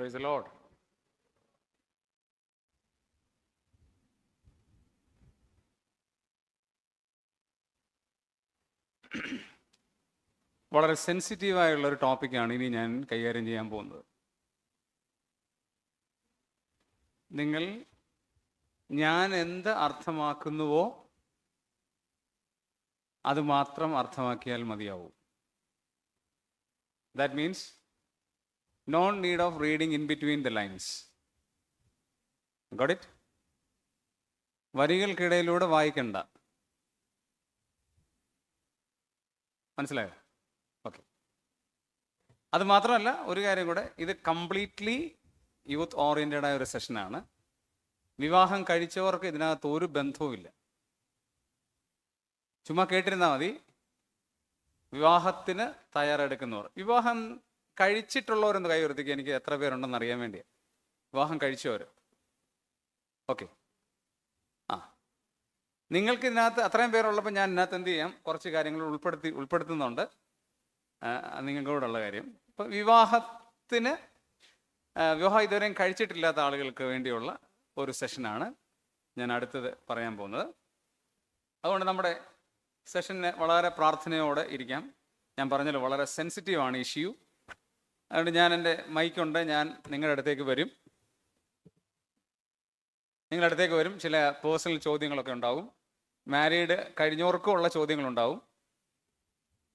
The Lord. വളരെ സെൻസിറ്റീവായുള്ള ഒരു ടോപ്പിക്കാണ് ഇനി ഞാൻ കൈകാര്യം ചെയ്യാൻ പോകുന്നത് നിങ്ങൾ ഞാൻ എന്ത് അർത്ഥമാക്കുന്നുവോ അത് മാത്രം അർത്ഥമാക്കിയാൽ മതിയാവും that means non need of reading in between the lines got it വരികൾക്കിടയിലൂടെ വായിക്കണ്ട. മനസ്സിലായോ? ഓക്കെ അത് മാത്രമല്ല ഒരു കാര്യം കൂടെ ഇത് കംപ്ലീറ്റ്ലി യൂത്ത് ഓറിയന്റഡ് ആയ ഒരു സെഷനാണ് വിവാഹം കഴിച്ചവർക്ക് ഇതിനകത്ത് ഒരു ബന്ധവുമില്ല ചുമ്മാ കേട്ടിരുന്നാൽ മതി. വിവാഹത്തിന് തയ്യാറെടുക്കുന്നവർ. വിവാഹം കഴിച്ചിട്ടുള്ളവരൊന്ന് കൈ ഉയർത്തിക്കുക എനിക്ക് എത്ര പേരുണ്ടെന്ന് അറിയാൻ വേണ്ടിയാ. വിവാഹം കഴിച്ചവർ ഓക്കെ. ആ. നിങ്ങൾക്ക് ഇതിനകത്ത് അത്രയും പേരുള്ളപ്പോൾ ഞാൻ ഇതിനകത്ത് എന്ത് ചെയ്യാം? കുറച്ച് കാര്യങ്ങൾ ഉൾപ്പെടുത്തി ഉൾപ്പെടുത്തുന്നുണ്ട്. ഉള്ള കാര്യം. ഇപ്പം വിവാഹത്തിന് വിവാഹം ഇതുവരെയും കഴിച്ചിട്ടില്ലാത്ത ആളുകൾക്ക് വേണ്ടിയുള്ള ഒരു സെഷനാണ് ഞാൻ അടുത്തത് പറയാൻ പോകുന്നത്. അതുകൊണ്ട് നമ്മുടെ സെഷന് വളരെ പ്രാർത്ഥനയോടെ ഇരിക്കാം. ഞാൻ പറഞ്ഞല്ലോ വളരെ സെൻസിറ്റീവാണ് ഇഷ്യൂ. അതുകൊണ്ട് ഞാൻ എന്റെ മൈക്കുണ്ട്. ഞാൻ നിങ്ങളുടെ അടുത്തേക്ക് വരും. നിങ്ങളുടെ അടുത്തേക്ക് വരും. ചില പേഴ്സണൽ ചോദ്യങ്ങളൊക്കെ ഉണ്ടാവും. മാരീഡ് കഴിഞ്ഞവർക്കും ഉള്ള ചോദ്യങ്ങളുണ്ടാവും.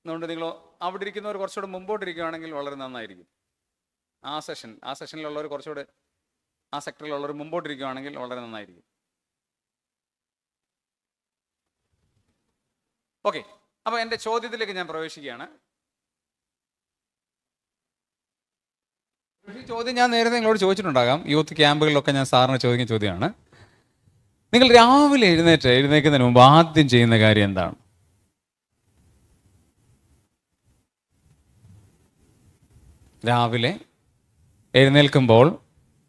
അതുകൊണ്ട് നിങ്ങൾ അവിടെ ഇരിക്കുന്നവർ കുറച്ചുകൂടെ മുമ്പോട്ട് ഇരിക്കുകയാണെങ്കിൽ വളരെ നന്നായിരിക്കും. ആ സെഷൻ ആ സെഷനിലുള്ളവർ കുറച്ചുകൂടെ ആ സെക്ടറിലുള്ളവർ മുമ്പോട്ട് ഇരിക്കുകയാണെങ്കിൽ വളരെ നന്നായിരിക്കും. ഓക്കെ. അപ്പോൾ എന്റെ ചോദ്യത്തിലേക്ക് ഞാൻ പ്രവേശിക്കുകയാണ്. ചോദ്യം ഞാൻ നേരത്തെ നിങ്ങളോട് ചോദിച്ചിട്ടുണ്ടാകാം. യൂത്ത് ക്യാമ്പുകളിലൊക്കെ ഞാൻ സാറിന് ചോദിക്കുന്ന ചോദ്യമാണ്. നിങ്ങൾ രാവിലെ എഴുന്നേറ്റ് എഴുന്നേൽക്കുന്നതിന് മുമ്പ് ആദ്യം ചെയ്യുന്ന കാര്യം എന്താണ്? രാവിലെ എഴുന്നേൽക്കുമ്പോൾ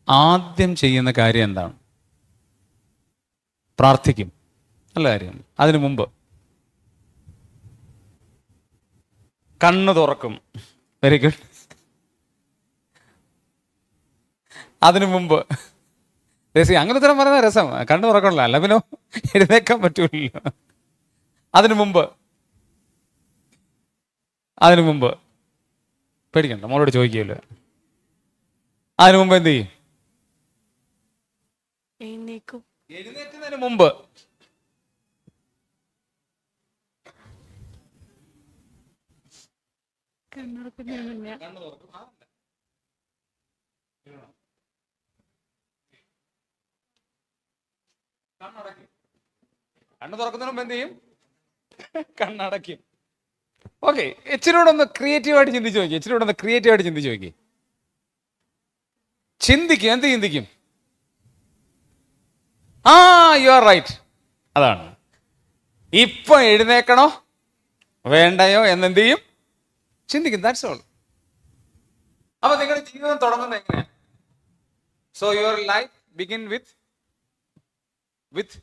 ആദ്യം ചെയ്യുന്ന കാര്യം എന്താണ്? പ്രാർത്ഥിക്കും. നല്ല കാര്യം. അതിനു മുമ്പ്. കണ്ണു തുറക്കും. വെരി ഗുഡ് അതിനു മുമ്പ്. രസി അങ്ങനെ ഉത്തരം പറയുന്ന രസം. കണ്ണു തുറക്കണല്ലോ. അല്ല പിന്നെ എഴുന്നേക്കാൻ പറ്റൂല്ലോ അതിനു മുമ്പ്. അതിനു മുമ്പ്. പേടിക്കണ്ട മോളോട് ചോദിക്കുമല്ലോ അതിനു മുമ്പ് എന്ത് ചെയ്യും? മുമ്പ്. കണ്ണുറക്കുന്നതിന് മുന്നേ. കണ്ണ് തുറക്കുന്നതിന് മുമ്പ് എന്ത് ചെയ്യും? കണ്ണടയ്ക്കും. ഓക്കെ എച്ചിനോട് ഒന്ന് ക്രിയേറ്റീവായിട്ട് ചിന്തിച്ച് നോക്കി. എച്ചിനോട് ഒന്ന് ക്രിയേറ്റീവായിട്ട് ചിന്തിച്ച് നോക്കി. ചിന്തിക്കും എന്ത് ചിന്തിക്കും? ആ യു ആർ റൈറ്റ് അതാണ്. ഇപ്പൊ എഴുന്നേക്കണോ? വേണ്ടയോ? എന്നെന്ത് ചെയ്യും? ചിന്തിക്കും ദാറ്റ്സ് ഓൾ അപ്പൊ നിങ്ങളുടെ ജീവിതം തുടങ്ങുന്നത് എങ്ങനെയാണ് so your life begin with with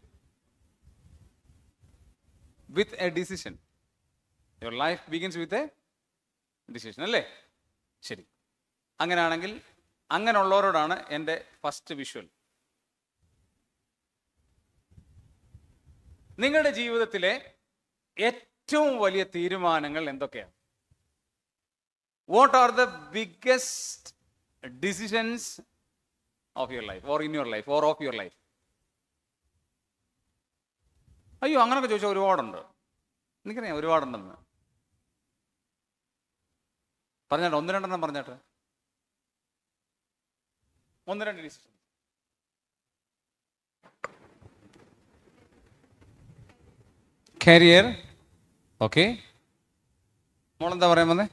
with a decision your life begins with a decision അല്ലേ? ശരി. അങ്ങനെയാണെങ്കിൽ അങ്ങനെയുള്ളവരോടാണ് എന്റെ ഫസ്റ്റ് വിഷ്വൽ നിങ്ങളുടെ ജീവിതത്തിലെ ഏറ്റവും വലിയ തീരുമാനങ്ങൾ എന്തൊക്കെയാണ്? What are the biggest decisions of your life or in your life or of your life അയ്യോ അങ്ങനെയൊക്കെ ചോദിച്ചാൽ ഒരുപാടുണ്ട്. എനിക്കറിയാം ഒരുപാടുണ്ടെന്ന്. പറഞ്ഞാട്ടെ ഒന്ന് രണ്ടെണ്ണം പറഞ്ഞാട്ടെ. ഒന്ന് രണ്ട് ഡിസിഷൻ കരിയർ ഓക്കെ മോളെന്താ പറയാൻ വന്നേ?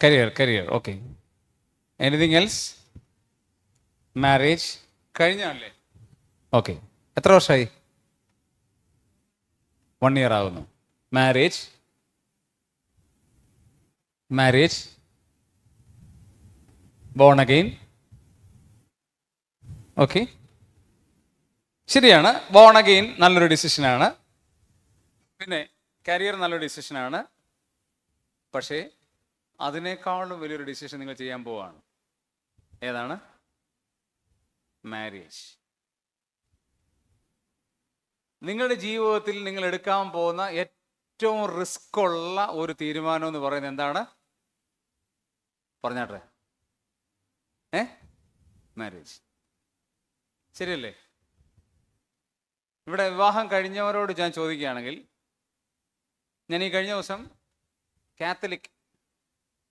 Career career okay anything else marriage കഴിഞ്ഞല്ലേ ഓക്കെ. എത്ര വർഷമായി വൺ ഇയർ ആകുന്നു marriage marriage born again okay ശരിയാണ്. ബോൺ അഗെയിൻ നല്ലൊരു ഡിസിഷനാണ് പിന്നെ കരിയർ നല്ലൊരു ഡിസിഷനാണ് പക്ഷേ അതിനേക്കാളും വലിയൊരു ഡിസിഷൻ നിങ്ങൾ ചെയ്യാൻ പോവാണ്. ഏതാണ്? മാരേജ് നിങ്ങളുടെ ജീവിതത്തിൽ നിങ്ങൾ എടുക്കാൻ പോകുന്ന ഏറ്റവും റിസ്ക് ഉള്ള ഒരു തീരുമാനം എന്ന് പറയുന്നത് എന്താണ്? പറഞ്ഞാട്ടെ. ഏ? മാരേജ് ശരിയല്ലേ? ഇവിടെ വിവാഹം കഴിഞ്ഞവരോട് ഞാൻ ചോദിക്കുകയാണെങ്കിൽ ഞാൻ ഈ കഴിഞ്ഞ ദിവസം കാത്തലിക്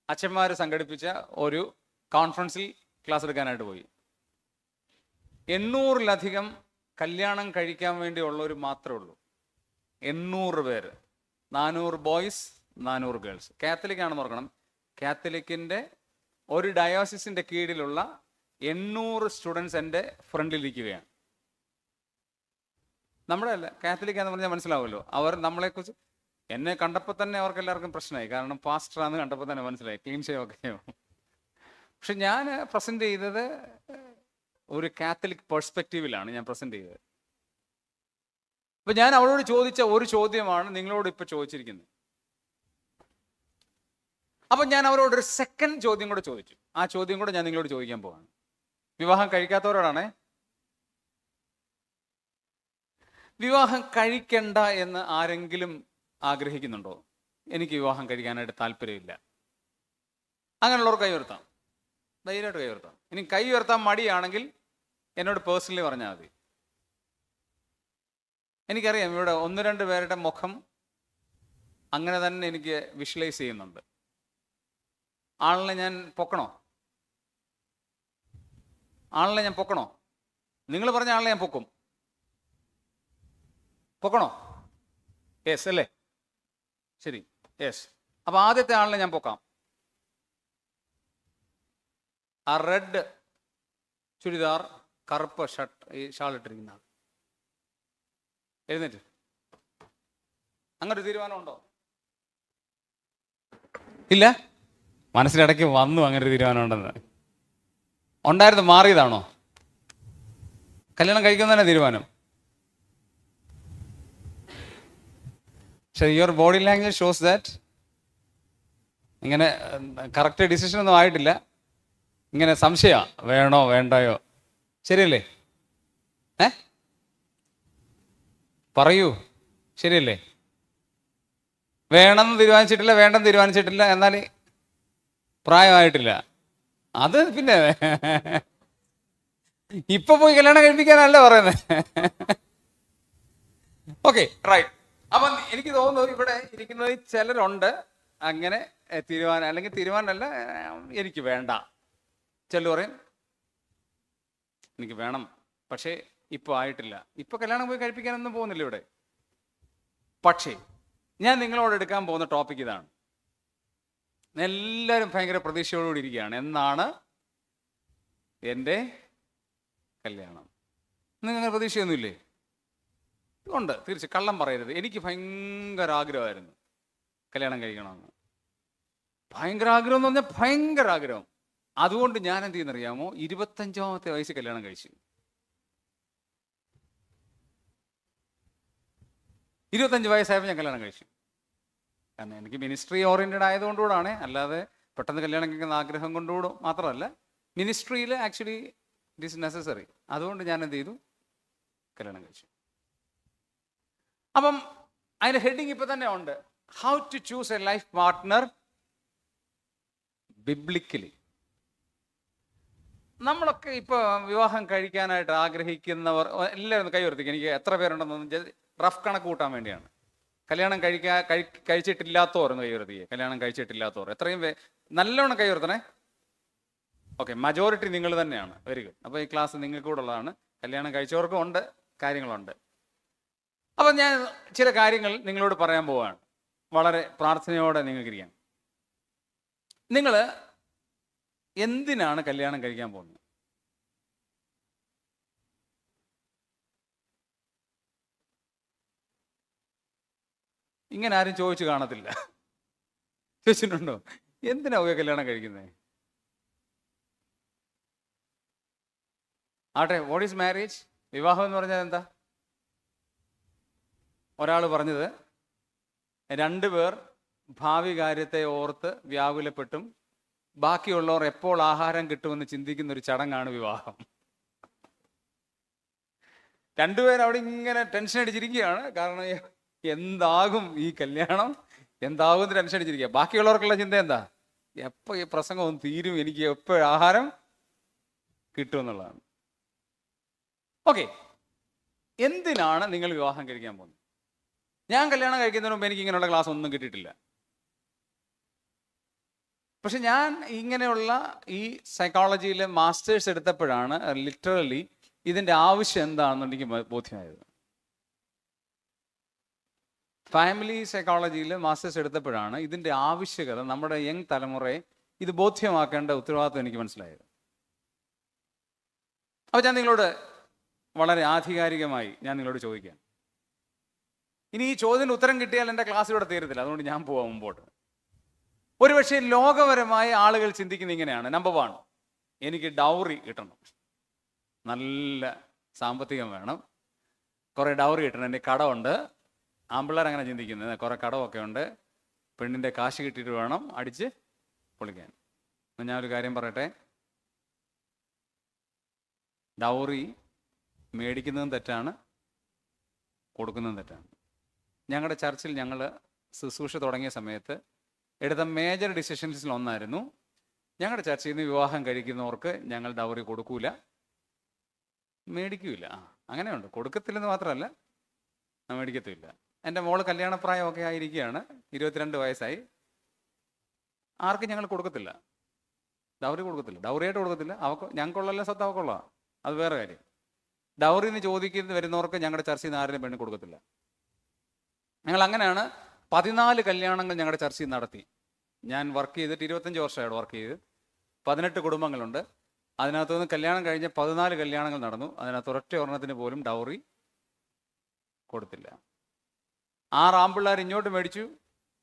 അച്ഛന്മാർ സംഘടിപ്പിച്ച ഒരു കോൺഫറൻസിൽ ക്ലാസ് എടുക്കാനായിട്ട് പോയി. എണ്ണൂറിലധികം കല്യാണം കഴിക്കാൻ വേണ്ടിയുള്ളവർ മാത്രമേ ഉള്ളൂ. എണ്ണൂറ് പേര്. നാനൂറ് ബോയ്സ് നാനൂറ് ഗേൾസ്. കാത്തലിക് ആണെന്ന് ഓർക്കണം. കാത്തലിക്കിന്റെ ഒരു ഡയോസിസിന്റെ കീഴിലുള്ള എണ്ണൂറ് സ്റ്റുഡൻസ് എന്റെ ഫ്രണ്ടിലിരിക്കുകയാണ്. നമ്മുടെ അല്ല കാത്തലിക് എന്ന് പറഞ്ഞാൽ മനസ്സിലാവുമല്ലോ. അവർ നമ്മളെക്കുറിച്ച് എന്നെ കണ്ടപ്പോൾ തന്നെ അവർക്ക് എല്ലാവർക്കും പ്രശ്നമായി. കാരണം പാസ്റ്ററാന്ന് കണ്ടപ്പോൾ തന്നെ മനസ്സിലായി. ക്ലീൻ ഷേവ് ഒക്കെയോ പക്ഷെ ഞാൻ പ്രസന്റ് ചെയ്തത് ഒരു കാത്തലിക് പെർസ്പെക്റ്റീവിലാണ് ഞാൻ പ്രസന്റ് ചെയ്തത്. അപ്പൊ ഞാൻ അവളോട് ചോദിച്ച ഒരു ചോദ്യമാണ് നിങ്ങളോട് ഇപ്പൊ ചോദിച്ചിരിക്കുന്നത്. അപ്പൊ ഞാൻ അവരോട് ഒരു സെക്കൻഡ് ചോദ്യം കൂടെ ചോദിച്ചു. ആ ചോദ്യം കൂടെ ഞാൻ നിങ്ങളോട് ചോദിക്കാൻ പോവാണ്. വിവാഹം കഴിക്കാത്തവരോടാണേ? വിവാഹം കഴിക്കണ്ട എന്ന് ആരെങ്കിലും ആഗ്രഹിക്കുന്നുണ്ടോ? എനിക്ക് വിവാഹം കഴിക്കാനായിട്ട് താല്പര്യമില്ല. അങ്ങനെയുള്ളവർ കൈ ഉയർത്താം ധൈര്യമായിട്ട് കൈ ഉയർത്താം ഇനി കൈ ഉയർത്താൻ മടിയാണെങ്കിൽ എന്നോട് പേഴ്സണലി പറഞ്ഞാൽ മതി. എനിക്കറിയാം ഇവിടെ ഒന്ന് രണ്ട് പേരുടെ മുഖം അങ്ങനെ തന്നെ എനിക്ക് വിഷ്വലൈസ് ചെയ്യുന്നുണ്ട്. ആളിനെ ഞാൻ പൊക്കണോ? ആളിനെ ഞാൻ പൊക്കണോ? നിങ്ങൾ പറഞ്ഞ ആളിനെ ഞാൻ പൊക്കും. പൊക്കണോ? യെസ് അല്ലേ? ശരി. യെസ് അപ്പൊ ആദ്യത്തെ ആളിനെ ഞാൻ പൊക്കാം. ആ റെഡ് ചുരിദാർ കറുപ്പ് ഷർട്ട് ഈ ഷാൾ ഇട്ടിരിക്കുന്ന ആൾ എഴുന്നേറ്റ്. അങ്ങനെ ഒരു തീരുമാനമുണ്ടോ? ഇല്ല. മനസ്സിലിടയ്ക്ക് വന്നു അങ്ങനെ ഒരു തീരുമാനം ഉണ്ടെന്ന് ഉണ്ടായിരുന്നു മാറിയതാണോ? കല്യാണം കഴിക്കുന്നതന്നെ തീരുമാനം. പക്ഷെ your body language shows that ഇങ്ങനെ കറക്റ്റ് ഡിസിഷൻ ഒന്നും ആയിട്ടില്ല. ഇങ്ങനെ സംശയ വേണോ വേണ്ടയോ? ശരിയല്ലേ? ഏ? പറയൂ. ശരിയല്ലേ? വേണമെന്ന് തീരുമാനിച്ചിട്ടില്ല വേണ്ടെന്ന് തീരുമാനിച്ചിട്ടില്ല എന്നാൽ പ്രായമായിട്ടില്ല. അത് പിന്നെ ഇപ്പൊ പോയി കല്യാണം കഴിപ്പിക്കാനല്ല പറയുന്നത് ഓക്കെ റൈറ്റ് അപ്പം എനിക്ക് തോന്നുന്നു ഇവിടെ ഇരിക്കുന്നതിൽ ചിലരുണ്ട്. അങ്ങനെ തീരുമാനം അല്ലെങ്കിൽ തീരുമാനമല്ല എനിക്ക് വേണ്ട. ചിലർ പറയും. എനിക്ക് വേണം. പക്ഷേ ഇപ്പോൾ ആയിട്ടില്ല. ഇപ്പോൾ കല്യാണം പോയി കഴിപ്പിക്കാനൊന്നും പോകുന്നില്ല ഇവിടെ. പക്ഷേ ഞാൻ നിങ്ങളോട് എടുക്കാൻ പോകുന്ന ടോപ്പിക് ഇതാണ്. എല്ലാവരും ഭയങ്കര പ്രതീക്ഷയോടുകൂടി ഇരിക്കുകയാണ്. എന്നാണ് എന്റെ കല്യാണം. നിങ്ങൾ പ്രതീക്ഷയൊന്നുമില്ലേ? ഉണ്ട്. തീർച്ച കള്ളം പറയരുത്. എനിക്ക് ഭയങ്കര ആഗ്രഹമായിരുന്നു കല്യാണം കഴിക്കണമെന്ന്. ഭയങ്കര ആഗ്രഹം എന്ന് പറഞ്ഞാൽ ഭയങ്കര ആഗ്രഹം. അതുകൊണ്ട് ഞാൻ എന്ത് ചെയ്യുന്നറിയാമോ? ഇരുപത്തഞ്ചാമത്തെ വയസ്സിൽ കല്യാണം കഴിച്ചു. ഇരുപത്തഞ്ച് വയസ്സായപ്പോൾ ഞാൻ കല്യാണം കഴിച്ചു. കാരണം എനിക്ക് മിനിസ്ട്രി ഓറിയന്റഡ് ആയതുകൊണ്ടുകൂടാണ് അല്ലാതെ പെട്ടെന്ന് കല്യാണം കഴിക്കുന്ന ആഗ്രഹം കൊണ്ടുകൂടെ മാത്രമല്ല മിനിസ്ട്രിയിൽ ആക്ച്വലി ഇറ്റ് ഈസ് നെസസറി അതുകൊണ്ട് ഞാൻ എന്ത് ചെയ്തു? കല്യാണം കഴിച്ചു. അപ്പം അതിന്റെ ഹെഡിങ് ഇപ്പം തന്നെ ഉണ്ട്. How to choose a life partner biblically നമ്മളൊക്കെ ഇപ്പോൾ വിവാഹം കഴിക്കാനായിട്ട് ആഗ്രഹിക്കുന്നവർ എല്ലാവരും കൈ ഉയർത്തിക്കും. എനിക്ക് എത്ര പേരുണ്ടെന്ന് റഫ് കണക്ക് കൂട്ടാൻ വേണ്ടിയാണ്. കല്യാണം കഴിക്കാ കഴി കഴിച്ചിട്ടില്ലാത്തവർ എന്ന് കൈ ഉയർത്തിക്കുക കല്യാണം കഴിച്ചിട്ടില്ലാത്തവർ. എത്രയും നല്ലോണം കൈ ഉയർത്തണേ. ഓക്കെ മജോറിറ്റി നിങ്ങൾ തന്നെയാണ്. വെരി ഗുഡ് അപ്പോൾ ഈ ക്ലാസ് നിങ്ങൾക്ക് കൂടെ ഉള്ളതാണ്. കല്യാണം കഴിച്ചവർക്കും ഉണ്ട് കാര്യങ്ങളുണ്ട്. അപ്പം ഞാൻ ചില കാര്യങ്ങൾ നിങ്ങളോട് പറയാൻ പോവുകയാണ് വളരെ പ്രാർത്ഥനയോടെ നിങ്ങൾക്കിരിക്കാം. നിങ്ങൾ എന്തിനാണ് കല്യാണം കഴിക്കാൻ പോകുന്നത്? ഇങ്ങനെ ആരും ചോദിച്ചു കാണത്തില്ല. ചോദിച്ചിട്ടുണ്ടോ? എന്തിനാ കല്യാണം കഴിക്കുന്നത് ആട്ടെ വാട്ട് ഈസ് മാരേജ് വിവാഹം എന്ന് പറഞ്ഞാൽ എന്താ? ഒരാൾ പറഞ്ഞത് രണ്ട് പേർ ഭാവി കാര്യത്തെ ഓർത്ത് വ്യാകുലപ്പെട്ടും ബാക്കിയുള്ളവർ എപ്പോൾ ആഹാരം കിട്ടുമെന്ന് ചിന്തിക്കുന്ന ഒരു ചടങ്ങാണ് വിവാഹം. രണ്ടുപേരും അവിടെ ഇങ്ങനെ ടെൻഷൻ അടിച്ചിരിക്കുകയാണ്. കാരണം എന്താകും ഈ കല്യാണം? എന്താകും ടെൻഷൻ അടിച്ചിരിക്കുക. ബാക്കിയുള്ളവർക്കുള്ള ചിന്ത എന്താ? എപ്പോൾ ഈ പ്രസംഗം ഒന്ന് തീരും? എനിക്ക് എപ്പോൾ ആഹാരം കിട്ടുമെന്നുള്ളതാണ്. ഓക്കെ എന്തിനാണ് നിങ്ങൾ വിവാഹം കഴിക്കാൻ പോകുന്നത്? ഞാൻ കല്യാണം കഴിക്കുന്നതിന് മുമ്പ് എനിക്ക് ഇങ്ങനെയുള്ള ക്ലാസ് ഒന്നും കിട്ടിയിട്ടില്ല. പക്ഷെ ഞാൻ ഇങ്ങനെയുള്ള ഈ സൈക്കോളജിയിലെ മാസ്റ്റേഴ്സ് എടുത്തപ്പോഴാണ് ലിറ്ററലി ഇതിന്റെ ആവശ്യം എന്താണെന്ന് എനിക്ക് ബോധ്യമായത്. ഫാമിലി സൈക്കോളജിയിൽ മാസ്റ്റേഴ്സ് എടുത്തപ്പോഴാണ് ഇതിന്റെ ആവശ്യകത നമ്മുടെ യങ് തലമുറയെ ഇത് ബോധ്യമാക്കേണ്ട ഉത്തരവാദിത്വം എനിക്ക് മനസ്സിലായത്. അപ്പോൾ ഞാൻ നിങ്ങളോട് വളരെ ആധികാരികമായി ഞാൻ നിങ്ങളോട് ചോദിക്കാം ഇനി ഈ ചോദ്യത്തിന് ഉത്തരം കിട്ടിയാൽ എന്റെ ക്ലാസ് ഇവിടെ തീരത്തില്ല അതുകൊണ്ട് ഞാൻ പോവാം മുമ്പോട്ട്. ഒരുപക്ഷെ ലോകപരമായ ആളുകൾ ചിന്തിക്കുന്ന ഇങ്ങനെയാണ്. നമ്പർ വൺ എനിക്ക് ഡൗറി കിട്ടണം. നല്ല സാമ്പത്തികം വേണം. കുറേ ഡൗറി കിട്ടണം. എന്റെ കടമുണ്ട്. ആമ്പിള്ളേർ അങ്ങനെ ചിന്തിക്കുന്നത്. കുറേ കടമൊക്കെ ഉണ്ട്. പെണ്ണിന്റെ കാശ് കിട്ടിയിട്ട് വേണം അടിച്ച് പൊളിക്കാൻ. ഞാൻ ഒരു കാര്യം പറയട്ടെ? ഡൗറി മേടിക്കുന്നതും തെറ്റാണ്. കൊടുക്കുന്നതും തെറ്റാണ്. ഞങ്ങളുടെ ചർച്ചിൽ ഞങ്ങൾ ശുശ്രൂഷ തുടങ്ങിയ സമയത്ത് എടുത്ത മേജർ ഡിസിഷൻസിൽ ഒന്നായിരുന്നു. ഞങ്ങളുടെ ചർച്ചയിൽ നിന്ന് വിവാഹം കഴിക്കുന്നവർക്ക് ഞങ്ങൾ ഡൗറി കൊടുക്കൂല. മേടിക്കൂല. ആ അങ്ങനെയുണ്ട്. കൊടുക്കത്തില്ലെന്ന് മാത്രമല്ല ആ, മേടിക്കത്തുമില്ല. എന്റെ മോൾ കല്യാണപ്രായമൊക്കെ ആയിരിക്കുകയാണ്. ഇരുപത്തിരണ്ട് വയസ്സായി. ആർക്കും ഞങ്ങൾ കൊടുക്കത്തില്ല. ഡൗറി കൊടുക്കത്തില്ല. ഡൗറിയായിട്ട് കൊടുക്കത്തില്ല. അവക്ക് ഞങ്ങൾക്കുള്ള സ്വത്ത് അവക്കുള്ള അത് വേറെ കാര്യം. ഡൗറി എന്ന് ചോദിക്കുന്ന വരുന്നവർക്ക് ഞങ്ങളുടെ ചർച്ചയിൽ നിന്ന് ആരും പെണ്ണ് കൊടുക്കത്തില്ല. ഞങ്ങൾ അങ്ങനെയാണ് പതിനാല് കല്യാണങ്ങൾ ഞങ്ങളുടെ ചർച്ചയിൽ നടത്തി. ഞാൻ വർക്ക് ചെയ്തിട്ട് ഇരുപത്തഞ്ച് വർഷമായിട്ട് വർക്ക് ചെയ്ത്. പതിനെട്ട് കുടുംബങ്ങളുണ്ട്. അതിനകത്തുനിന്ന് കല്യാണം കഴിഞ്ഞ് പതിനാല് കല്യാണങ്ങൾ നടന്നു. അതിനകത്ത് ഒരൊറ്റ ഒരെണ്ണത്തിന് പോലും ഡൗറി കൊടുത്തില്ല. ആറ് ആമ്പിള്ളേർ ഇങ്ങോട്ട് മേടിച്ചു.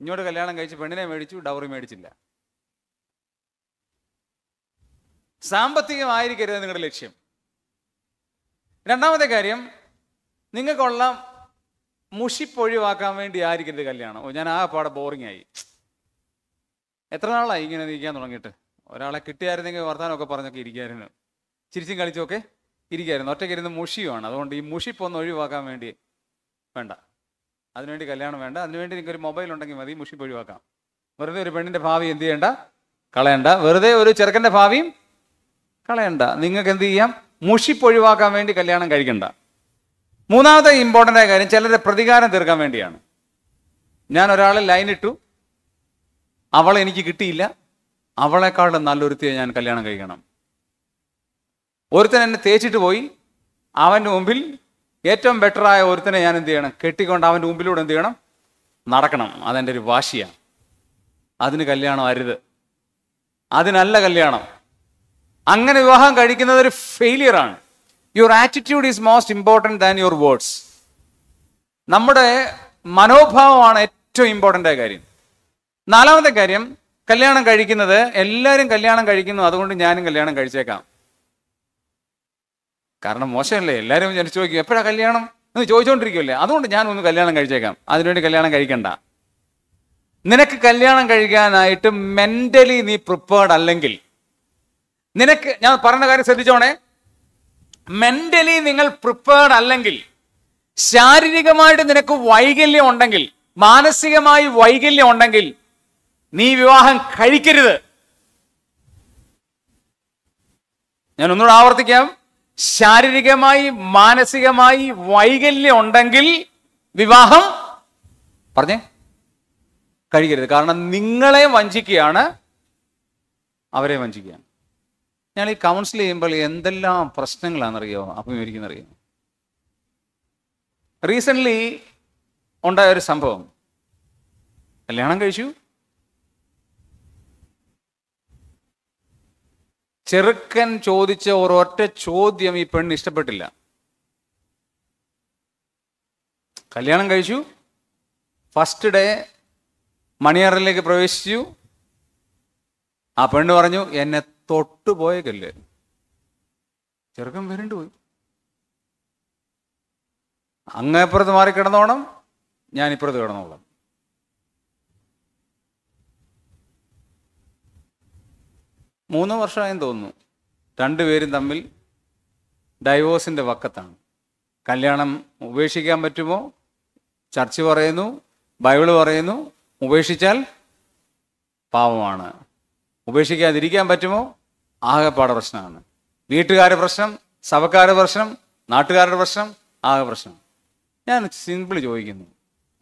ഇങ്ങോട്ട് കല്യാണം കഴിച്ച് പെണ്ണിനെ മേടിച്ചു. ഡൗറി മേടിച്ചില്ല. സാമ്പത്തികമായിരിക്കരുത് നിങ്ങളുടെ ലക്ഷ്യം. രണ്ടാമത്തെ കാര്യം നിങ്ങൾക്കുള്ള മുഷിപ്പൊഴിവാക്കാൻ വേണ്ടി ആയിരിക്കരുത് കല്യാണം. ഞാൻ ആ പാടെ ബോറിംഗ് ആയി. എത്ര നാളായി ഇങ്ങനെ നിൽക്കാൻ തുടങ്ങിയിട്ട്? ഒരാളെ കിട്ടിയായിരുന്നെങ്കിൽ വർത്തമാനമൊക്കെ പറഞ്ഞൊക്കെ ഇരിക്കായിരുന്നു. ചിരിച്ചും കളിച്ചുമൊക്കെ ഇരിക്കായിരുന്നു. ഒറ്റയ്ക്ക് ഇരുന്ന് മുഷിയുമാണ് അതുകൊണ്ട് ഈ മുഷിപ്പൊന്ന് ഒഴിവാക്കാൻ വേണ്ടി വേണ്ട. അതിനുവേണ്ടി കല്യാണം വേണ്ട. അതിനുവേണ്ടി നിങ്ങൾക്ക് ഒരു മൊബൈൽ ഉണ്ടെങ്കിൽ മതി മുഷിപ്പ് ഒഴിവാക്കാം. വെറുതെ ഒരു പെണ്ണിന്റെ ഭാവി എന്ത് ചെയ്യണ്ട? കളയണ്ട. വെറുതെ ഒരു ചെറുക്കന്റെ ഭാവിയും കളയണ്ട. നിങ്ങൾക്ക് എന്ത് ചെയ്യാം? മുഷിപ്പ് ഒഴിവാക്കാൻ വേണ്ടി കല്യാണം കഴിക്കണ്ട. മൂന്നാമത്തെ ഇമ്പോർട്ടന്റ് ആയ കാര്യം ചിലരെ പ്രതികാരം തീർക്കാൻ വേണ്ടിയാണ്. ഞാൻ ഒരാളെ ലൈൻ ഇട്ടു. അവളെ എനിക്ക് കിട്ടിയില്ല. അവളെക്കാളും നല്ലൊരുത്തിയെ ഞാൻ കല്യാണം കഴിക്കണം. ഒരുത്തൻ എന്നെ തേച്ചിട്ട് പോയി. അവന്റെ മുമ്പിൽ ഏറ്റവും ബെറ്ററായ ഒരുത്തനെ ഞാൻ എന്ത് ചെയ്യണം? കെട്ടിക്കൊണ്ട് അവന്റെ മുമ്പിലൂടെ എന്ത് ചെയ്യണം? നടക്കണം. അതെന്റെ ഒരു വാശിയാണ് അതിന് കല്യാണം അരുത്. അതിനല്ല കല്യാണം. അങ്ങനെ വിവാഹം കഴിക്കുന്നത് ഒരു ഫെയിലിയർ ആണ്. Your attitude is most important than your words നമ്മുടെ മനോഭാവമാണ് ഏറ്റവും ഇമ്പോർട്ടന്റ് ആയ കാര്യം. നാലാമത്തെ കാര്യം കല്യാണം കഴിക്കുന്നത് എല്ലാവരും കല്യാണം കഴിക്കുന്നു അതുകൊണ്ട് ഞാനും കല്യാണം കഴിച്ചേക്കാം. കാരണം മോശമല്ലേ? എല്ലാവരും ജനിച്ചു നോക്കി എപ്പോഴാണ് കല്യാണം? എന്ന് ചോദിച്ചുകൊണ്ടിരിക്കുമല്ലേ അതുകൊണ്ട് ഞാൻ ഒന്ന് കല്യാണം കഴിച്ചേക്കാം. അതിനുവേണ്ടി കല്യാണം കഴിക്കണ്ട. നിനക്ക് കല്യാണം കഴിക്കാനായിട്ട് മെന്റലി നീ പ്രിപ്പേർഡ് അല്ലെങ്കിൽ. നിനക്ക് ഞാൻ പറഞ്ഞ കാര്യം ശ്രദ്ധിച്ചോണേ. മെന്റലി നിങ്ങൾ പ്രിപ്പേർഡ് അല്ലെങ്കിൽ ശാരീരികമായിട്ട് നിനക്ക് വൈകല്യം ഉണ്ടെങ്കിൽ മാനസികമായി വൈകല്യം ഉണ്ടെങ്കിൽ നീ വിവാഹം കഴിക്കരുത്. ഞാൻ ഒന്നുകൂടെ ആവർത്തിക്കാം. ശാരീരികമായി മാനസികമായി വൈകല്യം ഉണ്ടെങ്കിൽ വിവാഹം പറഞ്ഞേ കഴിക്കരുത്. കാരണം നിങ്ങളെ വഞ്ചിക്കുകയാണ് അവരെ വഞ്ചിക്കുകയാണ്. ഞാൻ ഈ കൗൺസിൽ ചെയ്യുമ്പോൾ എന്തെല്ലാം പ്രശ്നങ്ങളാണെന്നറിയോ? അഭിമുഖീകരിക്കുന്നറിയോ റീസെന്റ്ലി ഉണ്ടായ ഒരു സംഭവം. കല്യാണം കഴിച്ചു. ചെറുക്കൻ ചോദിച്ച ഒരൊറ്റ ചോദ്യം ഈ പെണ്ണ് ഇഷ്ടപ്പെട്ടില്ല. കല്യാണം കഴിച്ചു. ഫസ്റ്റ് ഡേ മണിയറിലേക്ക് പ്രവേശിച്ചു. ആ പെണ്ണ് പറഞ്ഞു എന്നെ തൊട്ടുപോയ കല്ല് ചെറുക്കൻ വരണ്ടു പോയി. അങ്ങേപ്പുറത്ത് മാറി കിടന്നോണം ഞാൻ ഇപ്പുറത്ത് കിടന്നോളാം. മൂന്ന് വർഷമായും തോന്നുന്നു. രണ്ടുപേരും തമ്മിൽ ഡൈവോഴ്സിന്റെ വക്കത്താണ്. കല്യാണം ഉപേക്ഷിക്കാൻ പറ്റുമോ? ചർച്ച് പറയുന്നു ബൈബിൾ പറയുന്നു ഉപേക്ഷിച്ചാൽ പാവമാണ് ഉപേക്ഷിക്കാതിരിക്കാൻ പറ്റുമോ? ആകെപ്പാടെ പ്രശ്നമാണ്. വീട്ടുകാരുടെ പ്രശ്നം സഭക്കാരുടെ പ്രശ്നം നാട്ടുകാരുടെ പ്രശ്നം ആകെ പ്രശ്നം. ഞാൻ സിമ്പിൾ ചോദിക്കുന്നു.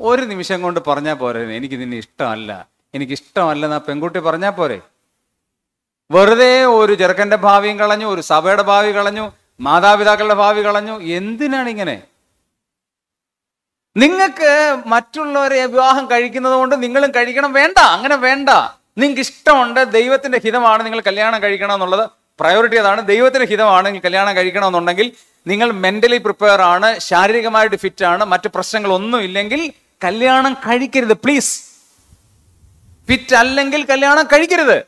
ഒരു നിമിഷം കൊണ്ട് പറഞ്ഞാൽ പോരെ. എനിക്ക് നിന്നെ ഇഷ്ടമല്ല. എനിക്ക് ഇഷ്ടമല്ലെന്ന് ആ പെൺകുട്ടി പറഞ്ഞാൽ പോരെ? വെറുതെ ഒരു ചെറുക്കന്റെ ഭാവിയും കളഞ്ഞു ഒരു സഭയുടെ ഭാവി കളഞ്ഞു മാതാപിതാക്കളുടെ ഭാവി കളഞ്ഞു. എന്തിനാണ് ഇങ്ങനെ നിങ്ങൾക്ക് മറ്റുള്ളവരെ വിവാഹം കഴിക്കുന്നത് കൊണ്ട് നിങ്ങളും കഴിക്കണം. വേണ്ട. അങ്ങനെ വേണ്ട. നിങ്ങൾക്ക് ഇഷ്ടമുണ്ട് ദൈവത്തിന്റെ ഹിതമാണ് നിങ്ങൾ കല്യാണം കഴിക്കണം എന്നുള്ളത് പ്രയോറിറ്റി അതാണ്. ദൈവത്തിന്റെ ഹിതമാണ് നിങ്ങൾ കല്യാണം കഴിക്കണം എന്നുണ്ടെങ്കിൽ നിങ്ങൾ മെന്റലി പ്രിപ്പയർ ആണ് ശാരീരികമായിട്ട് ഫിറ്റ് ആണ് മറ്റു പ്രശ്നങ്ങളൊന്നും ഇല്ലെങ്കിൽ കല്യാണം കഴിക്കരുത് പ്ലീസ് ഫിറ്റ് അല്ലെങ്കിൽ കല്യാണം കഴിക്കരുത്.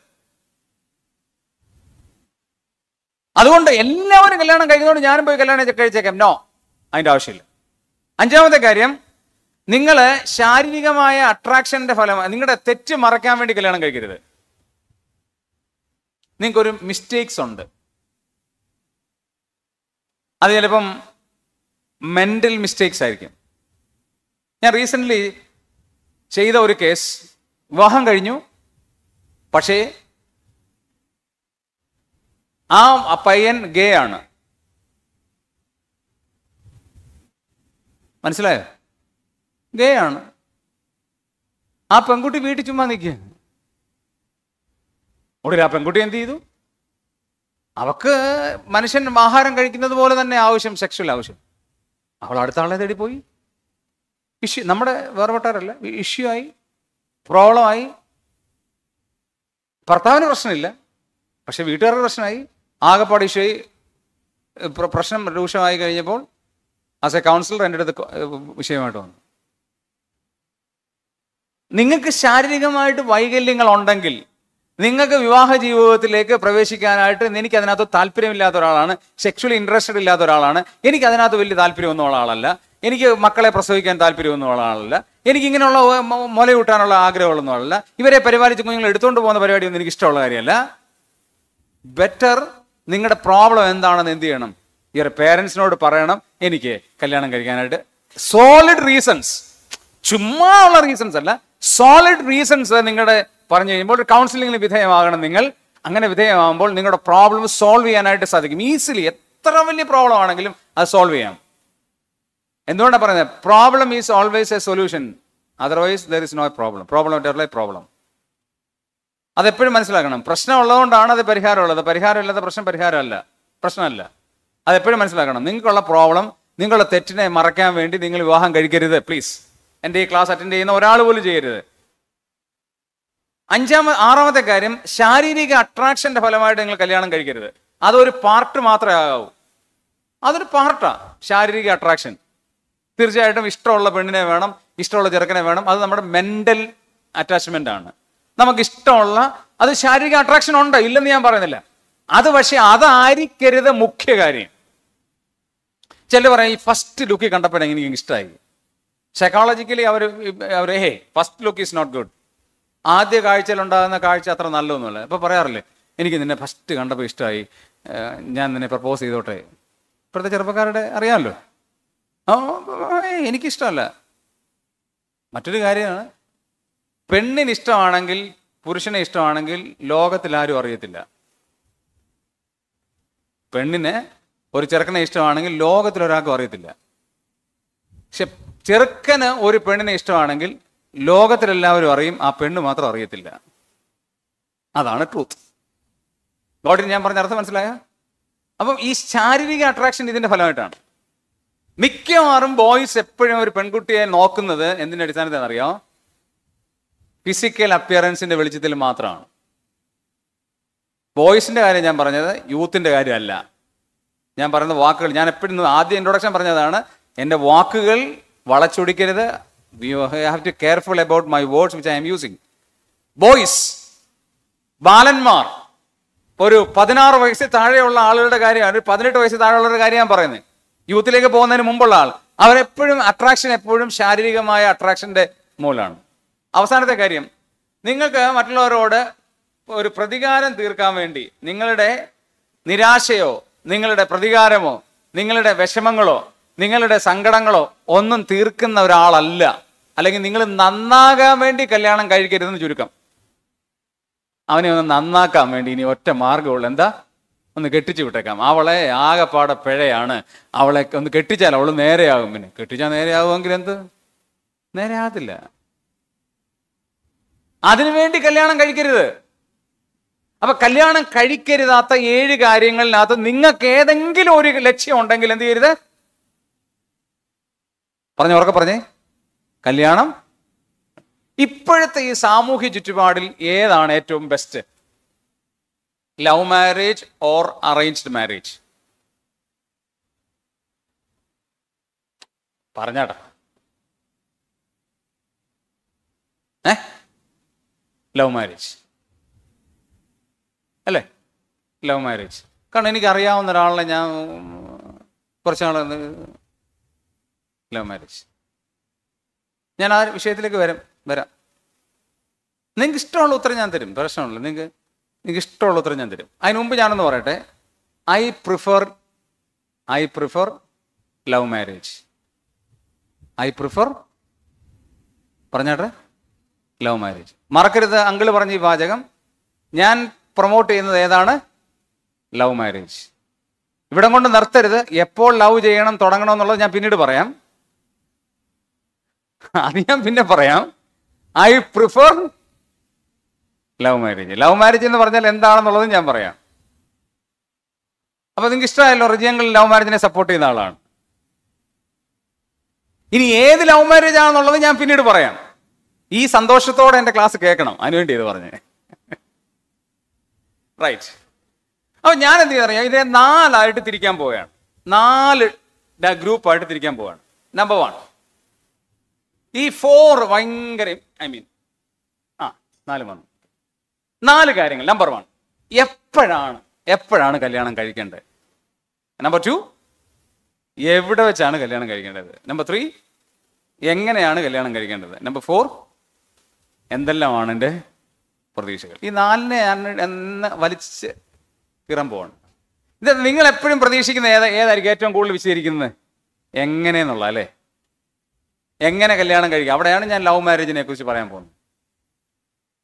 അതുകൊണ്ട് എല്ലാവരും കല്യാണം കഴിക്കുന്നതുകൊണ്ട് ഞാനും പോയി കല്യാണം കഴിച്ചേക്കാം. നോ അതിന്റെ ആവശ്യമില്ല. അഞ്ചാമത്തെ കാര്യം നിങ്ങൾ ശാരീരികമായ അട്രാക്ഷന്റെ ഫലമായി നിങ്ങളുടെ തെറ്റ് മറക്കാൻ വേണ്ടി കല്യാണം കഴിക്കരുത്. നിങ്ങൾക്കൊരു മിസ്റ്റേക്സ് ഉണ്ട്. അത് ചിലപ്പം മെന്റൽ മിസ്റ്റേക്സ് ആയിരിക്കും. ഞാൻ റീസെന്റ്ലി ചെയ്ത ഒരു കേസ് വിവാഹം കഴിഞ്ഞു. പക്ഷേ ആ പയ്യൻ ഗേ ആണ്. മനസ്സിലായോ? ഗേ ആണ്. ആ പെൺകുട്ടി വീട്ടിൽ ചുമ്മാ നിൽക്കുകയാണ് ഒടുവിൽ ആ പെൺകുട്ടി എന്ത് ചെയ്തു? അവക്ക് മനുഷ്യൻ ആഹാരം കഴിക്കുന്നത് പോലെ തന്നെ ആവശ്യം സെക്ഷൽ ആവശ്യം. അവൾ അടുത്ത ആളെ തേടി പോയി. ഇഷ്യൂ നമ്മുടെ വേർപെട്ടാരല്ല ഇഷ്യൂ ആയി പ്രോബ്ലം ആയി. ഭർത്താവിന് പ്രശ്നമില്ല പക്ഷെ വീട്ടുകാർക്ക് പ്രശ്നമായി. ആകെപ്പാട് ഇഷ്യൂ ആയി പ്രശ്നം രൂക്ഷമായി കഴിഞ്ഞപ്പോൾ ആസ് എ കൗൺസിലർ എന്റെ അടുത്ത് വിഷയമായിട്ട് വന്നു. നിങ്ങൾക്ക് ശാരീരികമായിട്ട് വൈകല്യങ്ങൾ ഉണ്ടെങ്കിൽ നിങ്ങൾക്ക് വിവാഹ ജീവിതത്തിലേക്ക് പ്രവേശിക്കാനായിട്ട് എനിക്ക് അതിനകത്ത് താല്പര്യമില്ലാത്ത ഒരാളാണ് സെക്ഷുവലി ഇൻട്രസ്റ്റഡ് ഇല്ലാത്ത ഒരാളാണ് എനിക്ക് അതിനകത്ത് വലിയ താല്പര്യമൊന്നും ഉള്ള ആളല്ല എനിക്ക് മക്കളെ പ്രസവിക്കാൻ താല്പര്യമൊന്നും ഉള്ള ആളല്ല എനിക്ക് ഇങ്ങനെയുള്ള മുല മുലയൂട്ടാനുള്ള ആഗ്രഹമുള്ളൊന്നും ആളല്ല. ഇവരെ പരിപാലിച്ച് കുഞ്ഞുങ്ങൾ എടുത്തുകൊണ്ട് പോകുന്ന പരിപാടിയൊന്നും എനിക്ക് ഇഷ്ടമുള്ള കാര്യമല്ല. ബെറ്റർ നിങ്ങളുടെ പ്രോബ്ലം എന്താണെന്ന് എന്ത് ചെയ്യണം? ഇവരുടെ പേരൻസിനോട് പറയണം എനിക്ക് കല്യാണം കഴിക്കാനായിട്ട്. സോളിഡ് റീസൺസ് ചുമ്മാ ഉള്ള റീസൺസ് അല്ല. സോളിഡ് റീസൺസ് നിങ്ങളുടെ പറഞ്ഞു കഴിയുമ്പോൾ ഒരു കൗൺസിലിംഗിന് വിധേയമാകണം നിങ്ങൾ. അങ്ങനെ വിധേയമാകുമ്പോൾ നിങ്ങളുടെ പ്രോബ്ലം സോൾവ് ചെയ്യാനായിട്ട് സാധിക്കും. ഈസിലി എത്ര വലിയ പ്രോബ്ലം ആണെങ്കിലും അത് സോൾവ് ചെയ്യാം. എന്തുകൊണ്ടാണ് പറയുന്നത്? Problem is always a solution otherwise there is no problem problem problem അതെപ്പോഴും മനസ്സിലാക്കണം. പ്രശ്നം ഉള്ളതുകൊണ്ടാണ് അത് പരിഹാരമുള്ളത്. പരിഹാരമില്ലാത്ത പ്രശ്നം പരിഹാരമല്ല. പ്രശ്നമല്ല. അതെപ്പോഴും മനസ്സിലാക്കണം. നിങ്ങൾക്കുള്ള പ്രോബ്ലം നിങ്ങളുടെ തെറ്റിനെ മറക്കാൻ വേണ്ടി നിങ്ങൾ വിവാഹം കഴിക്കരുത് പ്ലീസ് എന്റെ ഈ ക്ലാസ് അറ്റൻഡ് ചെയ്യുന്ന ഒരാൾ പോലും ചെയ്യരുത്. അഞ്ചാമ ആറാമത്തെ കാര്യം ശാരീരിക അട്രാക്ഷന്റെ ഫലമായിട്ട് നിങ്ങൾ കല്യാണം കഴിക്കരുത്. അതൊരു പാർട്ട് മാത്രമേ ആകാവൂ. അതൊരു പാർട്ടാണ് ശാരീരിക അട്രാക്ഷൻ തീർച്ചയായിട്ടും ഇഷ്ടമുള്ള പെണ്ണിനെ വേണം ഇഷ്ടമുള്ള ചെറുക്കനെ വേണം. അത് നമ്മുടെ മെന്റൽ അറ്റാച്ച്മെന്റ് ആണ്. നമുക്ക് ഇഷ്ടമുള്ള അത് ശാരീരിക അട്രാക്ഷൻ ഉണ്ടോ ഇല്ലെന്ന് ഞാൻ പറയുന്നില്ല. അത് പക്ഷെ അതായിരിക്കരുത് മുഖ്യ കാര്യം. ചില പറയാം ഈ ഫസ്റ്റ് ലുക്കിൽ കണ്ടപ്പോഴെങ്കിൽ എനിക്ക് ഇഷ്ടമായി. സൈക്കോളജിക്കലി അവർ അവർ hey first look is not good ആദ്യ കാഴ്ചയിൽ ഉണ്ടാകുന്ന കാഴ്ച അത്ര നല്ലതൊന്നുമല്ല. ഇപ്പോൾ പറയാറില്ലേ എനിക്ക് നിന്നെ ഫസ്റ്റ് കണ്ടപ്പോൾ ഇഷ്ടമായി ഞാൻ നിന്നെ പ്രപ്പോസ് ചെയ്തോട്ടെ. ഇപ്പോഴത്തെ ചെറുപ്പക്കാരുടെ അറിയാമല്ലോ. എനിക്കിഷ്ടമല്ല. മറ്റൊരു കാര്യമാണ് പെണ്ണിന് ഇഷ്ടമാണെങ്കിൽ പുരുഷനെ ഇഷ്ടമാണെങ്കിൽ ലോകത്തിൽ ആരും അറിയത്തില്ല. പെണ്ണിനെ ഒരു ചെറുക്കനെ ഇഷ്ടമാണെങ്കിൽ ലോകത്തിൽ ഒരാൾക്കും അറിയത്തില്ല. പക്ഷെ ചെറുക്കന് ഒരു പെണ്ണിനെ ഇഷ്ടമാണെങ്കിൽ ലോകത്തിലെല്ലാവരും അറിയും ആ പെണ്ണ് മാത്രം അറിയത്തില്ല. അതാണ് ട്രൂത്ത് ഗോഡിന് ഞാൻ പറഞ്ഞ അർത്ഥം മനസ്സിലായ? അപ്പം ഈ ശാരീരിക അട്രാക്ഷൻ ഇതിന്റെ ഫലമായിട്ടാണ്. മിക്കവാറും ബോയ്സ് എപ്പോഴും ഒരു പെൺകുട്ടിയെ നോക്കുന്നത് എന്തിന്റെ അടിസ്ഥാനത്തിൽ അറിയോ? ഫിസിക്കൽ അപ്പിയറൻസിന്റെ വെളിച്ചത്തിൽ മാത്രമാണ്. ബോയ്സിന്റെ കാര്യം ഞാൻ പറഞ്ഞത് യൂത്തിന്റെ കാര്യമല്ല. ഞാൻ പറയുന്ന വാക്കുകൾ ഞാൻ എപ്പോഴും ആദ്യം ഇൻട്രൊഡക്ഷൻ പറഞ്ഞതാണ് എന്റെ വാക്കുകൾ വളച്ചൊടിക്കരുത്. You have to careful about my words which I am using boys ബാലന്മാർ ഒരു പതിനാറ് വയസ്സിൽ താഴെയുള്ള ആളുകളുടെ കാര്യമാണ് ഒരു പതിനെട്ട് വയസ്സിൽ താഴെയുള്ളവരുടെ കാര്യം ഞാൻ പറയുന്നത് യൂത്തിലേക്ക് പോകുന്നതിന് മുമ്പുള്ള ആൾ അവരെപ്പോഴും അട്രാക്ഷൻ എപ്പോഴും ശാരീരികമായ അട്രാക്ഷന്റെ മൂലമാണ് അവസാനത്തെ കാര്യം നിങ്ങൾക്ക് മറ്റുള്ളവരോട് ഒരു പ്രതികാരം തീർക്കാൻ വേണ്ടി നിങ്ങളുടെ നിരാശയോ നിങ്ങളുടെ പ്രതികാരമോ നിങ്ങളുടെ വിഷമങ്ങളോ നിങ്ങളുടെ സങ്കടങ്ങളോ ഒന്നും തീർക്കുന്ന ഒരാളല്ല. അല്ലെങ്കിൽ നിങ്ങൾ നന്നാകാൻ വേണ്ടി കല്യാണം കഴിക്കരുതെന്ന് ചുരുക്കം. അവനെ ഒന്ന് നന്നാക്കാൻ വേണ്ടി ഇനി ഒറ്റ മാർഗമുള്ളൂ എന്താ? ഒന്ന് കെട്ടിച്ചു വിട്ടേക്കാം. അവളെ ആകെപ്പാടെ പിഴയാണ്. അവളെ ഒന്ന് കെട്ടിച്ചാൽ അവൾ നേരെയാകും പിന്നെ. കെട്ടിച്ചാൽ നേരെയാകുമെങ്കിൽ എന്ത്? നേരെയാകത്തില്ല. അതിനുവേണ്ടി കല്യാണം കഴിക്കരുത്. അപ്പൊ കല്യാണം കഴിക്കരുതാത്ത ഏഴ് കാര്യങ്ങളിനകത്ത് നിങ്ങൾക്ക് ഏതെങ്കിലും ഒരു ലക്ഷ്യം ഉണ്ടെങ്കിൽ എന്ത് ചെയ്യരുത്? പറഞ്ഞു ഉറക്കെ പറഞ്ഞേ. കല്യാണം. ഇപ്പോഴത്തെ ഈ സാമൂഹ്യ ചുറ്റുപാടിൽ ഏതാണ് ഏറ്റവും best love marriage or arranged marriage പറഞ്ഞാടാ. ഏ? ലവ് മാരേജ് അല്ലേ? ലവ് മാരേജ് കാരണം എനിക്ക് അറിയാവുന്ന ഒരാളെ ഞാൻ കുറച്ച് ലവ് മാരേജ്. ഞാൻ ആ വിഷയത്തിലേക്ക് വരും വരാം. നിങ്ങൾക്ക് ഇഷ്ടമുള്ള ഉത്തരം ഞാൻ തരും പ്രശ്നമുള്ള നിങ്ങൾക്ക് നിങ്ങൾക്ക് ഇഷ്ടമുള്ള ഉത്തരം ഞാൻ തരും. അതിന് മുമ്പ് ഞാനൊന്ന് പറയട്ടെ. I prefer I prefer love marriage I prefer പറഞ്ഞാട്ടെ ലവ് മാരേജ് മറക്കരുത് അങ്കിൾ പറഞ്ഞ ഈ വാചകം. ഞാൻ പ്രൊമോട്ട് ചെയ്യുന്നത് ഏതാണ്? ലവ് മാരേജ് ഇവിടം കൊണ്ട് നിർത്തരുത്. എപ്പോൾ ലവ് ചെയ്യണം തുടങ്ങണം എന്നുള്ളത് ഞാൻ പിന്നീട് പറയാം. അത് ഞാൻ പിന്നെ പറയാം. I prefer love marriage love marriage എന്ന് പറഞ്ഞാൽ എന്താണെന്നുള്ളത് ഞാൻ പറയാം. അപ്പൊ നിങ്ങൾക്ക് ഇഷ്ടമായല്ലോ റിജിയങ്ങൾ ലവ് മാരേജിനെ സപ്പോർട്ട് ചെയ്യുന്ന ആളാണ്. ഇനി ഏത് ലവ് മാരേജ് ആണെന്നുള്ളത് ഞാൻ പിന്നീട് പറയാം. ഈ സന്തോഷത്തോടെ എന്റെ ക്ലാസ് കേൾക്കണം. അതിനുവേണ്ടി ഇത് പറഞ്ഞേ. റൈറ്റ് അപ്പൊ ഞാൻ എന്ത് ചെയ്യാറിയാം ഇതിനെ നാലായിട്ട് തിരിക്കാൻ പോവുകയാണ്. നാല് ഗ്രൂപ്പായിട്ട് തിരിക്കാൻ പോവുകയാണ്. നമ്പർ വൺ ഈ ഫോർ ഭയങ്കര ഐ മീൻ ആ നാല് വന്നു നാല് കാര്യങ്ങൾ. നമ്പർ വൺ എപ്പോഴാണ് എപ്പോഴാണ് കല്യാണം കഴിക്കേണ്ടത്? നമ്പർ ടു എവിടെ വെച്ചാണ് കല്യാണം കഴിക്കേണ്ടത്? നമ്പർ ത്രീ എങ്ങനെയാണ് കല്യാണം കഴിക്കേണ്ടത്? നമ്പർ ഫോർ എന്തെല്ലാമാണ് എന്റെ പ്രതീക്ഷകൾ? ഈ നാലിനെ എന്ന വലിച്ച് പിറം പോകണം ഇത് നിങ്ങൾ എപ്പോഴും പ്രതീക്ഷിക്കുന്ന ഏതാ ഏതായിരിക്കും ഏറ്റവും കൂടുതൽ വിശദീകരിക്കുന്നത്? എങ്ങനെയെന്നുള്ള അല്ലേ? എങ്ങനെ കല്യാണം കഴിക്കുക അവിടെയാണ് ഞാൻ ലവ് മാരേജിനെ കുറിച്ച് പറയാൻ പോകുന്നത്.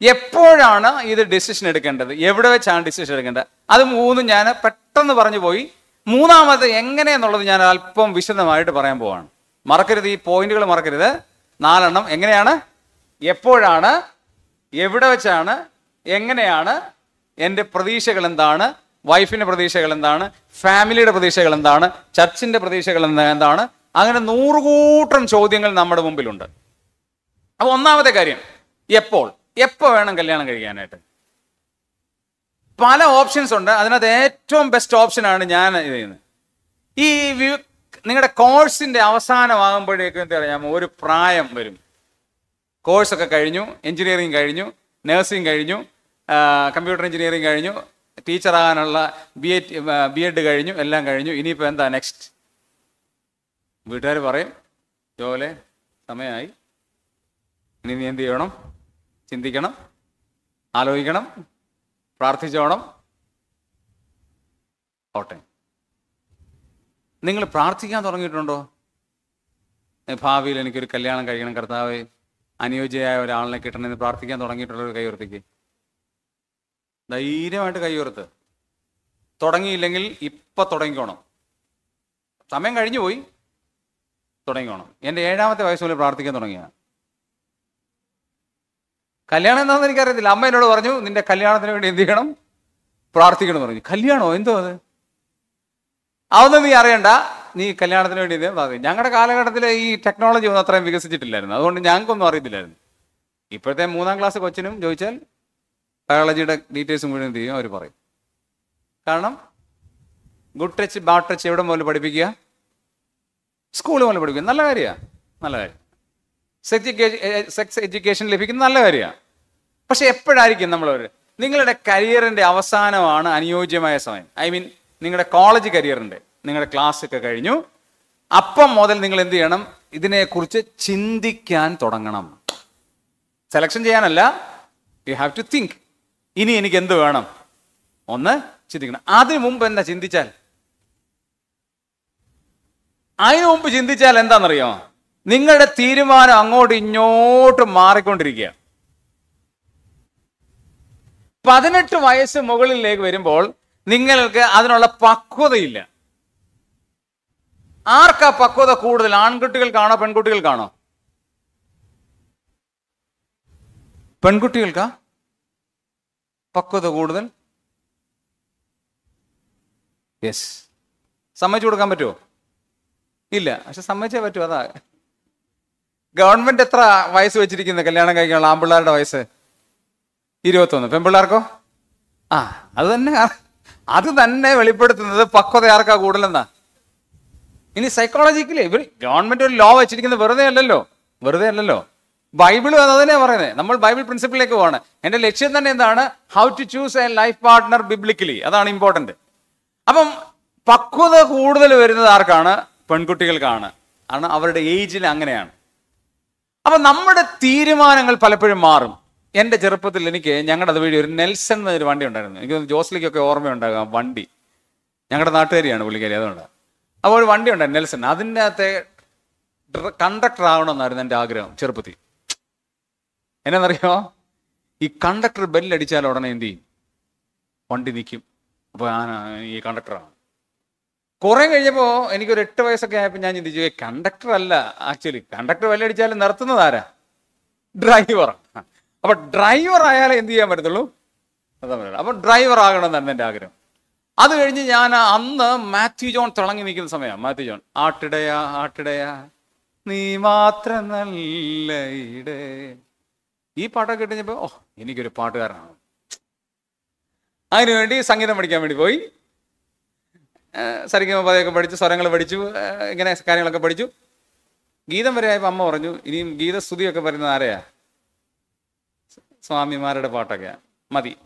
എപ്പോഴാണ് ഇത് ഡിസിഷൻ എടുക്കേണ്ടത്? എവിടെ വെച്ചാണ് ഡിസിഷൻ എടുക്കേണ്ടത്? അത് മൂന്നും ഞാൻ പെട്ടെന്ന് പറഞ്ഞു പോയി. മൂന്നാമത് എങ്ങനെയെന്നുള്ളത് ഞാൻ അല്പം വിശദമായിട്ട് പറയാൻ പോവാണ്. മറക്കരുത് ഈ പോയിന്റുകൾ മറക്കരുത്. നാലെണ്ണം എങ്ങനെയാണ്? എപ്പോഴാണ്? എവിടെ വെച്ചാണ്? എങ്ങനെയാണ്? എന്റെ പ്രതീക്ഷകൾ എന്താണ്? വൈഫിന്റെ പ്രതീക്ഷകൾ എന്താണ്? ഫാമിലിയുടെ പ്രതീക്ഷകൾ എന്താണ്? ചർച്ചിന്റെ പ്രതീക്ഷകൾ എന്താണ്? അങ്ങനെ നൂറുകൂട്ടം ചോദ്യങ്ങൾ നമ്മുടെ മുമ്പിലുണ്ട്. അപ്പൊ ഒന്നാമത്തെ കാര്യം എപ്പോൾ? എപ്പോൾ വേണം കല്യാണം കഴിക്കാനായിട്ട്? പല ഓപ്ഷൻസ് ഉണ്ട്. അതിനകത്ത് ഏറ്റവും ബെസ്റ്റ് ഓപ്ഷനാണ് ഞാൻ ഇത് ഈ നിങ്ങളുടെ കോഴ്സിന്റെ അവസാനമാകുമ്പോഴേക്കും എന്താ പറയാ ഒരു പ്രായം വരും. കോഴ്സൊക്കെ കഴിഞ്ഞു എഞ്ചിനീയറിംഗ് കഴിഞ്ഞു നഴ്സിംഗ് കഴിഞ്ഞു കമ്പ്യൂട്ടർ എഞ്ചിനീയറിംഗ് കഴിഞ്ഞു ടീച്ചറാകാനുള്ള ബി എ ബി എഡ് കഴിഞ്ഞു എല്ലാം കഴിഞ്ഞു. ഇനിയിപ്പോൾ എന്താ നെക്സ്റ്റ് വീട്ടുകാർ പറയും ജോലെ സമയമായി ഇനി നീ എന്ത് ചെയ്യണം? ചിന്തിക്കണം ആലോചിക്കണം പ്രാർത്ഥിച്ചോണം. ഓട്ടെ. നിങ്ങൾ പ്രാർത്ഥിക്കാൻ തുടങ്ങിയിട്ടുണ്ടോ? ഭാവിയിൽ എനിക്കൊരു കല്യാണം കഴിക്കണം കർത്താവ്. അനുയോജ്യയായ ഒരാളിനെ കിട്ടണമെന്ന് പ്രാർത്ഥിക്കാൻ തുടങ്ങിയിട്ടുള്ള ഒരു കൈയുറത്തേക്ക് ധൈര്യമായിട്ട് കൈയുറത്ത്. തുടങ്ങിയില്ലെങ്കിൽ ഇപ്പം തുടങ്ങിക്കോണം. സമയം കഴിഞ്ഞു പോയി തുടങ്ങിക്കോണം. എന്റെ ഏഴാമത്തെ വയസ്സ് മുതൽ പ്രാർത്ഥിക്കാൻ തുടങ്ങിയ കല്യാണം എന്താണെന്ന് എനിക്കറിയത്തില്ല. അമ്മ എന്നോട് പറഞ്ഞു നിന്റെ കല്യാണത്തിന് വേണ്ടി എന്ത് ചെയ്യണം? പ്രാർത്ഥിക്കണം പറഞ്ഞു. കല്യാണോ? എന്തോ അത്? അതൊന്നും നീ അറിയണ്ട. നീ കല്യാണത്തിന് വേണ്ടി ഇത് പ്രാർത്ഥി- ഞങ്ങളുടെ കാലഘട്ടത്തിൽ ഈ ടെക്നോളജി ഒന്നും അത്രയും വികസിച്ചിട്ടില്ലായിരുന്നു. അതുകൊണ്ട് ഞങ്ങൾക്കൊന്നും അറിയത്തില്ലായിരുന്നു. ഇപ്പോഴത്തെ മൂന്നാം ക്ലാസ് കൊച്ചിനും ചോദിച്ചാൽ ബയോളജിയുടെ ഡീറ്റെയിൽസ് മുഴുവൻ ചെയ്യും? അവർ പറയും. കാരണം ഗുഡ് ടച്ച് ബാഡ് ടച്ച് എവിടെ മുതൽ പഠിപ്പിക്കുക? സ്കൂൾ മുതൽ പഠിപ്പിക്കും. നല്ല കാര്യമാണ് നല്ല കാര്യം. സെക്സ് സെക്സ് എഡ്യൂക്കേഷൻ ലഭിക്കുന്നത് നല്ല കാര്യമാണ് പക്ഷെ എപ്പോഴായിരിക്കും നമ്മൾ നിങ്ങളുടെ കരിയറിന്റെ അവസാനമാണ് അനുയോജ്യമായ സമയം. ഐ മീൻ നിങ്ങളുടെ കോളേജ് കരിയറിന്റെ നിങ്ങളുടെ ക്ലാസ് ഒക്കെ കഴിഞ്ഞു. അപ്പം മുതൽ നിങ്ങൾ എന്ത് ചെയ്യണം? ഇതിനെക്കുറിച്ച് ചിന്തിക്കാൻ തുടങ്ങണം. സെലക്ഷൻ ചെയ്യാനല്ല. യു ഹാവ് ടു തിങ്ക് ഇനി എനിക്ക് എന്ത് വേണം? ഒന്ന് ചിന്തിക്കണം. അതിനു മുമ്പ് എന്താ ചിന്തിച്ചാൽ? അതിനു മുമ്പ് ചിന്തിച്ചാൽ എന്താണെന്നറിയോ? നിങ്ങളുടെ തീരുമാനം അങ്ങോട്ടും ഇങ്ങോട്ട് മാറിക്കൊണ്ടിരിക്കുക. പതിനെട്ട് വയസ്സ് മുകളിലേക്ക് വരുമ്പോൾ നിങ്ങൾക്ക് അതിനുള്ള പക്വതയില്ല. ആർക്കാ പക്വത കൂടുതൽ? ആൺകുട്ടികൾക്കാണോ പെൺകുട്ടികൾക്കാണോ പെൺകുട്ടികൾക്കാ? പക്വത കൂടുതൽ? യെസ് സമ്മതിച്ചു കൊടുക്കാൻ പറ്റുമോ? ഇല്ല പക്ഷെ സമ്മതിച്ചേ പറ്റൂ അതാ. ഗവൺമെന്റ് എത്ര വയസ്സ് വെച്ചിരിക്കുന്നത് കല്യാണം കഴിക്കാനുള്ള ആമ്പിള്ളേരുടെ വയസ്സ്? ഇരുപത്തൊന്ന്. പെൺപിള്ളേർക്കോ? ആ അത് തന്നെ. അത് തന്നെ വെളിപ്പെടുത്തുന്നത് പക്വത ആർക്കാ കൂടുതലെന്നാ? ഇനി സൈക്കോളജിക്കലി ഇവർ ഗവൺമെന്റ് ഒരു ലോ വെച്ചിരിക്കുന്നത് വെറുതെ അല്ലല്ലോ. വെറുതെ അല്ലല്ലോ. ബൈബിളും അത് തന്നെയാണ് പറയുന്നത്. നമ്മൾ ബൈബിൾ പ്രിൻസിപ്പിളിലേക്ക് പോവാണ്. എന്റെ ലക്ഷ്യം തന്നെ എന്താണ്? How to choose a life partner biblically അതാണ് ഇമ്പോർട്ടന്റ് അപ്പം പക്വത കൂടുതൽ വരുന്നത് ആർക്കാണ്? പെൺകുട്ടികൾക്കാണ്. കാരണം അവരുടെ ഏജിൽ അങ്ങനെയാണ്. അപ്പൊ നമ്മുടെ തീരുമാനങ്ങൾ പലപ്പോഴും മാറും. എന്റെ ചെറുപ്പത്തിൽ എനിക്ക് ഞങ്ങളുടെ അത് വഴി ഒരു നെൽസൺ എന്നൊരു വണ്ടി ഉണ്ടായിരുന്നു. എനിക്ക് ജോസിലേക്കൊക്കെ ഓർമ്മയുണ്ടാകാം വണ്ടി. ഞങ്ങളുടെ നാട്ടുകാരിയാണ് പുള്ളിക്കാരി അതുകൊണ്ട്. അപ്പോൾ ഒരു വണ്ടി ഉണ്ടായിരുന്നു നെൽസൺ. അതിന്റെ അകത്തെ കണ്ടക്ടർ ആവണമെന്നായിരുന്നു എന്റെ ആഗ്രഹം ചെറുപ്പത്തിൽ. എന്നാന്നറിയോ? ഈ കണ്ടക്ടർ ബെല്ലടിച്ചാൽ ഉടനെ എന്ത് ചെയ്യും? വണ്ടി നിൽക്കും അപ്പോൾ ഞാൻ ഈ കണ്ടക്ടറാണ് കുറെ എനിക്ക് ഒരു എട്ട് വയസ്സൊക്കെ ആയപ്പോൾ ഞാൻ ചിന്തിച്ചു കണ്ടക്ടർ അല്ല ആക്ച്വലി കണ്ടക്ടർ ബെല്ലടിച്ചാൽ നിർത്തുന്നത് ആരാ? ഡ്രൈവർ അപ്പൊ ഡ്രൈവർ ആയാലേ എന്ത് ചെയ്യാൻ പറ്റത്തുള്ളൂ? അപ്പൊ ഡ്രൈവർ ആകണം എന്നായിരുന്നു എന്റെ ആഗ്രഹം. അത് കഴിഞ്ഞ് ഞാൻ അന്ന് മാത്യു ജോൺ തിളങ്ങി നിൽക്കുന്ന സമയമാണ് മാത്യു ജോൺ ആട്ടിടയാ ആട്ടിടയാ നീ മാത്രം നല്ല ഇടേ. ഈ പാട്ടൊക്കെ കഴിഞ്ഞപ്പോൾ ഓ എനിക്കൊരു പാട്ടുകാരനാണ്. അതിനുവേണ്ടി സംഗീതം പഠിക്കാൻ വേണ്ടി പോയി. സരിഗമ പദയൊക്കെ പഠിച്ചു സ്വരങ്ങൾ പഠിച്ചു ഇങ്ങനെ കാര്യങ്ങളൊക്കെ പഠിച്ചു. ഗീതം വരെ ആയപ്പോൾ അമ്മ പറഞ്ഞു ഇനിയും ഗീതസ്തുതിയൊക്കെ പറയുന്നത് ആരെയാ? സ്വാമിമാരുടെ പാട്ടൊക്കെയാണ് മതി.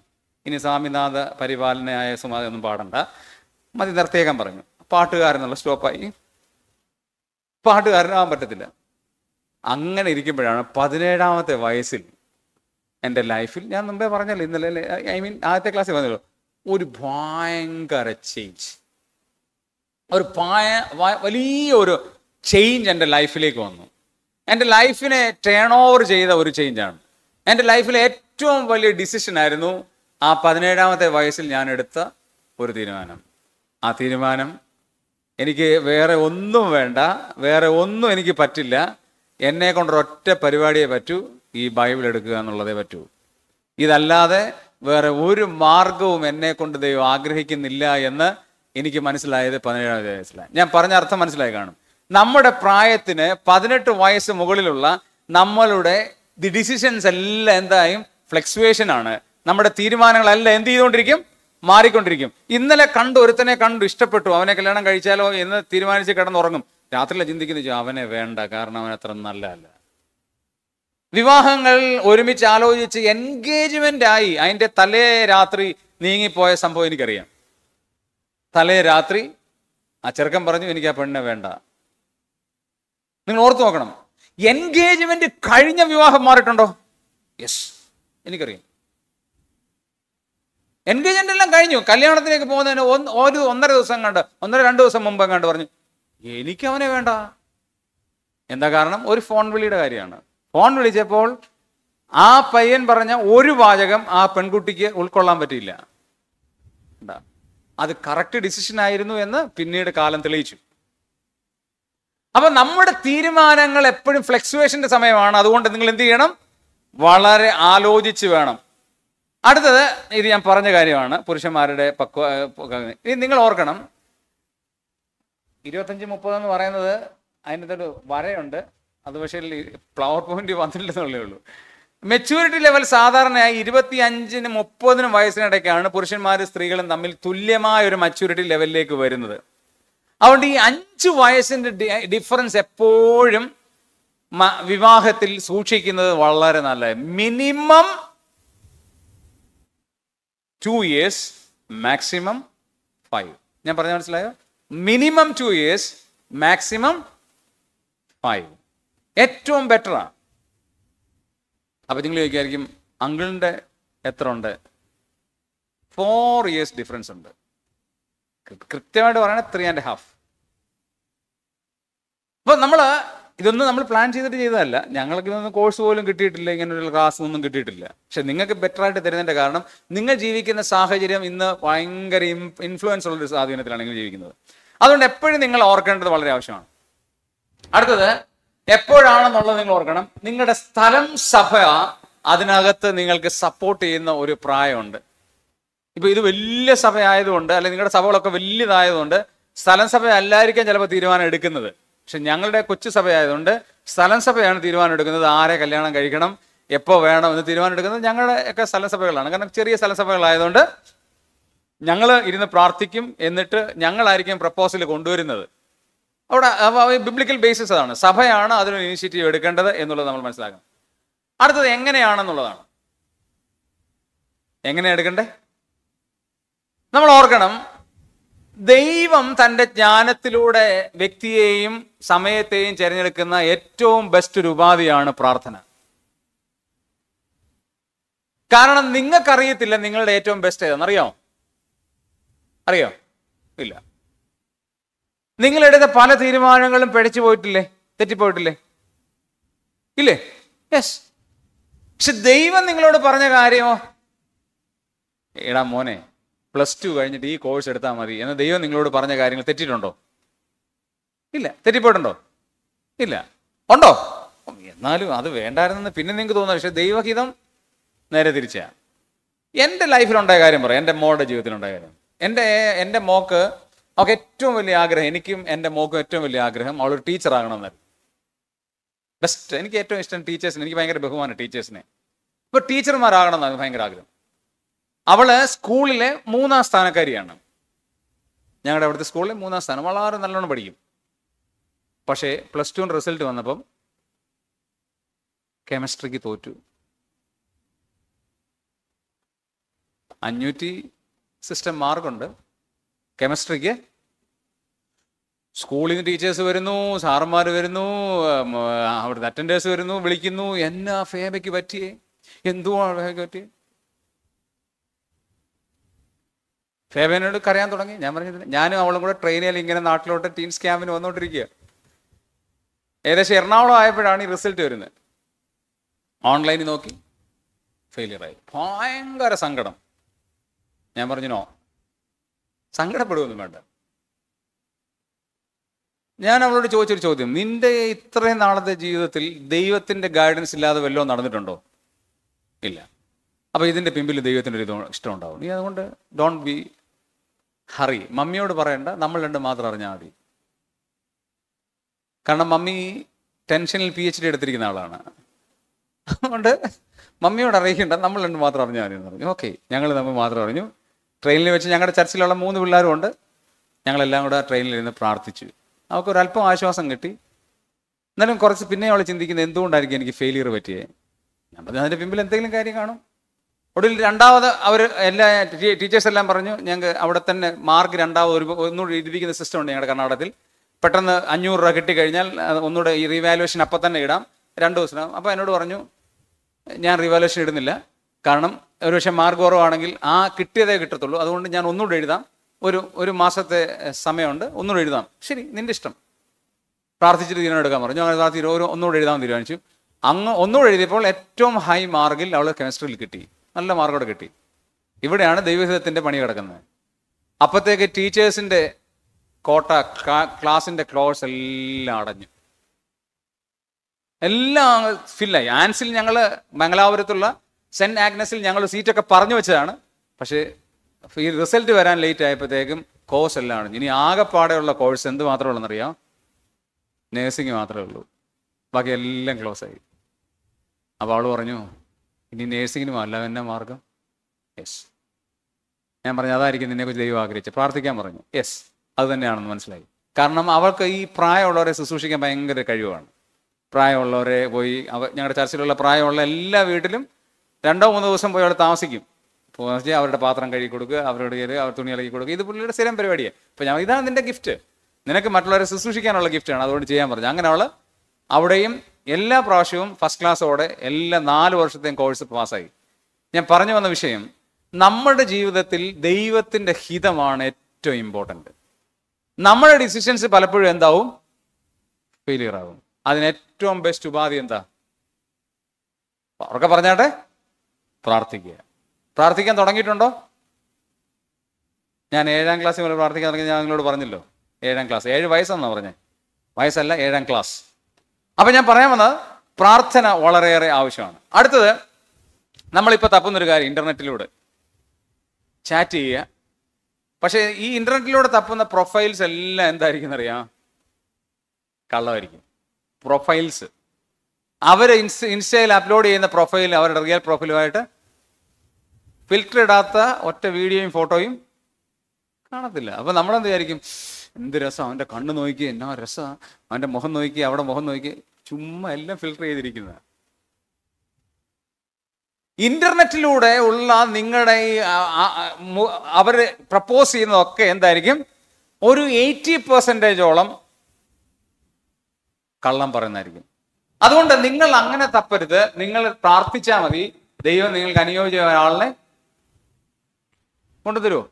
ഇനി സ്വാമിനാഥ പരിപാലനയായ സുമാതി ഒന്നും പാടണ്ട. മതി നിർത്തേക്കാൻ പറഞ്ഞു. പാട്ടുകാരെന്നുള്ള സ്റ്റോപ്പായി. പാട്ടുകാരനാവാൻ പറ്റത്തില്ല. അങ്ങനെ ഇരിക്കുമ്പോഴാണ് പതിനേഴാമത്തെ വയസ്സിൽ എന്റെ ലൈഫിൽ ഞാൻ മുമ്പേ പറഞ്ഞല്ലോ ഇന്നലെ ഐ മീൻ ആദ്യത്തെ ക്ലാസ്സിൽ പറഞ്ഞല്ലോ ഒരു ഭയങ്കര ചേഞ്ച് ഒരു പായ വലിയ ഒരു ചേഞ്ച് എന്റെ ലൈഫിലേക്ക് വന്നു. എന്റെ ലൈഫിനെ ടേൺ ഓവർ ചെയ്ത ഒരു ചേഞ്ചാണ് എന്റെ ലൈഫിലെ ഏറ്റവും വലിയ ഡിസിഷൻ ആയിരുന്നു ആ പതിനേഴാമത്തെ വയസ്സിൽ ഞാൻ എടുത്ത ഒരു തീരുമാനം. ആ തീരുമാനം എനിക്ക് വേറെ ഒന്നും വേണ്ട വേറെ ഒന്നും എനിക്ക് പറ്റില്ല. എന്നെ കൊണ്ടൊരൊറ്റ പരിപാടിയെ പറ്റൂ ഈ ബൈബിൾ എടുക്കുക എന്നുള്ളതേ പറ്റൂ. ഇതല്ലാതെ വേറെ ഒരു മാർഗവും എന്നെ കൊണ്ട് ദൈവം ആഗ്രഹിക്കുന്നില്ല എന്ന് എനിക്ക് മനസ്സിലായത് പതിനേഴാം വയസ്സിലാണ് ഞാൻ പറഞ്ഞ അർത്ഥം മനസ്സിലായി കാണും. നമ്മുടെ പ്രായത്തിന് പതിനെട്ട് വയസ്സ് മുകളിലുള്ള നമ്മളുടെ ദി ഡിസിഷൻസ് എല്ലാം എന്തായും ഫ്ലെക്സുവേഷൻ ആണ്. നമ്മുടെ തീരുമാനങ്ങളെല്ലാം എന്ത് ചെയ്തുകൊണ്ടിരിക്കും? മാറിക്കൊണ്ടിരിക്കും. ഇന്നലെ കണ്ടു ഒരുത്തനെ കണ്ടു ഇഷ്ടപ്പെട്ടു. അവനെ കല്യാണം കഴിച്ചാലോ എന്ന് തീരുമാനിച്ച് കിടന്നുറങ്ങും. രാത്രിയിലെ ചിന്തിക്കുന്നു "ചോ, അവനെ വേണ്ട കാരണം അവൻ അത്ര നല്ലതല്ല. വിവാഹങ്ങൾ ഒരുമിച്ച് ആലോചിച്ച് എൻഗേജ്മെന്റ് ആയി. അതിന്റെ തലേ രാത്രി നീങ്ങിപ്പോയ സംഭവം എനിക്കറിയാം. തലേ രാത്രി ആ ചെറുക്കൻ പറഞ്ഞു എനിക്ക് ആ പെണ്ണിനെ വേണ്ട. നിങ്ങൾ ഓർത്തു നോക്കണം. എൻഗേജ്മെന്റ് കഴിഞ്ഞ വിവാഹം മാറിയിട്ടുണ്ടോ? യെസ് എനിക്കറിയാം. എൻഗേജ്മെന്റ് എല്ലാം കഴിഞ്ഞു. കല്യാണത്തിലേക്ക് പോകുന്നതിന് ഒരു ഒന്നര ദിവസം കണ്ട് ഒന്നര രണ്ട് ദിവസം മുമ്പ് കണ്ട് പറഞ്ഞു എനിക്ക് അവനെ വേണ്ട. എന്താ കാരണം? ഒരു ഫോൺ വിളിയുടെ കാര്യമാണ്. ഫോൺ വിളിച്ചപ്പോൾ ആ പയ്യൻ പറഞ്ഞ ഒരു വാചകം ആ പെൺകുട്ടിക്ക് ഉൾക്കൊള്ളാൻ പറ്റിയില്ല. കണ്ടാ? അത് കറക്റ്റ് ഡിസിഷൻ ആയിരുന്നു എന്ന് പിന്നീട് കാലം തെളിയിച്ചു. അപ്പൊ നമ്മുടെ തീരുമാനങ്ങൾ എപ്പോഴും ഫ്ലക്സുവേഷന്റെ സമയമാണ്. അതുകൊണ്ട് നിങ്ങൾ എന്ത് ചെയ്യണം? വളരെ ആലോചിച്ച് വേണം. അടുത്തത് ഇത് ഞാൻ പറഞ്ഞ കാര്യമാണ്. പുരുഷന്മാരുടെ പക്വ ഇനി നിങ്ങൾ ഓർക്കണം. ഇരുപത്തഞ്ച് മുപ്പത് എന്ന് പറയുന്നത് ഒരു വരയുണ്ട്. അത് പക്ഷേ ഫ്ലവർ പോയിന്റ് വന്നിട്ടില്ലെന്നുള്ളേ ഉള്ളൂ. മെച്യൂരിറ്റി ലെവൽ സാധാരണയായി ഇരുപത്തി അഞ്ചിന് മുപ്പതിനും വയസ്സിനിടയ്ക്കാണ് പുരുഷന്മാരും സ്ത്രീകളും തമ്മിൽ തുല്യമായ ഒരു മെച്യൂരിറ്റി ലെവലിലേക്ക് വരുന്നത്. അതുകൊണ്ട് ഈ അഞ്ച് വയസ്സിന്റെ ഡിഫറൻസ് എപ്പോഴും വിവാഹത്തിൽ സൂക്ഷിക്കുന്നത് വളരെ നല്ലത് minimum two years maximum five ഞാൻ പറഞ്ഞ മനസ്സിലായോ? Minimum two years maximum five ഏറ്റവും ബെറ്ററാണ് അപ്പൊ നിങ്ങൾ ചോദിക്കായിരിക്കും അങ്കിളിന്റെ എത്ര ഉണ്ട്? ഫോർ ഇയേഴ്സ് ഡിഫറൻസ് ഉണ്ട്. കൃത്യമായിട്ട് പറയണത് ത്രീ ആൻഡ് ഹാഫ് അപ്പോൾ നമ്മൾ ഇതൊന്നും നമ്മൾ പ്ലാൻ ചെയ്തിട്ട് ചെയ്തതല്ല. ഞങ്ങൾക്ക് ഇതൊന്നും കോഴ്സ് പോലും കിട്ടിയിട്ടില്ല ഇങ്ങനെ ഒരു ക്ലാസ് ഒന്നും കിട്ടിയിട്ടില്ല. പക്ഷെ നിങ്ങൾക്ക് ബെറ്റർ ആയിട്ട് തരുന്നതിന്റെ കാരണം നിങ്ങൾ ജീവിക്കുന്ന സാഹചര്യം ഇന്ന് ഭയങ്കര ഇൻഫ്ലുവൻസ് ഉള്ള ഒരു സ്വാധീനത്തിലാണ് നിങ്ങൾ ജീവിക്കുന്നത്. അതുകൊണ്ട് എപ്പോഴും നിങ്ങൾ ഓർക്കേണ്ടത് വളരെ ആവശ്യമാണ്. അടുത്തത് എപ്പോഴാണെന്നുള്ളത് നിങ്ങൾ ഓർക്കണം. നിങ്ങളുടെ സ്ഥലം സഭ അതിനകത്ത് നിങ്ങൾക്ക് സപ്പോർട്ട് ചെയ്യുന്ന ഒരു പ്രായമുണ്ട്. ഇപ്പൊ ഇത് വലിയ സഭ ആയതുകൊണ്ട് അല്ലെങ്കിൽ നിങ്ങളുടെ സഭകളൊക്കെ വലിയതായതുകൊണ്ട് സ്ഥലം സഭ അല്ലായിരിക്കാം ചിലപ്പോൾ തീരുമാനം എടുക്കുന്നത്. പക്ഷെ ഞങ്ങളുടെ കൊച്ചു സഭ ആയതുകൊണ്ട് സ്ഥലം സഭയാണ് തീരുമാനം എടുക്കുന്നത്. ആരെ കല്യാണം കഴിക്കണം എപ്പോൾ വേണം എന്ന് തീരുമാനം എടുക്കുന്നത് ഞങ്ങളുടെ ഒക്കെ സ്ഥലം സഭകളാണ്. കാരണം ചെറിയ സ്ഥലം സഭകളായതുകൊണ്ട് ഞങ്ങൾ ഇരുന്ന് പ്രാർത്ഥിക്കും എന്നിട്ട് ഞങ്ങളായിരിക്കും പ്രപ്പോസൽ കൊണ്ടുവരുന്നത്. അവിടെ ബിബ്ലിക്കൽ ബേസിസ് അതാണ്. സഭയാണ് അതിനൊരു ഇനിഷ്യേറ്റീവ് എടുക്കേണ്ടത് എന്നുള്ളത് നമ്മൾ മനസ്സിലാക്കണം. അടുത്തത് എങ്ങനെയാണെന്നുള്ളതാണ്. എങ്ങനെ എടുക്കണ്ടേ? നമ്മൾ ഓർക്കണം ദൈവം തന്റെ ജ്ഞാനത്തിലൂടെ വ്യക്തിയെയും സമയത്തെയും തിരഞ്ഞെടുക്കുന്ന ഏറ്റവും ബെസ്റ്റ് ഒരു ഉപാധിയാണ് പ്രാർത്ഥന. കാരണം നിങ്ങൾക്കറിയത്തില്ല നിങ്ങളുടെ ഏറ്റവും ബെസ്റ്റ് ഏതാണെന്ന് അറിയാമോ? അറിയോ ഇല്ല. നിങ്ങളെടുത്ത പല തീരുമാനങ്ങളും പിഴച്ചു പോയിട്ടില്ലേ? തെറ്റിപ്പോയിട്ടില്ലേ? ഇല്ലേ? യെസ് പക്ഷെ ദൈവം നിങ്ങളോട് പറഞ്ഞ കാര്യമോ? എടാ മോനെ പ്ലസ് ടു കഴിഞ്ഞിട്ട് ഈ കോഴ്സ് എടുത്താൽ മതി എന്ന് ദൈവം നിങ്ങളോട് പറഞ്ഞ കാര്യങ്ങൾ തെറ്റിയിട്ടുണ്ടോ? ഇല്ല. തെറ്റിപ്പോയിട്ടുണ്ടോ? ഇല്ല. ഉണ്ടോ? എന്നാലും അത് വേണ്ടായിരുന്നെന്ന് പിന്നെ നിങ്ങൾക്ക് തോന്നുന്നു. പക്ഷെ ദൈവഹിതം നേരെ തിരിച്ചാണ് എന്റെ ലൈഫിലുണ്ടായ കാര്യം പറയാം എന്റെ മോളുടെ ജീവിതത്തിലുണ്ടായ കാര്യം. എന്റെ എന്റെ മോക്ക് അവൾക്ക് ഏറ്റവും വലിയ ആഗ്രഹം എനിക്കും എന്റെ മോക്കും ഏറ്റവും വലിയ ആഗ്രഹം അവളൊരു ടീച്ചർ ആകണമെന്നായിരുന്നു ബെസ്റ്റ് എനിക്ക് ഏറ്റവും ഇഷ്ടം ടീച്ചേഴ്സിന് എനിക്ക് ഭയങ്കര ബഹുമാനം ടീച്ചേഴ്സിനെ ഇപ്പൊ ടീച്ചർമാരാകണം എന്നാണ് ഭയങ്കര ആഗ്രഹം. അവൾ സ്കൂളിലെ മൂന്നാം സ്ഥാനക്കാരിയാണ്. ഞങ്ങളുടെ അവിടുത്തെ സ്കൂളിലെ മൂന്നാം സ്ഥാനം. വളരെ നല്ലോണം പഠിക്കും. പക്ഷേ പ്ലസ് ടു റിസൾട്ട് വന്നപ്പം കെമിസ്ട്രിക്ക് തോറ്റു. അഞ്ഞൂറ്റി സിസ്റ്റം മാർക്കുണ്ട് കെമിസ്ട്രിക്ക്. സ്കൂളിൽ നിന്ന് ടീച്ചേഴ്സ് വരുന്നു സാറന്മാർ വരുന്നു അവിടുത്തെ അറ്റൻഡേഴ്സ് വരുന്നു വിളിക്കുന്നു എന്നാ ഫേബയ്ക്ക് പറ്റിയേ? എന്തുവാ ഫേബയ്ക്ക് പറ്റിയേ? ഫേബനോട് കരയാൻ തുടങ്ങി. ഞാൻ പറഞ്ഞില്ല ഞാനും അവളും കൂടെ ട്രെയിനിൽ ഇങ്ങനെ നാട്ടിലോട്ട് ടീംസ് ക്യാമ്പിന് വന്നുകൊണ്ടിരിക്കുക ഏകദേശം എറണാകുളം ആയപ്പോഴാണ് ഈ റിസൾട്ട് വരുന്നത് ഓൺലൈനിൽ നോക്കി. ഫെയിലിയർ ആയി. ഭയങ്കര സങ്കടം. ഞാൻ പറഞ്ഞു നോ സങ്കടപ്പെടുകയൊന്നും വേണ്ട. ഞാൻ അവളോട് ചോദിച്ചൊരു ചോദ്യം. നിന്റെ ഇത്രയും നാളത്തെ ജീവിതത്തിൽ ദൈവത്തിന്റെ ഗൈഡൻസ് ഇല്ലാതെ വല്ലതും നടന്നിട്ടുണ്ടോ? ഇല്ല. അപ്പൊ ഇതിന്റെ പിമ്പിൽ ദൈവത്തിന്റെ ഒരു ഇഷ്ടം ഉണ്ടാവും. നീ അതുകൊണ്ട് ഡോണ്ട് ബി ഹറി മമ്മിയോട് പറയണ്ട. നമ്മൾ രണ്ട് മാത്രം അറിഞ്ഞാൽ മതി. കാരണം മമ്മി ടെൻഷനിൽ പി എച്ച് ഡി എടുത്തിരിക്കുന്ന ആളാണ്. അതുകൊണ്ട് മമ്മിയോട് അറിയിക്കേണ്ട. നമ്മൾ രണ്ട് മാത്രം അറിഞ്ഞാൽ മതി ഓക്കെ ഞങ്ങൾ നമ്മൾ മാത്രം അറിഞ്ഞു. ട്രെയിനിൽ വെച്ച് ഞങ്ങളുടെ ചർച്ചിലുള്ള മൂന്ന് പിള്ളേരും ഉണ്ട് ഞങ്ങളെല്ലാം കൂടെ ട്രെയിനിൽ ഇരുന്ന് പ്രാർത്ഥിച്ചു. നമുക്കൊരല്പം ആശ്വാസം കിട്ടി. എന്നാലും കുറച്ച് പിന്നെ അവൾ ചിന്തിക്കുന്നത് എന്തുകൊണ്ടായിരിക്കും എനിക്ക് ഫെയിലിയർ പറ്റിയേ? ഞാൻ പറഞ്ഞു അതിന്റെ പിമ്പിൽ എന്തെങ്കിലും കാര്യം കാണും. ഒടുവിൽ രണ്ടാമത് അവർ എല്ലാ ടീച്ചേഴ്സ് എല്ലാം പറഞ്ഞു ഞങ്ങൾക്ക് അവിടെ തന്നെ മാർക്ക് രണ്ടാമത് ഒരു ഒന്നുകൂടി എഴുതിക്കുന്ന സിസ്റ്റം ഉണ്ട് ഞങ്ങളുടെ കർണാടകത്തിൽ. പെട്ടെന്ന് അഞ്ഞൂറ് രൂപ കിട്ടിക്കഴിഞ്ഞാൽ കഴിഞ്ഞാൽ ഒന്നുകൂടെ ഈ റീവാലുവേഷൻ അപ്പം തന്നെ ഇടാം. രണ്ട് ദിവസം അപ്പോൾ എന്നോട് പറഞ്ഞു ഞാൻ റീവാലുവേഷൻ ഇടുന്നില്ല. കാരണം ഒരു പക്ഷേ മാർക്ക് കുറവാണെങ്കിൽ ആ കിട്ടിയതേ കിട്ടത്തുള്ളൂ. അതുകൊണ്ട് ഞാൻ ഒന്നുകൂടെ എഴുതാം. ഒരു ഒരു മാസത്തെ സമയമുണ്ട്. ഒന്നുകൂടെ എഴുതാം. ശരി നിന്റെ ഇഷ്ടം. പ്രാർത്ഥിച്ചിട്ട് തീരുമാനം എടുക്കാൻ പറഞ്ഞു. അങ്ങനെ പ്രാർത്ഥിച്ചു ഒരു ഒന്നുകൂടെ എഴുതാൻ തീരുമാനിച്ചു. അങ്ങ് ഒന്നുകൂടെ എഴുതിയപ്പോൾ ഏറ്റവും ഹൈ മാർക്കിൽ അവൾ കെമിസ്ട്രിയിൽ കിട്ടി. നല്ല മാർക്കോടെ കിട്ടി. ഇവിടെയാണ് ദൈവഹിതത്തിന്റെ പണി കിടക്കുന്നത്. അപ്പോഴത്തേക്ക് ടീച്ചേഴ്സിന്റെ കോട്ട ക്ലാസിന്റെ ക്ലോസ് എല്ലാം അടഞ്ഞു. എല്ലാം ഫില്ലായി. ആൻസിൽ ഞങ്ങൾ മംഗലാപുരത്തുള്ള സെന്റ് ആഗ്നസിൽ ഞങ്ങൾ സീറ്റൊക്കെ പറഞ്ഞു വെച്ചതാണ്. പക്ഷേ ഈ റിസൾട്ട് വരാൻ ലേറ്റ് ആയപ്പോഴത്തേക്കും കോഴ്സ് എല്ലാം ഇനി ഇനി ആകെപ്പാടെയുള്ള കോഴ്സ് എന്ത് മാത്രമേ ഉള്ളെന്നറിയാം? നേഴ്സിംഗ് മാത്രമേ ഉള്ളൂ. ബാക്കി എല്ലാം ക്ലോസ് ആയി. അപ്പോൾ അവൾ പറഞ്ഞു ഇനി നേഴ്സിങ്ങിനും അല്ല എന്നെ മാർഗം? യെസ് ഞാൻ പറഞ്ഞു അതായിരിക്കും നിന്നെക്കുറിച്ച് ദൈവം ആഗ്രഹിച്ച് പ്രാർത്ഥിക്കാൻ പറഞ്ഞു. യെസ് അത് തന്നെയാണെന്ന് മനസ്സിലായി. കാരണം അവൾക്ക് ഈ പ്രായമുള്ളവരെ ശുശ്രൂഷിക്കാൻ ഭയങ്കര കഴിവാണ്. പ്രായമുള്ളവരെ പോയി അവ ഞങ്ങളുടെ ചർച്ചിലുള്ള പ്രായമുള്ള എല്ലാ വീട്ടിലും രണ്ടോ മൂന്നോ ദിവസം പോയി അവിടെ താമസിക്കും. താമസിച്ച് അവരുടെ പാത്രം കഴുകി കൊടുക്കുക അവരോട് കയറി അവർ തുണി ഇളകി കൊടുക്കുക. ഇത് പുള്ളിയുടെ സ്ഥിരം പരിപാടിയാണ് അപ്പോൾ ഞാൻ ഇതാണ് നിന്റെ ഗിഫ്റ്റ് നിനക്ക് മറ്റുള്ളവരെ ശുശ്രൂഷിക്കാനുള്ള ഗിഫ്റ്റാണ് അതുകൊണ്ട് ചെയ്യാൻ പറഞ്ഞു. അങ്ങനെ അവൾ അവിടെയും എല്ലാ പ്രാവശ്യവും ഫസ്റ്റ് ക്ലാസ്സോടെ എല്ലാ നാല് വർഷത്തെയും കോഴ്സ് പാസ്സായി. ഞാൻ പറഞ്ഞു വന്ന വിഷയം നമ്മുടെ ജീവിതത്തിൽ ദൈവത്തിന്റെ ഹിതമാണ് ഏറ്റവും ഇമ്പോർട്ടന്റ് നമ്മുടെ ഡിസിഷൻസ് പലപ്പോഴും എന്താവും? ഫെയിലിയർ ആകും അതിന് ഏറ്റവും ബെസ്റ്റ് ഉപാധി എന്താ? ഉറക്കെ പറഞ്ഞാട്ടെ? പ്രാർത്ഥിക്കുക. പ്രാർത്ഥിക്കാൻ തുടങ്ങിയിട്ടുണ്ടോ? ഞാൻ ഏഴാം ക്ലാസ്സിൽ മുതൽ പ്രാർത്ഥിക്കാൻ തുടങ്ങി ഞാൻ നിങ്ങളോട് പറഞ്ഞല്ലോ. ഏഴാം ക്ലാസ് ഏഴ് വയസ്സെന്നാ പറഞ്ഞേ. വയസ്സല്ല ഏഴാം ക്ലാസ് അപ്പൊ ഞാൻ പറയാൻ വന്നത് പ്രാർത്ഥന വളരെയേറെ ആവശ്യമാണ്. അടുത്തത് നമ്മളിപ്പോൾ തപ്പുന്നൊരു കാര്യം ഇന്റർനെറ്റിലൂടെ. ചാറ്റ് ചെയ്യുക. പക്ഷേ ഈ ഇന്റർനെറ്റിലൂടെ തപ്പുന്ന പ്രൊഫൈൽസ് എല്ലാം എന്തായിരിക്കും എന്നറിയാം കള്ളമായിരിക്കും. പ്രൊഫൈൽസ്. അവർ ഇൻസ് ഇൻസ്റ്റയിൽ അപ്ലോഡ് ചെയ്യുന്ന പ്രൊഫൈൽ അവരുടെ റിയൽ പ്രൊഫൈലുമായിട്ട് ഫിൽറ്റർ ഇടാത്ത ഒറ്റ വീഡിയോയും ഫോട്ടോയും കാണത്തില്ല. അപ്പം നമ്മളെന്ത് വിചാരിക്കും? എന്ത് രസം അവന്റെ കണ്ണ് നോക്കി എന്നാ രസം. അവന്റെ മുഖം നോക്കി അവിടെ മുഖം നോക്കി. ചുമ്മാ എല്ലാം ഫിൽറ്റർ ചെയ്തിരിക്കുന്നത് ഇന്റർനെറ്റിലൂടെ ഉള്ള നിങ്ങളുടെ ഈ അവർ പ്രപ്പോസ് ചെയ്യുന്നതൊക്കെ എന്തായിരിക്കും? ഒരു എയ്റ്റി പെർസെന്റേജോളം കള്ളം പറയുന്നതായിരിക്കും. അതുകൊണ്ട് നിങ്ങൾ അങ്ങനെ തപ്പരുത്. നിങ്ങൾ പ്രാർത്ഥിച്ചാൽ മതി. ദൈവം നിങ്ങൾക്ക് അനുയോജ്യ ഒരാളിനെ കൊണ്ടുതരുമോ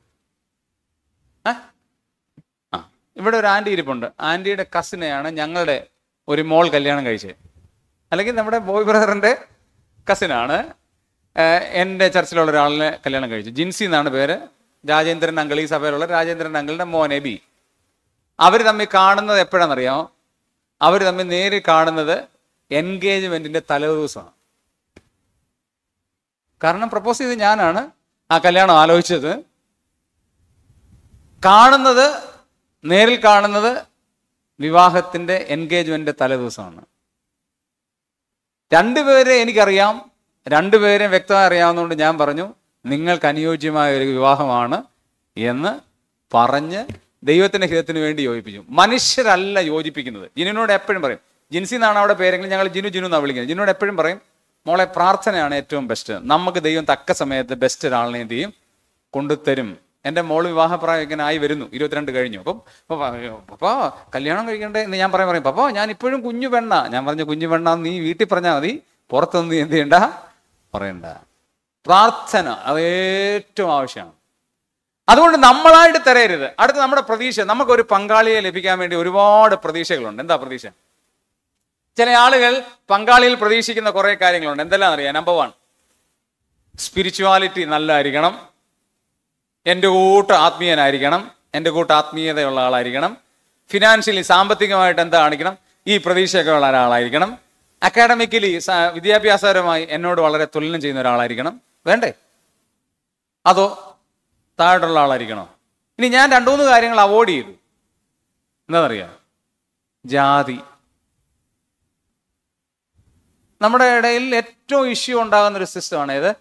ആ ഇവിടെ ഒരു ആന്റി ഇരിപ്പുണ്ട്. ആന്റിയുടെ കസിനെയാണ് ഞങ്ങളുടെ ഒരു മോൾ കല്യാണം കഴിച്ചത്. അല്ലെങ്കിൽ നമ്മുടെ ബോയ് ബ്രദറിന്റെ കസിനാണ് എന്റെ ചർച്ചിലുള്ള ഒരാളിനെ കല്യാണം കഴിച്ചു ജിൻസി എന്നാണ് പേര്. രാജേന്ദ്രൻ അങ്കിൾ ഈ സഭയിലുള്ള രാജേന്ദ്രൻ അങ്കിളിന്റെ മോൻ എബി. അവർ തമ്മിൽ കാണുന്നത് എപ്പോഴാണെന്നറിയാമോ? അവർ തമ്മിൽ നേരിൽ കാണുന്നത് എൻഗേജ്മെന്റിന്റെ തലേദിവസമാണ്. കാരണം പ്രപ്പോസ് ചെയ്ത് ഞാനാണ് ആ കല്യാണം ആലോചിച്ചത്. കാണുന്നത് നേരിൽ കാണുന്നത് വിവാഹത്തിന്റെ എൻഗേജ്മെന്റിന്റെ തലേദിവസമാണ്. രണ്ടുപേരെ എനിക്കറിയാം രണ്ടുപേരെയും വ്യക്തമായി അറിയാവുന്നതുകൊണ്ട് ഞാൻ പറഞ്ഞു നിങ്ങൾക്ക് അനുയോജ്യമായ ഒരു വിവാഹമാണ് എന്ന് പറഞ്ഞ് ദൈവത്തിന്റെ ഹിതത്തിന് വേണ്ടി യോജിപ്പിച്ചു. മനുഷ്യരല്ല യോജിപ്പിക്കുന്നത്. ജിനുവിനോട് എപ്പോഴും പറയും ജിൻസി എന്നാണ് അവിടെ പേരെങ്കിലും ഞങ്ങൾ ജിനു ജിനു എന്നാണ് വിളിക്കുന്നത്. ജിനുവിനോട് എപ്പോഴും പറയും മോളെ പ്രാർത്ഥനയാണ് ഏറ്റവും ബെസ്റ്റ് നമുക്ക് ദൈവം തക്ക സമയത്ത് ബെസ്റ്റ് ഒരാളിനെ എന്ത് ചെയ്യും? കൊണ്ടുതരും. എന്റെ മോൾ വിവാഹപ്രായം ഇങ്ങനെ ആയി വരുന്നു. ഇരുപത്തിരണ്ട് കഴിഞ്ഞു. അപ്പം പപ്പാ കല്യാണം കഴിക്കണ്ടേ? എന്ന് ഞാൻ പറയാൻ പറയും പപ്പാ ഞാൻ ഇപ്പോഴും കുഞ്ഞു പെണ്ണ. ഞാൻ പറഞ്ഞു കുഞ്ഞു പെണ്ണ നീ വീട്ടിൽ പറഞ്ഞാൽ മതി. പുറത്തൊന്നും നീ എന്ത് ചെയ്യണ്ട? പറയണ്ട. പ്രാർത്ഥന അത് ഏറ്റവും ആവശ്യമാണ്. അതുകൊണ്ട് നമ്മളായിട്ട് തരയരുത്. അടുത്ത നമ്മുടെ പ്രതീക്ഷ നമുക്കൊരു പങ്കാളിയെ ലഭിക്കാൻ വേണ്ടി ഒരുപാട് പ്രതീക്ഷകളുണ്ട്. എന്താ പ്രതീക്ഷ? ചില ആളുകൾ പങ്കാളിയിൽ പ്രതീക്ഷിക്കുന്ന കുറേ കാര്യങ്ങളുണ്ട്. എന്തെല്ലാം അറിയാം? നമ്പർ വൺ സ്പിരിച്വാലിറ്റി നല്ലതായിരിക്കണം എന്റെ കൂട്ട് ആത്മീയനായിരിക്കണം. എന്റെ കൂട്ട് ആത്മീയതയുള്ള ആളായിരിക്കണം. ഫിനാൻഷ്യലി സാമ്പത്തികമായിട്ട് എന്താ കാണിക്കണം? ഈ പ്രതീക്ഷയൊക്കെ ഉള്ള ഒരാളായിരിക്കണം. അക്കാഡമിക്കലി വിദ്യാഭ്യാസപരമായി എന്നോട് വളരെ തുലനം ചെയ്യുന്ന ഒരാളായിരിക്കണം. വേണ്ടേ? അതോ താഴെയുള്ള ആളായിരിക്കണോ? ഇനി ഞാൻ രണ്ടു മൂന്ന് കാര്യങ്ങൾ അവോയ്ഡ് ചെയ്തു. എന്താണെന്നറിയാം ജാതി. നമ്മുടെ ഇടയിൽ ഏറ്റവും ഇഷ്യൂ ഉണ്ടാകുന്ന ഒരു സിസ്റ്റമാണ് ഏത്?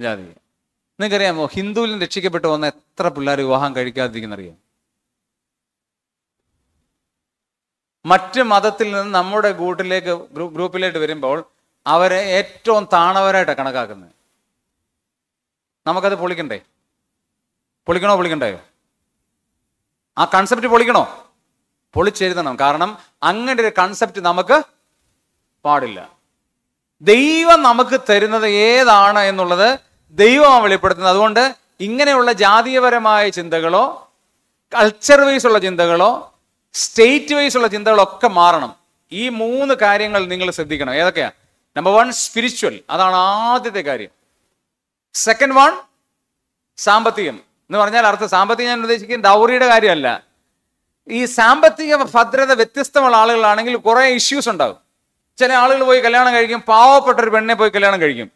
ജാതി. നിങ്ങൾക്കറിയാമോ ഹിന്ദുവിൽ രക്ഷിക്കപ്പെട്ടു വന്ന എത്ര പിള്ളേർ വിവാഹം കഴിക്കാതിരിക്കുന്നറിയാം? മറ്റ് മതത്തിൽ നിന്ന് നമ്മുടെ കൂട്ടിലേക്ക് ഗ്രൂപ്പിലേക്ക് വരുമ്പോൾ അവരെ ഏറ്റവും താണവരായിട്ടാണ് കണക്കാക്കുന്നത്. നമുക്കത് പൊളിക്കണ്ടേ? പൊളിക്കണോ പൊളിക്കണ്ടേ ആ കൺസെപ്റ്റ് പൊളിക്കണോ? പൊളിച്ചെഴുതണം. കാരണം അങ്ങനെ ഒരു കൺസെപ്റ്റ് നമുക്ക് പാടില്ല. ദൈവം നമുക്ക് തരുന്നത് ഏതാണ് എന്നുള്ളത് ദൈവമാണ് വെളിപ്പെടുത്തുന്നത്. അതുകൊണ്ട് ഇങ്ങനെയുള്ള ജാതീയപരമായ ചിന്തകളോ കൾച്ചർ വൈസ് ഉള്ള ചിന്തകളോ സ്റ്റേറ്റ് വൈസ് ഉള്ള ചിന്തകളോ ഒക്കെ മാറണം. ഈ മൂന്ന് കാര്യങ്ങൾ നിങ്ങൾ ശ്രദ്ധിക്കണം. ഏതൊക്കെയാ? നമ്പർ വൺ സ്പിരിച്വൽ അതാണ് ആദ്യത്തെ കാര്യം. സെക്കൻഡ് വൺ സാമ്പത്തികം. എന്ന് പറഞ്ഞാൽ അർത്ഥം സാമ്പത്തികം ഞാൻ ഉദ്ദേശിക്കുന്നത് ഡൗറിയുടെ കാര്യമല്ല. ഈ സാമ്പത്തിക ഭദ്രത വ്യത്യസ്തമുള്ള ആളുകളാണെങ്കിൽ കുറേ ഇഷ്യൂസ് ഉണ്ടാകും. ചില ആളുകൾ പോയി കല്യാണം കഴിക്കും പാവപ്പെട്ട ഒരു പെണ്ണിനെ പോയി കല്യാണം കഴിക്കും.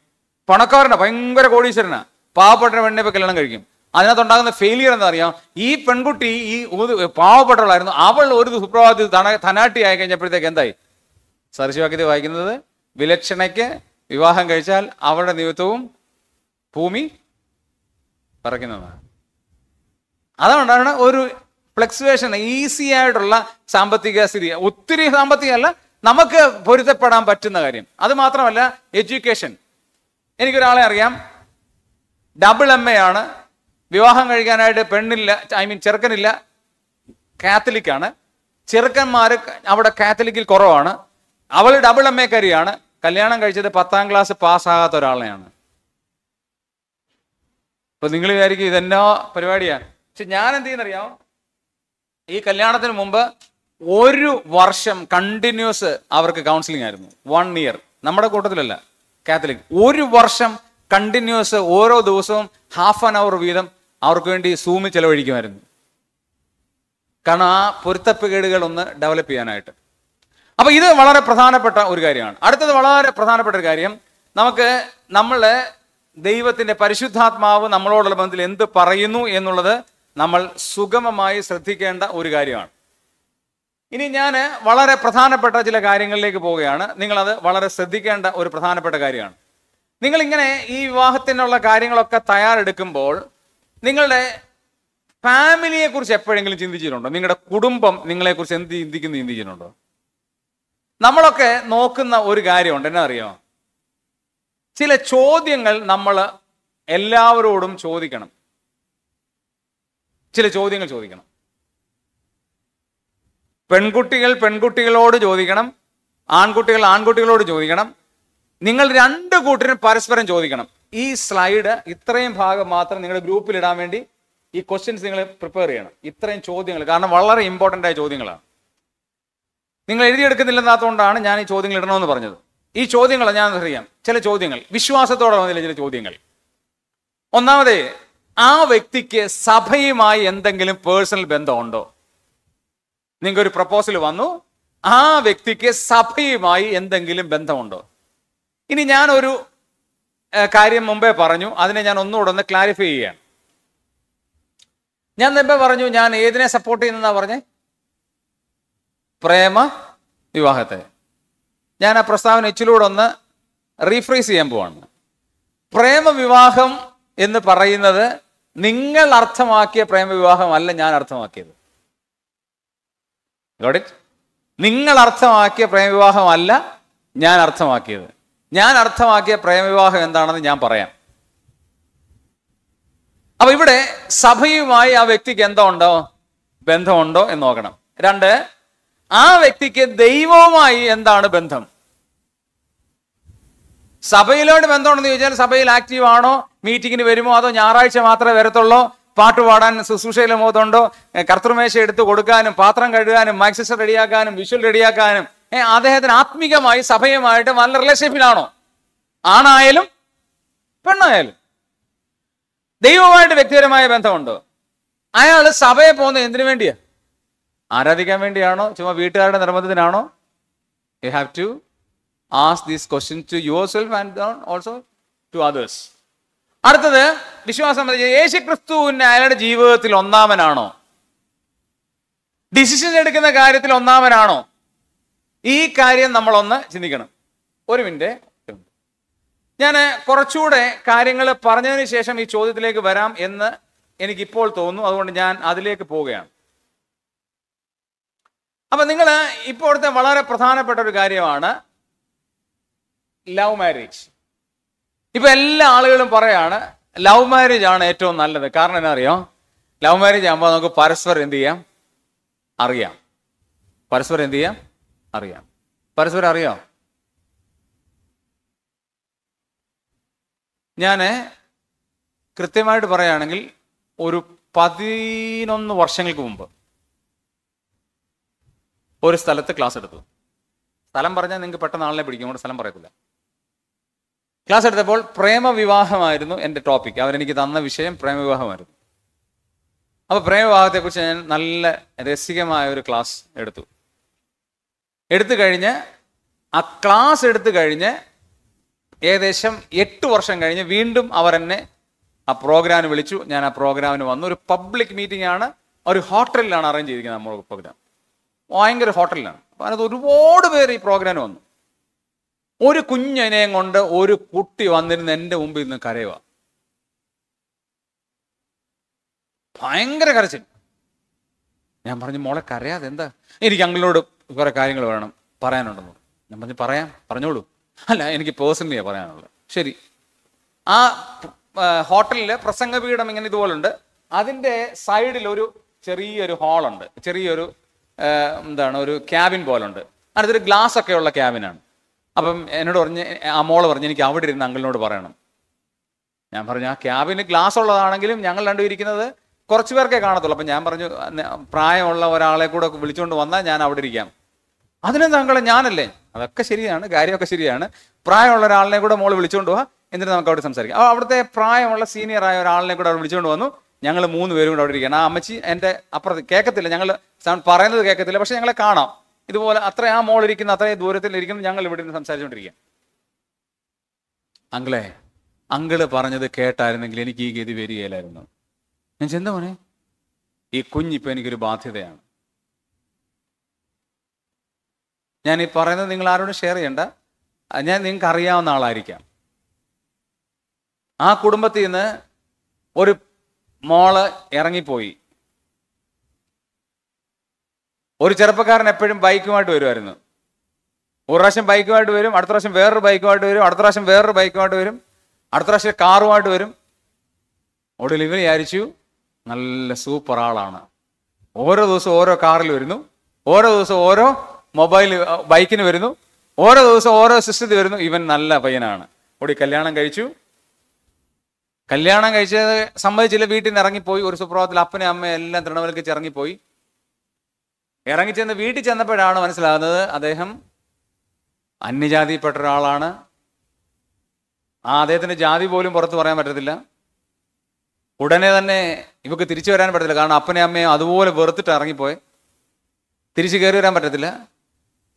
പണക്കാരനാ ഭയങ്കര കോടീശ്വരനാ. പാവപ്പെട്ട പെണ്ണിനെ പെണ്ണെ പോയി കല്യാണം കഴിക്കും. അതിനകത്തുണ്ടാകുന്ന ഫെയിലിയർ എന്താ ഈ പെൺകുട്ടി ഈ പാവപ്പെട്ടവളായിരുന്നു. അവൾ ഒരു സുപ്രഭാതത്തിൽ തനാട്ടി ധനാട്ടി ആയി കഴിഞ്ഞപ്പോഴത്തേക്ക് എന്തായി? സർശിവാക്യത്തിൽ വായിക്കുന്നത് വിലക്ഷണയ്ക്ക് വിവാഹം കഴിച്ചാൽ അവളുടെ നിമിത്തവും ഭൂമി പറക്കുന്നതാണ്. അതുകൊണ്ടാണ് ഒരു ഫ്ലക്സുവേഷൻ ഈസി ആയിട്ടുള്ള സാമ്പത്തിക സ്ഥിതി. ഒത്തിരി സാമ്പത്തികമല്ല നമുക്ക് പൊരുത്തപ്പെടാൻ പറ്റുന്ന കാര്യം. അത് മാത്രമല്ല എഡ്യൂക്കേഷൻ എനിക്കൊരാളെ അറിയാം. ഡബിൾ എം എ ആണ്. വിവാഹം കഴിക്കാനായിട്ട് പെണ്ണില്ല ഐ മീൻ ചെറുക്കനില്ല. കാത്തലിക് ആണ്. ചെറുക്കന്മാർ അവിടെ കാത്തലിക്കിൽ കുറവാണ്. അവൾ ഡബിൾ എം എക്കാരിയാണ് കല്യാണം കഴിച്ചത് പത്താം ക്ലാസ് പാസ്സാകാത്ത ഒരാളെയാണ്. ഇപ്പൊ നിങ്ങൾ വിചാരിക്കും ഇതെന്നോ പരിപാടിയാണ് പക്ഷെ ഞാൻ എന്ത് ചെയ്യുന്നറിയാമോ ഈ കല്യാണത്തിന് മുമ്പ് ഒരു വർഷം കണ്ടിന്യൂസ് അവർക്ക് കൗൺസിലിംഗ് ആയിരുന്നു. വൺ ഇയർ നമ്മുടെ കൂട്ടത്തിലല്ല. കാത്തലിക് ഒരു വർഷം കണ്ടിന്യൂസ് ഓരോ ദിവസവും ഹാഫ് ആൻ അവർ വീതം അവർക്ക് വേണ്ടി സൂമി ചെലവഴിക്കുമായിരുന്നു. കാരണം ആ പൊരുത്തപ്പുകേടുകൾ ഒന്ന് ഡെവലപ്പ് ചെയ്യാനായിട്ട്. അപ്പൊ ഇത് വളരെ പ്രധാനപ്പെട്ട ഒരു കാര്യമാണ്. അടുത്തത് വളരെ പ്രധാനപ്പെട്ട ഒരു കാര്യം. നമുക്ക് നമ്മൾ ദൈവത്തിന്റെ പരിശുദ്ധാത്മാവ് നമ്മളോടുള്ള ബന്ധത്തിൽ എന്ത് പറയുന്നു എന്നുള്ളത് നമ്മൾ സുഗമമായി ശ്രദ്ധിക്കേണ്ട ഒരു കാര്യമാണ്. ഇനി ഞാൻ വളരെ പ്രധാനപ്പെട്ട ചില കാര്യങ്ങളിലേക്ക് പോവുകയാണ്. നിങ്ങളത് വളരെ ശ്രദ്ധിക്കേണ്ട ഒരു പ്രധാനപ്പെട്ട കാര്യമാണ്. നിങ്ങളിങ്ങനെ ഈ വിവാഹത്തിനുള്ള കാര്യങ്ങളൊക്കെ തയ്യാറെടുക്കുമ്പോൾ നിങ്ങളുടെ ഫാമിലിയെ കുറിച്ച് എപ്പോഴെങ്കിലും ചിന്തിച്ചിട്ടുണ്ടോ? നിങ്ങളുടെ കുടുംബം നിങ്ങളെക്കുറിച്ച് എന്ത് ചിന്തിക്കുന്നു ചിന്തിച്ചിട്ടുണ്ടോ? നമ്മളൊക്കെ നോക്കുന്ന ഒരു കാര്യമുണ്ട്. എന്നാ അറിയോ ചില ചോദ്യങ്ങൾ നമ്മൾ എല്ലാവരോടും ചോദിക്കണം. ചില ചോദ്യങ്ങൾ ചോദിക്കണം. പെൺകുട്ടികൾ പെൺകുട്ടികളോട് ചോദിക്കണം ആൺകുട്ടികൾ ആൺകുട്ടികളോട് ചോദിക്കണം നിങ്ങൾ രണ്ട് കൂട്ടരും പരസ്പരം ചോദിക്കണം. ഈ സ്ലൈഡ് ഇത്രയും ഭാഗം മാത്രം നിങ്ങളുടെ ഗ്രൂപ്പിൽ ഇടാൻ വേണ്ടി ഈ ക്വസ്റ്റ്യൻസ് നിങ്ങൾ പ്രിപ്പയർ ചെയ്യണം. ഇത്രയും ചോദ്യങ്ങൾ കാരണം വളരെ ഇമ്പോർട്ടന്റ് ആയ ചോദ്യങ്ങളാണ്. നിങ്ങൾ എഴുതിയെടുക്കുന്നില്ലെന്നാത്തതുകൊണ്ടാണ് ഞാൻ ഈ ചോദ്യങ്ങൾ ഇടണമെന്ന് പറഞ്ഞത്. ഈ ചോദ്യങ്ങൾ ഞാൻ അറിയാം. ചില ചോദ്യങ്ങൾ വിശ്വാസത്തോടെ വന്നില്ല ചില ചോദ്യങ്ങൾ. ഒന്നാമതേ ആ വ്യക്തിക്ക് സഭയുമായി എന്തെങ്കിലും പേഴ്സണൽ ബന്ധമുണ്ടോ? നിങ്ങൾക്ക് ഒരു പ്രപ്പോസൽ വന്നു. ആ വ്യക്തിക്ക് സഭയുമായി എന്തെങ്കിലും ബന്ധമുണ്ടോ? ഇനി ഞാനൊരു കാര്യം മുമ്പേ പറഞ്ഞു. അതിനെ ഞാൻ ഒന്നുകൂടെ ഒന്ന് ക്ലാരിഫൈ ചെയ്യാണ്. ഞാൻ മുമ്പേ പറഞ്ഞു ഞാൻ ഏതിനെ സപ്പോർട്ട് ചെയ്യുന്നതാ പറഞ്ഞേ? പ്രേമ വിവാഹത്തെ. ഞാൻ ആ പ്രസ്താവന ഇച്ചിലൂടെ ഒന്ന് റീഫ്രൈസ് ചെയ്യാൻ പോവാണ്. പ്രേമ വിവാഹം എന്ന് പറയുന്നത് നിങ്ങൾ അർത്ഥമാക്കിയ പ്രേമവിവാഹമല്ല ഞാൻ അർത്ഥമാക്കിയത്. Got it? നിങ്ങൾ അർത്ഥമാക്കിയ പ്രേമവിവാഹമല്ല ഞാൻ അർത്ഥമാക്കിയത്. ഞാൻ അർത്ഥമാക്കിയ പ്രേമവിവാഹം എന്താണെന്ന് ഞാൻ പറയാം. അപ്പൊ ഇവിടെ സഭയുമായി ആ വ്യക്തിക്ക് എന്തോ ഉണ്ടോ? ബന്ധമുണ്ടോ എന്ന് നോക്കണം. രണ്ട് ആ വ്യക്തിക്ക് ദൈവവുമായി എന്താണ് ബന്ധം? സഭയിലോട് ബന്ധമുണ്ടെന്ന് ചോദിച്ചാൽ സഭയിൽ ആക്റ്റീവ് ആണോ മീറ്റിങ്ങിന് വരുമോ? അതോ ഞായറാഴ്ച മാത്രമേ വരത്തുള്ളൂ? പാട്ട് പാടാൻ ശുശ്രൂഷയിൽ മോതുണ്ടോ കർത്തൃമേശ എടുത്തു കൊടുക്കാനും പാത്രം കഴുകാനും മാക്സിസ് റെഡിയാക്കാനും വിഷ്വൽ റെഡിയാക്കാനും അദ്ദേഹത്തിന് ആത്മീകമായി സഭയുമായിട്ട് നല്ല റിലേഷൻഷിപ്പിലാണോ ആണായാലും പെണ്ണായാലും. ദൈവമായിട്ട് വ്യക്തിപരമായ ബന്ധമുണ്ടോ? അയാൾ സഭയെ പോകുന്നത് എന്തിനു വേണ്ടിയാ? ആരാധിക്കാൻ വേണ്ടിയാണോ? ചുമ്മാ വീട്ടുകാരുടെ നിർബന്ധത്തിനാണോ? You have to ask these question to yourself and also to others അടുത്തത് വിശ്വാസം യേശു ക്രിസ്തുവിന് അയാളുടെ ജീവിതത്തിൽ ഒന്നാമനാണോ? ഡിസിഷൻ എടുക്കുന്ന കാര്യത്തിൽ ഒന്നാമനാണോ? ഈ കാര്യം നമ്മളൊന്ന് ചിന്തിക്കണം. ഒരു മിനിറ്റ്. ഞാൻ കുറച്ചുകൂടെ കാര്യങ്ങൾ പറഞ്ഞതിന് ശേഷം ഈ ചോദ്യത്തിലേക്ക് വരാം എന്ന് എനിക്കിപ്പോൾ തോന്നുന്നു. അതുകൊണ്ട് ഞാൻ അതിലേക്ക് പോവുകയാണ്. അപ്പൊ നിങ്ങൾ ഇപ്പോഴത്തെ വളരെ പ്രധാനപ്പെട്ട ഒരു കാര്യമാണ് ലവ് മാരേജ്. ഇപ്പൊ എല്ലാ ആളുകളും പറയാണ് ലവ് മാരേജ് ആണ് ഏറ്റവും നല്ലത്. കാരണം എന്നാ അറിയാം? ലവ് മാരേജ് ആകുമ്പോൾ നമുക്ക് പരസ്പരം എന്ത് ചെയ്യാം? അറിയാം. പരസ്പരം എന്ത് ചെയ്യാം? അറിയാം. പരസ്പരം അറിയാം? ഞാൻ കൃത്യമായിട്ട് പറയുകയാണെങ്കിൽ ഒരു പതിനൊന്ന് വർഷങ്ങൾക്ക് മുമ്പ് ഒരു സ്ഥലത്ത് ക്ലാസ് എടുത്തു. സ്ഥലം പറഞ്ഞാൽ നിങ്ങൾക്ക് പെട്ടെന്ന് ആളിനെ പിടിക്കും കൊണ്ട് സ്ഥലം പറയത്തില്ല. ക്ലാസ് എടുത്തപ്പോൾ പ്രേമവിവാഹമായിരുന്നു എന്റെ ടോപ്പിക് അവരെനിക്ക് തന്ന വിഷയം പ്രേമവിവാഹമായിരുന്നു. അപ്പോൾ പ്രേമവിവാഹത്തെക്കുറിച്ച് ഞാൻ നല്ല രസികമായ ഒരു ക്ലാസ് എടുത്തു. എടുത്തു കഴിഞ്ഞ് ആ ക്ലാസ് എടുത്തു കഴിഞ്ഞ് ഏകദേശം എട്ട് വർഷം കഴിഞ്ഞ് വീണ്ടും അവർ എന്നെ ആ പ്രോഗ്രാമിന് വിളിച്ചു. ഞാൻ ആ പ്രോഗ്രാമിന് വന്നു. ഒരു പബ്ലിക് മീറ്റിംഗ് ആണ്. ഒരു ഹോട്ടലിലാണ് അറേഞ്ച് ചെയ്തിരിക്കുന്നത് നമ്മുടെ പ്രോഗ്രാം ഭയങ്കര ഹോട്ടലിലാണ്. അപ്പോൾ അതിനകത്ത് ഒരുപാട് പേര് ഈ പ്രോഗ്രാമിന് വന്നു. ഒരു കുഞ്ഞനെയും കൊണ്ട് ഒരു കുട്ടി വന്നിരുന്ന് എന്റെ മുമ്പിൽ നിന്ന് കരയുക. ഭയങ്കര കരച്ചിൽ. ഞാൻ പറഞ്ഞു മോളെ കരയാതെ എന്താ? എനിക്ക് അങ്കിളിനോട് കുറെ കാര്യങ്ങൾ വേണം പറയാനുണ്ടെന്ന് ഞാൻ പറഞ്ഞു പറയാം പറഞ്ഞോളൂ. അല്ല എനിക്ക് പേഴ്സണലിയാ പറയാനുള്ളത്. ശരി. ആ ഹോട്ടലിൽ പ്രസംഗപീഠം ഇങ്ങനെ ഇതുപോലെ ഉണ്ട്. അതിന്റെ സൈഡിൽ ഒരു ചെറിയൊരു ഹാളുണ്ട്. ചെറിയൊരു എന്താണ് ഒരു ക്യാബിൻ പോലുണ്ട്. അടുത്തൊരു ഗ്ലാസ് ഒക്കെ ഉള്ള ക്യാബിനാണ്. അപ്പം എന്നോട് പറഞ്ഞ് ആ മോൾ പറഞ്ഞ് എനിക്ക് അവിടെ ഇരുന്ന് അങ്കിളിനോട് പറയണം. ഞാൻ പറഞ്ഞു ആ ക്യാബിന് ഗ്ലാസ് ഉള്ളതാണെങ്കിലും ഞങ്ങൾ രണ്ടും ഇരിക്കുന്നത് കുറച്ച് പേർക്കേ കാണത്തുള്ളൂ. അപ്പം ഞാൻ പറഞ്ഞു പ്രായമുള്ള ഒരാളെ കൂടെ വിളിച്ചുകൊണ്ട് വന്നാൽ ഞാൻ അവിടെ ഇരിക്കാം. അതിന് താങ്കളെ ഞാനല്ലേ? അതൊക്കെ ശരിയാണ് കാര്യമൊക്കെ ശരിയാണ്. പ്രായമുള്ള ഒരാളിനെ കൂടെ മോൾ വിളിച്ചുകൊണ്ട് പോവാ എന്നിട്ട് നമുക്ക് അവിടെ സംസാരിക്കാം. അപ്പോൾ അവിടുത്തെ പ്രായമുള്ള സീനിയറായ ഒരാളിനെ കൂടെ അവിടെ വിളിച്ചുകൊണ്ട് വന്നു. ഞങ്ങൾ മൂന്ന് പേരും കൂടെ അവിടെ ഇരിക്കുകയാണ്. ആ അമ്മച്ചി എന്റെ അപ്പുറത്ത് കേൾക്കത്തില്ല ഞങ്ങൾ പറയുന്നത് കേൾക്കത്തില്ല പക്ഷെ ഞങ്ങളെ കാണാം. ഇതുപോലെ അത്ര ആ മോൾ ഇരിക്കുന്ന അത്രയും ദൂരത്തിൽ ഇരിക്കുന്നു ഞങ്ങൾ ഇവിടെ നിന്ന് സംസാരിച്ചുകൊണ്ടിരിക്കുക. അങ്കിളെ അങ്കിൾ പറഞ്ഞത് കേട്ടായിരുന്നെങ്കിൽ എനിക്ക് ഈ ഗതി വരികയില്ലായിരുന്നു. ഞാൻ ചെന്ത മോനെ ഈ കുഞ്ഞിപ്പോൾ എനിക്കൊരു ബാധ്യതയാണ്. ഞാൻ ഈ പറയുന്നത് നിങ്ങൾ ആരോടും ഷെയർ ചെയ്യണ്ട. ഞാൻ നിങ്ങൾക്ക് അറിയാവുന്ന ആളായിരിക്കാം. ആ കുടുംബത്തിൽ നിന്ന് ഒരു മോൾ ഇറങ്ങിപ്പോയി. ഒരു ചെറുപ്പക്കാരൻ എപ്പോഴും ബൈക്കുമായിട്ട് വരുമായിരുന്നു. ഒരു പ്രാവശ്യം ബൈക്കുമായിട്ട് വരും അടുത്ത പ്രാവശ്യം വേറൊരു ബൈക്കുമായിട്ട് വരും അടുത്ത പ്രാവശ്യം വേറൊരു ബൈക്കുമായിട്ട് വരും അടുത്ത പ്രാവശ്യം കാറുമായിട്ട് വരും. ഒടുവിൽ ഇവർ വിചാരിച്ചു നല്ല സൂപ്പർ ആളാണ്. ഓരോ ദിവസം ഓരോ കാറിൽ വരുന്നു. ഓരോ ദിവസം ഓരോ മൊബൈൽ ബൈക്കിന് വരുന്നു. ഓരോ ദിവസം ഓരോ സിസ്റ്റത്തിൽ വരുന്നു. ഇവൻ നല്ല പയ്യനാണ്. ഓടി കല്യാണം കഴിച്ചു. കല്യാണം കഴിച്ചത് സമ്മതിച്ചില്ല. വീട്ടിൽ നിന്ന് ഇറങ്ങിപ്പോയി. ഒരു സുപ്രഭാതത്തിൽ അപ്പനെ അമ്മയും എല്ലാം തൃണവൽക്കിച്ച് ഇറങ്ങിപ്പോയി. ഇറങ്ങിച്ചെന്ന് വീട്ടിൽ ചെന്നപ്പോഴാണ് മനസ്സിലാകുന്നത് അദ്ദേഹം അന്യജാതിയിൽപ്പെട്ട ഒരാളാണ്. ആ അദ്ദേഹത്തിന്റെ ജാതി പോലും പുറത്ത് പറയാൻ പറ്റത്തില്ല. ഉടനെ തന്നെ ഇവക്ക് തിരിച്ചു വരാൻ പറ്റത്തില്ല. കാരണം അപ്പനെ അമ്മയും അതുപോലെ വെറുത്തിട്ട് ഇറങ്ങിപ്പോയി. തിരിച്ചു കയറി വരാൻ പറ്റത്തില്ല.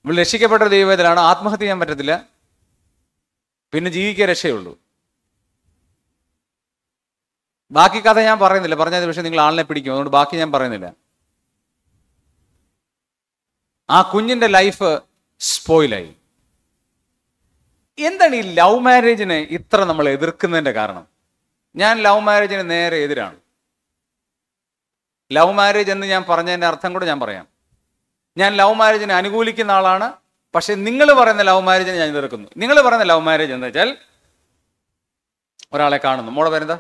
ഇവൾ രക്ഷിക്കപ്പെട്ട ദൈവത്തിലാണ് ആത്മഹത്യ ചെയ്യാൻ പറ്റത്തില്ല. പിന്നെ ജീവിക്കുക രക്ഷയുള്ളൂ. ബാക്കി കഥ ഞാൻ പറയുന്നില്ല. പറഞ്ഞത് പക്ഷേ നിങ്ങൾ ആളിനെ പിടിക്കും. അതുകൊണ്ട് ബാക്കി ഞാൻ പറയുന്നില്ല. ആ കുഞ്ഞിന്റെ ലൈഫ് സ്പോയിലായി എന്താണ് ഈ ലവ് മാരേജിനെ ഇത്ര നമ്മൾ എതിർക്കുന്നതിന്റെ കാരണം? ഞാൻ ലവ് മാരേജിന് നേരെ എതിരാണ്. ലവ് മാരേജ് എന്ന് ഞാൻ പറഞ്ഞതിന്റെ അർത്ഥം കൂടെ ഞാൻ പറയാം. ഞാൻ ലവ് മാരേജിനെ അനുകൂലിക്കുന്ന ആളാണ് പക്ഷെ നിങ്ങൾ പറയുന്ന ലവ് മാരേജിനെ ഞാൻ എതിർക്കുന്നു. നിങ്ങൾ പറയുന്ന ലവ് മാരേജ് എന്താ വെച്ചാൽ ഒരാളെ കാണുന്നു. മോളെ പേരെന്താ?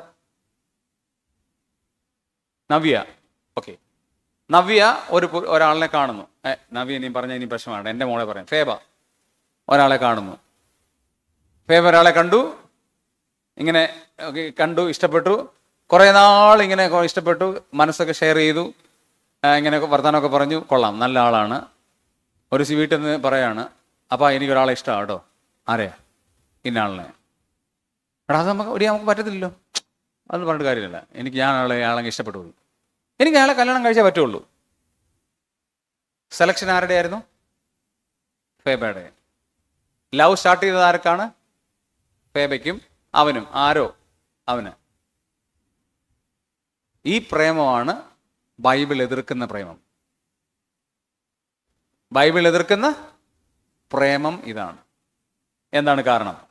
നവ്യ. ഓക്കെ നവ്യ ഒരു ഒരാളിനെ കാണുന്നു. ഏ നവ്യ ഇനി പറഞ്ഞ ഇനി പ്രശ്നമാണ് എന്റെ മോളെ പറയാം. ഫേബ ഒരാളെ കാണുന്നു. ഫേബ ഒരാളെ കണ്ടു. ഇങ്ങനെ കണ്ടു ഇഷ്ടപ്പെട്ടു. കുറേ നാൾ ഇങ്ങനെ ഇഷ്ടപ്പെട്ടു. മനസ്സൊക്കെ ഷെയർ ചെയ്തു. ഇങ്ങനെ വർത്തമാനമൊക്കെ പറഞ്ഞു. കൊള്ളാം. നല്ല ആളാണ്. ഒരു സി വീട്ടിൽ നിന്ന് പറയാണ് അപ്പം എനിക്കൊരാളെ ഇഷ്ടമാണ് കേട്ടോ. ആരെയാ ഇന്ന ആളിനെ. എടാ അത് നമുക്ക് ഒരു നമുക്ക് പറ്റത്തില്ലല്ലോ. അതൊന്നും പറഞ്ഞിട്ട് കാര്യമില്ല. എനിക്ക് ഞാൻ ആളെ ആളെങ്കിൽ ഇഷ്ടപ്പെട്ടു എനിക്ക് അയാളെ കല്യാണം കഴിച്ചേ പറ്റുള്ളൂ. സെലക്ഷൻ ആരുടെ ആയിരുന്നു ഫേബയുടെ. ലവ് സ്റ്റാർട്ട് ചെയ്തത് ആർക്കാണ്? ഫേബയ്ക്കും അവനും. ആരോ? അവന്. ഈ പ്രേമമാണ് ബൈബിൾ എതിർക്കുന്ന പ്രേമം. ബൈബിൾ എതിർക്കുന്ന പ്രേമം ഇതാണ്. എന്താണ് കാരണം?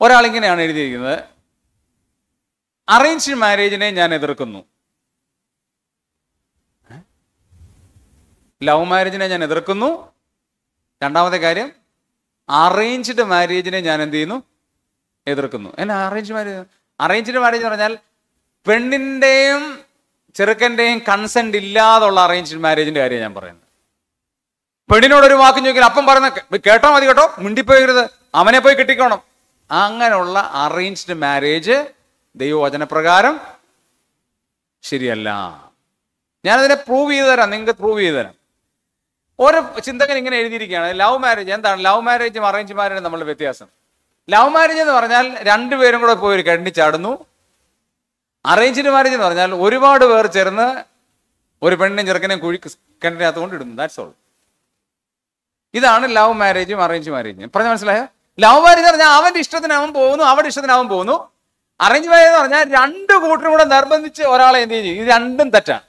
ഒരാളിങ്ങനെയാണ് എഴുതിയിരിക്കുന്നത്. അറേഞ്ച്ഡ് മാരേജിനെ ഞാൻ എതിർക്കുന്നു. ലവ് മാരേജിനെ ഞാൻ എതിർക്കുന്നു. രണ്ടാമത്തെ കാര്യം അറേഞ്ച്ഡ് മാരേജിനെ ഞാൻ എന്ത് ചെയ്യുന്നു? എതിർക്കുന്നു. എന്നാ അറേഞ്ച് മാരേജ് അറേഞ്ച്ഡ് മാരേജ് എന്ന് പറഞ്ഞാൽ പെണ്ണിന്റെയും ചെറുക്കന്റെയും കൺസെന്റ് ഇല്ലാതുള്ള അറേഞ്ച്ഡ് മാരേജിന്റെ കാര്യം ഞാൻ പറയുന്നത് പെണ്ണിനോട് ഒരു വാക്ക് ചോദിക്കാൻ അപ്പം പറയുന്ന "കേ- കേട്ടോ മതി കേട്ടോ. മിണ്ടിപ്പോയരുത്. അവനെ പോയി കിട്ടിക്കോണം. അങ്ങനെയുള്ള അറേഞ്ച്ഡ് മാരേജ് ദൈവവചനപ്രകാരം ശരിയല്ല. ഞാനതിനെ പ്രൂവ് ചെയ്തു തരാം. നിങ്ങൾക്ക് പ്രൂവ് ചെയ്തു തരാം. ഓരോ ചിന്തകൻ ഇങ്ങനെ എഴുതിയിരിക്കുകയാണ് ലവ് മാരേജ് എന്താണ്? ലവ് മാരേജും അറേഞ്ച് മാരേജും തമ്മിലുള്ള വ്യത്യാസം. ലവ് മാരേജ് എന്ന് പറഞ്ഞാൽ രണ്ടുപേരും കൂടെ പോയി ഒരു കണ്ണി ചാടുന്നു. അറേഞ്ച്ഡ് മാരേജ് എന്ന് പറഞ്ഞാൽ ഒരുപാട് പേർ ചേർന്ന് ഒരു പെണ്ണിനും ചെറുക്കനെയും കുഴി കിണറ്റിനകത്ത് കൊണ്ട് ഇടുന്നു. ദാറ്റ്സ് ഓൾ ഇതാണ് ലവ് മാരേജും അറേഞ്ച് മാരേജും പറഞ്ഞ മനസ്സിലായോ? ലവ് മാരേജ് എന്ന് പറഞ്ഞാൽ അവന്റെ ഇഷ്ടത്തിന് അവൻ പോകുന്നു അവരുടെ ഇഷ്ടത്തിന് അവൻ പോകുന്നു. അറേഞ്ച് മാരേജ് എന്ന് പറഞ്ഞാൽ രണ്ട് കൂട്ടരും കൂടെ നിർബന്ധിച്ച് ഒരാളെ എന്ത് ചെയ്യും? ഇത് രണ്ടും തെറ്റാണ്.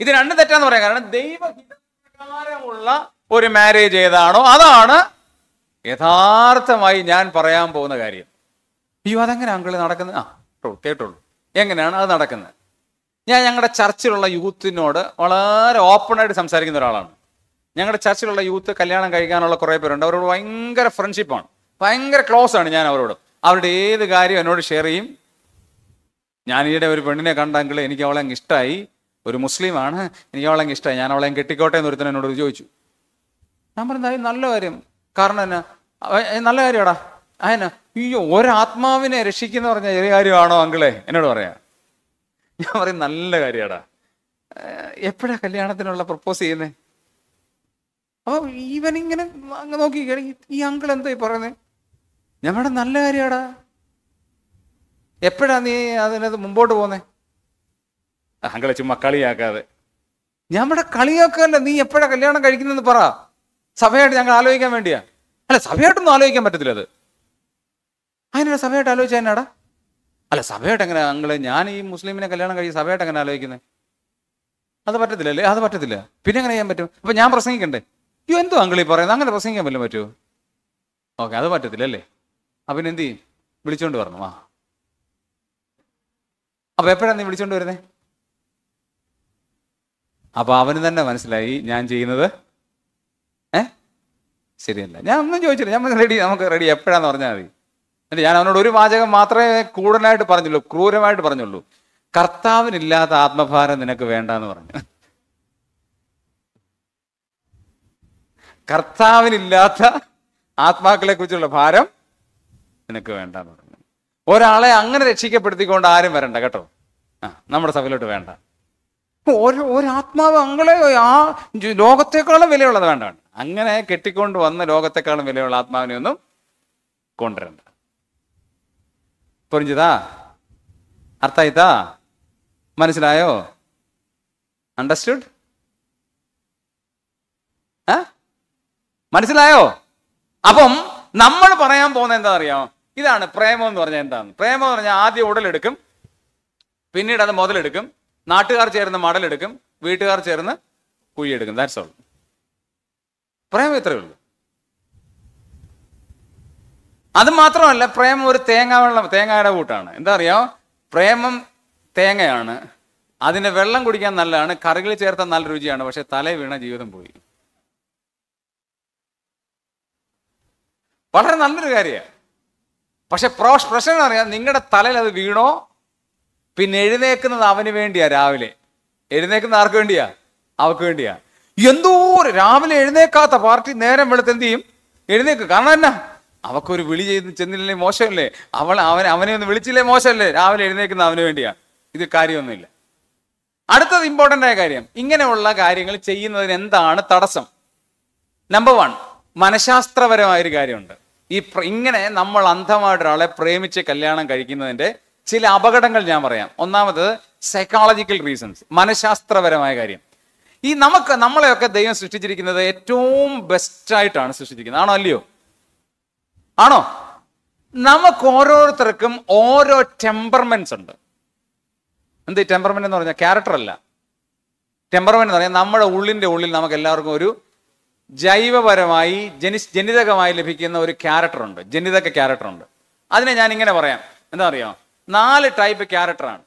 ഇത് രണ്ടും തെറ്റാന്ന് പറയാം. കാരണം ദൈവഹിതപ്രകാരമുള്ള ഒരു മാരേജ് ഏതാണോ അതാണ് യഥാർത്ഥമായി ഞാൻ പറയാൻ പോകുന്ന കാര്യം. അയ്യോ അതെങ്ങനെ അങ്കിൾ നടക്കുന്നത്? ആ കേട്ടുള്ളൂ എങ്ങനെയാണ് അത് നടക്കുന്നത്? ഞാൻ ഞങ്ങളുടെ ചർച്ചിലുള്ള യൂത്തിനോട് വളരെ ഓപ്പണായിട്ട് സംസാരിക്കുന്ന ഒരാളാണ്. ഞങ്ങളുടെ ചർച്ചിലുള്ള യൂത്ത് കല്യാണം കഴിക്കാനുള്ള കുറേ പേരുണ്ട്. അവരോട് ഭയങ്കര ഫ്രണ്ട്ഷിപ്പാണ് ഭയങ്കര ക്ലോസ് ആണ് ഞാൻ അവരോട്. അവരുടെ ഏത് കാര്യം എന്നോട് ഷെയർ ചെയ്യും. ഞാൻ ഒരു പെണ്ണിനെ കണ്ടെങ്കിൽ എനിക്ക് അവളെ ഇഷ്ടമായി ഒരു മുസ്ലിമാണ് എനിക്ക് അവളെ ഇഷ്ടമായി ഞാൻ അവളെ അങ്ങ് കെട്ടിക്കോട്ടെ എന്ന് ഒരുത്തൻ എന്നോട് ചോദിച്ചു. ഞാൻ പറഞ്ഞത് "അത് നല്ല കാര്യം. കാരണം എന്നാ? നല്ല കാര്യമാടാ. അതിനാ അയ്യോ ഒരാത്മാവിനെ രക്ഷിക്കുന്ന പറഞ്ഞ ചെറിയ കാര്യമാണോ അങ്കിളെ? എന്നോട് പറയാ. ഞാൻ പറയും നല്ല കാര്യമാടാ എപ്പോഴാ കല്യാണത്തിനുള്ള പ്രപ്പോസ് ചെയ്യുന്നേ? അപ്പൊ ഇവൻ ഇങ്ങനെ അങ്ങ് നോക്കി ഈ അങ്കിൾ എന്താ ഈ പറയുന്നത് ഞമ്മടെ നല്ല കാര്യമാടാ എപ്പോഴാ നീ അതിനകത്ത് മുമ്പോട്ട് പോന്നേ അങ്കിളെ ചുമ്മാ കളിയാക്കാതെ. ഞമ്മടെ കളിയാക്കല്ല നീ എപ്പോഴാ കല്യാണം കഴിക്കുന്നതെന്ന് പറ. സഭയായിട്ട് ഞങ്ങൾ ആലോചിക്കാൻ വേണ്ടിയാ. അല്ല സഭയായിട്ടൊന്നും ആലോചിക്കാൻ പറ്റത്തില്ല അത്. അതിനാ സഭയായിട്ട് ആലോചിച്ചാ എന്നാടാ? അല്ല സഭയായിട്ട് എങ്ങനെ അങ്ങൾ ഞാൻ ഈ മുസ്ലിമിനെ കല്യാണം കഴിച്ച് സഭയായിട്ട് എങ്ങനെ ആലോചിക്കുന്നത് അത് പറ്റത്തില്ല അല്ലേ അത് പറ്റത്തില്ല. പിന്നെ എങ്ങനെ ചെയ്യാൻ പറ്റും? അപ്പൊ ഞാൻ പ്രസംഗിക്കണ്ടേ? അയ്യോ എന്തോ അങ്കിളി പറയുന്നത്? അങ്ങനെ പ്രസംഗിക്കാൻ വല്ലതും പറ്റുമോ ഓക്കെ അത് പറ്റത്തില്ല അല്ലേ അപ്പൊ എന്ത് ചെയ്യും? വിളിച്ചോണ്ട് വരണം ആ. അപ്പൊ എപ്പോഴാണ് നീ വിളിച്ചോണ്ട് വരുന്നേ? അപ്പൊ അവന് തന്നെ മനസ്സിലായി ഞാൻ ചെയ്യുന്നത്. ഏ? ശരിയല്ല. ഞാൻ ഒന്നും ചോദിച്ചില്ല. ഞാൻ റെഡി നമുക്ക് റെഡി എപ്പോഴാന്ന് പറഞ്ഞാൽ മതി. എന്നിട്ട് ഞാൻ അവനോട് ഒരു വാചകം മാത്രമേ കൂടുതലായിട്ട് പറഞ്ഞുള്ളൂ ക്രൂരമായിട്ട് പറഞ്ഞുള്ളൂ. കർത്താവിനില്ലാത്ത ആത്മഭാരം നിനക്ക് വേണ്ട എന്ന് പറഞ്ഞു. കർത്താവിനില്ലാത്ത ആത്മാക്കളെ കുറിച്ചുള്ള ഭാരം നിനക്ക് വേണ്ട എന്ന് പറഞ്ഞു. ഒരാളെ അങ്ങനെ രക്ഷിക്കപ്പെടുത്തിക്കൊണ്ട് ആരും വരണ്ട കേട്ടോ? ആ നമ്മുടെ സഭയിലോട്ട് വേണ്ട. ഒരു ഒരാത്മാവ് അങ്ങളെ ആ ലോകത്തെക്കാളും വിലയുള്ളത് വേണ്ട അങ്ങനെ കെട്ടിക്കൊണ്ട് വന്ന ലോകത്തെക്കാളും വിലയുള്ള ആത്മാവിനെ ഒന്നും കൊണ്ടുവരണ്ട. പൊറിഞ്ചതാ അർത്ഥായിത്താ മനസ്സിലായോ? അണ്ടർസ്റ്റുഡ് മനസ്സിലായോ? അപ്പം നമ്മൾ പറയാൻ പോകുന്ന എന്താ അറിയാമോ ഇതാണ് പ്രേമം എന്ന് പറഞ്ഞാൽ എന്താണ് പ്രേമം എന്ന് പറഞ്ഞാൽ ആദ്യം ഉടലെടുക്കും പിന്നീട് അത് മുതലെടുക്കും നാട്ടുകാർ ചേർന്ന് മടലെടുക്കും വീട്ടുകാർ ചേർന്ന് കുഴിയെടുക്കും. ദാറ്റ്സ് ഓൾ പ്രേമം ഇത്രയേ ഉള്ളൂ. അത് മാത്രമല്ല പ്രേമം ഒരു തേങ്ങ വെള്ളം തേങ്ങയുടെ കൂട്ടാണ്. എന്താ അറിയാമോ പ്രേമം തേങ്ങയാണ്. അതിന് വെള്ളം കുടിക്കാൻ നല്ലതാണ് കറികൾ ചേർത്ത നല്ല രുചിയാണ് പക്ഷെ തല വീണ ജീവിതം പോയി. വളരെ നല്ലൊരു കാര്യമാണ്. പക്ഷെ പ്രോഷ് പ്രശ്നം അറിയാം നിങ്ങളുടെ തലയിൽ അത് വീണോ? പിന്നെ എഴുന്നേക്കുന്നത് അവന് വേണ്ടിയാ രാവിലെ. എഴുന്നേക്കുന്ന ആർക്ക് വേണ്ടിയാ? അവക്ക് വേണ്ടിയാ. എന്തോ രാവിലെ എഴുന്നേക്കാത്ത പാർട്ടി നേരം വെളുത്ത് എന്ത് ചെയ്യും? എഴുന്നേക്ക്. കാരണം എന്നാ? അവക്കൊരു വിളി ചെയ്ത് ചെന്നില്ലേ മോശമല്ലേ? അവൾ അവൻ അവനെ ഒന്ന് വിളിച്ചില്ലേ മോശമല്ലേ? രാവിലെ എഴുന്നേക്കുന്ന അവന് വേണ്ടിയാ. ഇത് കാര്യമൊന്നുമില്ല. അടുത്തത് ഇമ്പോർട്ടന്റ് ആയ കാര്യം. ഇങ്ങനെയുള്ള കാര്യങ്ങൾ ചെയ്യുന്നതിന് എന്താണ് തടസ്സം? നമ്പർ വൺ മനഃശാസ്ത്രപരമായൊരു കാര്യമുണ്ട്. ഈ ഇങ്ങനെ നമ്മൾ അന്ധമായിട്ട് ഒരാളെ പ്രേമിച്ച് കല്യാണം കഴിക്കുന്നതിന്റെ ചില അപകടങ്ങൾ ഞാൻ പറയാം. ഒന്നാമത് സൈക്കോളജിക്കൽ റീസൺസ് മനഃശാസ്ത്രപരമായ കാര്യം. ഈ നമുക്ക് നമ്മളെയൊക്കെ ദൈവം സൃഷ്ടിച്ചിരിക്കുന്നത് ഏറ്റവും ബെസ്റ്റായിട്ടാണ് സൃഷ്ടിച്ചിരിക്കുന്നത്. ആണോ അല്ലയോ? ആണോ? നമുക്ക് ഓരോരുത്തർക്കും ഓരോ ടെമ്പർമെന്റ്സ് ഉണ്ട്. എന്ത് ടെമ്പർമെന്റ് എന്ന് പറഞ്ഞാൽ ക്യാരക്ടർ അല്ല. ടെമ്പർമെന്റ് എന്ന് പറഞ്ഞാൽ നമ്മുടെ ഉള്ളിന്റെ ഉള്ളിൽ നമുക്ക് എല്ലാവർക്കും ഒരു ജൈവപരമായി ജനി ജനിതകമായി ലഭിക്കുന്ന ഒരു ക്യാരക്ടർ ഉണ്ട്. ജനിതക ക്യാരക്ടർ ഉണ്ട്. അതിനെ ഞാൻ ഇങ്ങനെ പറയാം. എന്താ അറിയാം? നാല് ടൈപ്പ് ക്യാരക്ടറാണ്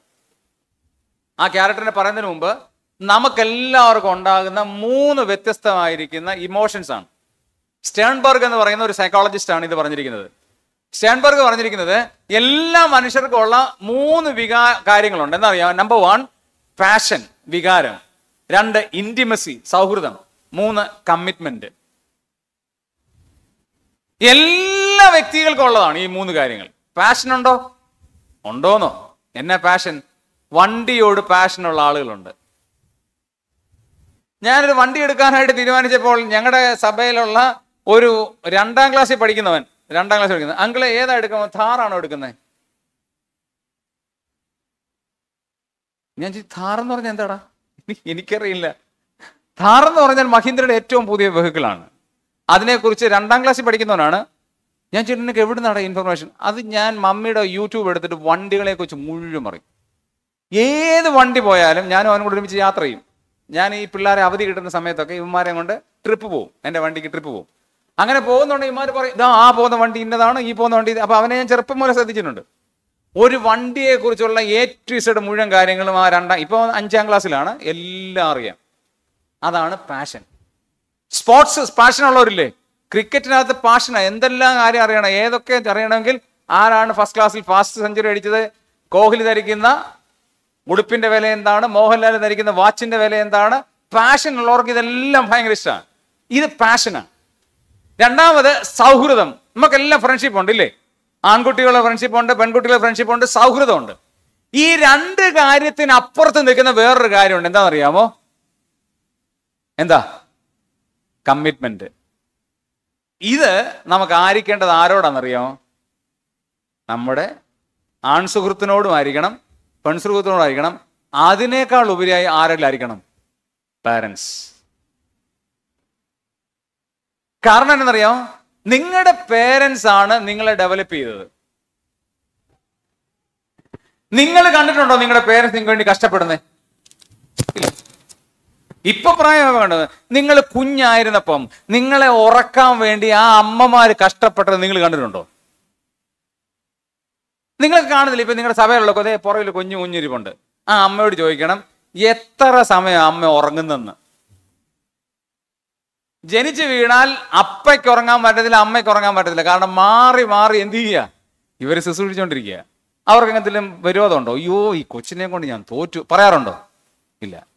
ആ ക്യാരക്ടറിനെ പറയുന്നതിന് മുമ്പ് നമുക്കെല്ലാവർക്കും ഉണ്ടാകുന്ന മൂന്ന് വ്യത്യസ്തമായിരിക്കുന്ന ഇമോഷൻസ് ആണ്. സ്റ്റേൺബർഗ് എന്ന് പറയുന്ന ഒരു സൈക്കോളജിസ്റ്റ് ആണ് ഇത് പറഞ്ഞിരിക്കുന്നത്. സ്റ്റേൺബർഗ് പറഞ്ഞിരിക്കുന്നത് എല്ലാ മനുഷ്യർക്കും ഉള്ള മൂന്ന് വികാ കാര്യങ്ങളുണ്ട്. എന്താ പറയുക നമ്പർ വൺ പാഷൻ വികാരം. രണ്ട് ഇന്റിമസി സൗഹൃദം. മൂന്ന് കമ്മിറ്റ്മെന്റ് എല്ലാ വ്യക്തികൾക്കും ഉള്ളതാണ് ഈ മൂന്ന് കാര്യങ്ങൾ. പാഷൻ ഉണ്ടോ? ഉണ്ടോന്നോ? എന്നാ പാഷൻ വണ്ടിയോട് പാഷനുള്ള ആളുകളുണ്ട്. ഞാനൊരു വണ്ടി എടുക്കാനായിട്ട് തീരുമാനിച്ചപ്പോൾ ഞങ്ങളുടെ സഭയിലുള്ള ഒരു രണ്ടാം ക്ലാസ്സിൽ പഠിക്കുന്നവൻ രണ്ടാം ക്ലാസ് പഠിക്കുന്നത് അങ്കിളെ ഏതാ എടുക്കുന്നത്? ഥാറാണോ എടുക്കുന്നത് ഞാൻ എന്ന് പറഞ്ഞാൽ എന്താടാ? എനിക്കറിയില്ല. ഥാർ എന്ന് പറഞ്ഞാൽ മഹീന്ദ്രയുടെ ഏറ്റവും പുതിയ വെഹിക്കിളാണ് അതിനെക്കുറിച്ച് രണ്ടാം ക്ലാസ്സിൽ പഠിക്കുന്നവനാണ് ഞാൻ ചേട്ടൻ നിനക്ക് എവിടെ നിന്നാണ് ഇൻഫർമേഷൻ അത് ഞാൻ മമ്മിയുടെ യൂട്യൂബ് എടുത്തിട്ട് വണ്ടികളെ കുറിച്ച് മുഴുവൻ പറയും. ഏത് വണ്ടി പോയാലും ഞാനും അവനും കൂടെ ഒരുമിച്ച് യാത്ര ചെയ്യും. ഞാൻ ഈ പിള്ളേരെ അവധി കിട്ടുന്ന സമയത്തൊക്കെ ഇവന്മാരെ കൊണ്ട് ട്രിപ്പ് പോകും എന്റെ വണ്ടിക്ക് ട്രിപ്പ് പോകും അങ്ങനെ പോകുന്നുണ്ട് ഇമാർ പറയും ഇതാ ആ പോകുന്ന വണ്ടി ഇന്നതാണ് ഈ പോകുന്ന വണ്ടി അപ്പോൾ അപ്പൊ അവനെ ഞാൻ ചെറുപ്പം മുതലേ ശ്രദ്ധിച്ചിട്ടുണ്ട്. ഒരു വണ്ടിയെ കുറിച്ചുള്ള എ ടു ഇസഡ് മുഴുവൻ കാര്യങ്ങളും ആ രണ്ടാം ഇപ്പൊ അഞ്ചാം ക്ലാസ്സിലാണ് എല്ലാം അറിയാം. അതാണ് പാഷൻ സ്പോർട്സ് പാഷൻ ഉള്ളവരില്ലേ? ക്രിക്കറ്റിനകത്ത് പാഷനാണ് എന്തെല്ലാം കാര്യം അറിയണം? ഏതൊക്കെ അറിയണമെങ്കിൽ ആരാണ് ഫസ്റ്റ് ക്ലാസ്സിൽ ഫാസ്റ്റ് സെഞ്ചുറി അടിച്ചത്? കോഹ്ലി ധരിക്കുന്ന ഉടുപ്പിന്റെ വില എന്താണ്? മോഹൻലാൽ ധരിക്കുന്ന വാച്ചിന്റെ വില എന്താണ്? പാഷൻ ഉള്ളവർക്ക് ഇതെല്ലാം ഭയങ്കര ഇഷ്ടമാണ്. ഇത് പാഷനാണ് രണ്ടാമത് സൗഹൃദം. നമുക്കെല്ലാം ഫ്രണ്ട്ഷിപ്പ് ഉണ്ട് ഇല്ലേ? ആൺകുട്ടികളുടെ ഫ്രണ്ട്ഷിപ്പ് ഉണ്ട് പെൺകുട്ടികളുടെ ഫ്രണ്ട്ഷിപ്പ് ഉണ്ട് സൗഹൃദമുണ്ട് ഈ രണ്ട് കാര്യത്തിന് അപ്പുറത്ത് നിൽക്കുന്ന വേറൊരു കാര്യമുണ്ട്. എന്താണെന്നറിയാമോ? എന്താ? കമ്മിറ്റ്മെന്റ് ഇത് നമുക്ക് ആയിരിക്കേണ്ടത് ആരോടാണെന്നറിയോ? നമ്മുടെ ആൺസുഹൃത്തിനോടും ആയിരിക്കണം പെൺസുഹൃത്തിനോടും ആയിരിക്കണം അതിനേക്കാൾ ഉപരിയായി ആരെല്ലായിരിക്കണം? പാരൻസ് കാരണം എന്താണെന്നറിയോ? നിങ്ങളുടെ പേരൻസ് ആണ് നിങ്ങളെ ഡെവലപ്പ് ചെയ്തത്. നിങ്ങൾ കണ്ടിട്ടുണ്ടോ നിങ്ങളുടെ പേരൻസ് നിങ്ങൾക്ക് വേണ്ടി കഷ്ടപ്പെടുന്നത്? ഇല്ല. ഇപ്പൊ പ്രായം വേണ്ടത്. നിങ്ങൾ കുഞ്ഞായിരുന്നപ്പം നിങ്ങളെ ഉറക്കാൻ വേണ്ടി ആ അമ്മമാര് കഷ്ടപ്പെട്ടത് നിങ്ങൾ കണ്ടിട്ടുണ്ടോ? നിങ്ങൾ കാണുന്നില്ല ഇപ്പൊ നിങ്ങളുടെ സഭയിലുള്ള കൊതേ പുറകിൽ കുഞ്ഞു കുഞ്ഞിരിപ്പുണ്ട്. ആ അമ്മയോട് ചോദിക്കണം എത്ര സമയം അമ്മ ഉറങ്ങുന്നെന്ന്? ജനിച്ചു വീണാൽ അപ്പയ്ക്ക് ഉറങ്ങാൻ പറ്റത്തില്ല അമ്മയ്ക്ക് ഉറങ്ങാൻ പറ്റത്തില്ല. കാരണം മാറി മാറി എന്ത് ചെയ്യുക ഇവർ ശുശ്രൂഷിച്ചുകൊണ്ടിരിക്കുക അവർക്ക് എന്തെങ്കിലും വിരോധമുണ്ടോ? അയ്യോ ഈ കൊച്ചിനെ കൊണ്ട് ഞാൻ തോറ്റു. പറയാറുണ്ടോ? ഇല്ല.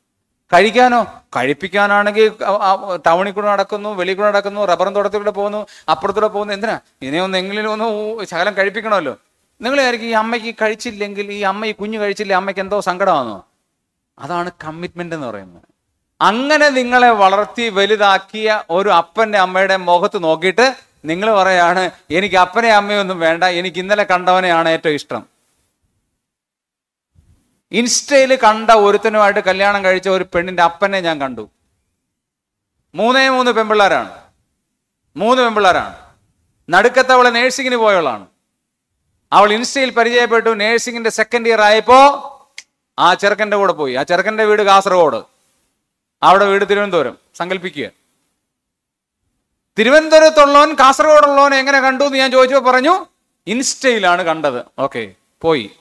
കഴിക്കാനോ? കഴിപ്പിക്കാനാണെങ്കിൽ ടൗണിൽ കൂടെ നടക്കുന്നു വെളിയിൽ കൂടെ നടക്കുന്നു റബ്ബറും തോട്ടത്തിലൂടെ പോകുന്നു അപ്പുറത്തൂടെ പോകുന്നു. എന്തിനാ? ഇതിനെ ഒന്ന് എങ്കിലും ഒന്ന് ശകലം കഴിപ്പിക്കണമല്ലോ. നിങ്ങൾ ഈ അമ്മയ്ക്ക് കഴിച്ചില്ലെങ്കിൽ ഈ അമ്മ ഈ കുഞ്ഞു കഴിച്ചില്ല അമ്മയ്ക്ക് എന്തോ സങ്കടമാണോ? അതാണ് കമ്മിറ്റ്മെന്റ് എന്ന് പറയുന്നത്. അങ്ങനെ നിങ്ങളെ വളർത്തി വലുതാക്കിയ ഒരു അപ്പന്റെ അമ്മയുടെ മുഖത്ത് നോക്കിയിട്ട് നിങ്ങൾ പറയാണ് എനിക്ക് അപ്പനെ അമ്മയൊന്നും വേണ്ട എനിക്ക് ഇന്നലെ കണ്ടവനെയാണ് ഏറ്റവും ഇഷ്ടം. ഇൻസ്റ്റയിൽ കണ്ട ഒരുത്തനുമായിട്ട് കല്യാണം കഴിച്ച ഒരു പെണ്ണിന്റെ അപ്പനെ ഞാൻ കണ്ടു. മൂന്നേ മൂന്ന് പെൺപിള്ളേരാണ്. മൂന്ന് പെൺപിള്ളേരാണ്. നടുക്കത്തെ അവളെ നേഴ്സിങ്ങിന് പോയവളാണ്. അവൾ ഇൻസ്റ്റയിൽ പരിചയപ്പെട്ടു. നേഴ്സിംഗിന്റെ സെക്കൻഡ് ഇയർ ആയപ്പോ ആ ചെറുക്കന്റെ കൂടെ പോയി. ആ ചെറുക്കന്റെ വീട് കാസർഗോഡ്. അവിടെ വീട് തിരുവനന്തപുരം. സങ്കല്പിക്കുക. തിരുവനന്തപുരത്തുള്ളവൻ കാസർഗോഡുള്ളവൻ എങ്ങനെ കണ്ടു എന്ന് ഞാൻ ചോദിച്ചപ്പോൾ പറഞ്ഞു ഇൻസ്റ്റയിലാണ് കണ്ടത്. ഓക്കെ പോയി.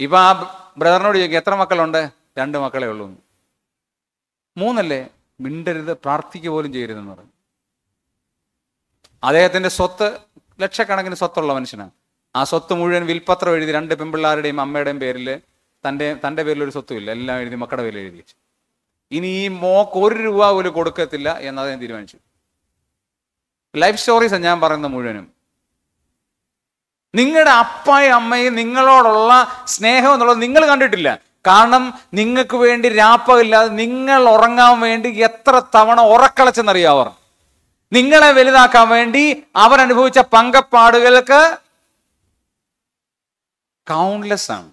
ഇപ്പൊ ആ ബ്രദറിനോട് ചോദിക്കും എത്ര മക്കളുണ്ട്? രണ്ട് മക്കളെ ഉള്ളൂ. മൂന്നല്ലേ? മിണ്ടരുത് പ്രാർത്ഥിക്കുക പോലും ചെയ്യരുതെന്ന് പറഞ്ഞു അദ്ദേഹത്തിന്റെ സ്വത്ത് ലക്ഷക്കണക്കിന് സ്വത്തുള്ള മനുഷ്യനാണ് ആ സ്വത്ത് മുഴുവൻ വിൽപത്രം എഴുതി രണ്ട് പെൺപിള്ളാരുടെയും അമ്മയുടെയും പേരിൽ തന്റെ തന്റെ പേരിൽ ഒരു സ്വത്തുമില്ല എല്ലാം എഴുതി മക്കളുടെ പേരിൽ എഴുതി വെച്ചു. ഇനി ഈ മോക്ക് ഒരു രൂപ പോലും കൊടുക്കത്തില്ല എന്ന് അദ്ദേഹം തീരുമാനിച്ചു. ലൈഫ് സ്റ്റോറീസാണ് ഞാൻ പറയുന്നത് മുഴുവനും. നിങ്ങളുടെ അപ്പായും അമ്മയും നിങ്ങളോടുള്ള സ്നേഹം എന്നുള്ളത് നിങ്ങൾ കണ്ടിട്ടില്ല. കാരണം നിങ്ങൾക്ക് വേണ്ടി രാപ്പമില്ലാതെ നിങ്ങൾ ഉറങ്ങാൻ വേണ്ടി എത്ര തവണ ഉറക്കളച്ചെന്നറിയാവർ. നിങ്ങളെ വലുതാക്കാൻ വേണ്ടി അവരനുഭവിച്ച പങ്കപ്പാടുകൾക്ക് കൗണ്ട്ലെസ് ആണ്.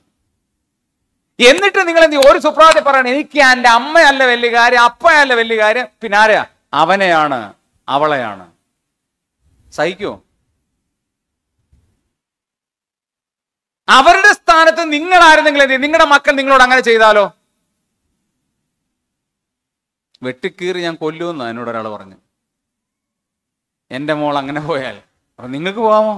എന്നിട്ട് നിങ്ങൾ എന്ത് ഒരു സുപ്രാതി പറയണം എനിക്ക് എന്റെ അമ്മയല്ല വലിയ കാര്യം അപ്പയല്ല വലിയ കാര്യം പിന്നെ ആരെയാ അവനെയാണ് അവളെയാണ്. സഹിക്കുമോ അവരുടെ സ്ഥാനത്ത് നിങ്ങൾ നിങ്ങളായിരുന്നെങ്കിൽ എന്ത്? നിങ്ങളുടെ മക്കൾ നിങ്ങളോട് അങ്ങനെ ചെയ്താലോ? വെട്ടിക്കീറി ഞാൻ കൊല്ലുമെന്ന് എന്നോട് ഒരാൾ പറഞ്ഞു. എന്റെ മോൾ അങ്ങനെ പോയാൽ. അപ്പൊ നിങ്ങൾക്ക് പോകാമോ?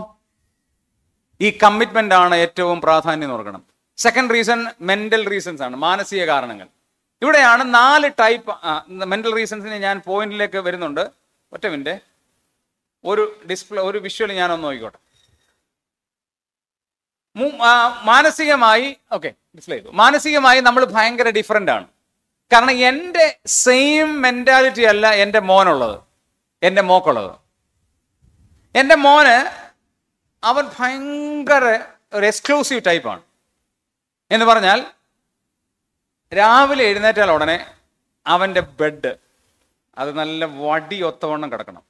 ഈ കമ്മിറ്റ്മെന്റ് ആണ് ഏറ്റവും പ്രാധാന്യം ഓർക്കണം. സെക്കൻഡ് റീസൺ മെന്റൽ റീസൺസ് ആണ് മാനസിക കാരണങ്ങൾ. ഇവിടെയാണ് നാല് ടൈപ്പ് മെന്റൽ റീസൺസിന് ഞാൻ പോയിന്റിലേക്ക് വരുന്നുണ്ട്. ഒറ്റ മിനിറ്റ് ഒരു ഡിസ്പ്ലേ ഒരു വിഷ്വൽ ഞാനൊന്ന് നോക്കിക്കോട്ടെ. മാനസികമായി ഓക്കെ ഡിസ്പ്ലേ ചെയ്തു. മാനസികമായി നമ്മൾ ഭയങ്കര ഡിഫറെന്റ് ആണ്. കാരണം എന്റെ സെയിം മെന്റാലിറ്റി അല്ല എന്റെ മോനുള്ളത് എന്റെ മോക്കുള്ളത്. എന്റെ മോന് അവൻ ഭയങ്കര ഒരു എക്സ്ക്ലൂസീവ് ടൈപ്പാണ് എന്ന് പറഞ്ഞാൽ രാവിലെ എഴുന്നേറ്റാൽ ഉടനെ അവന്റെ ബെഡ് അത് നല്ല വടി ഒത്തവണ്ണം കിടക്കണം.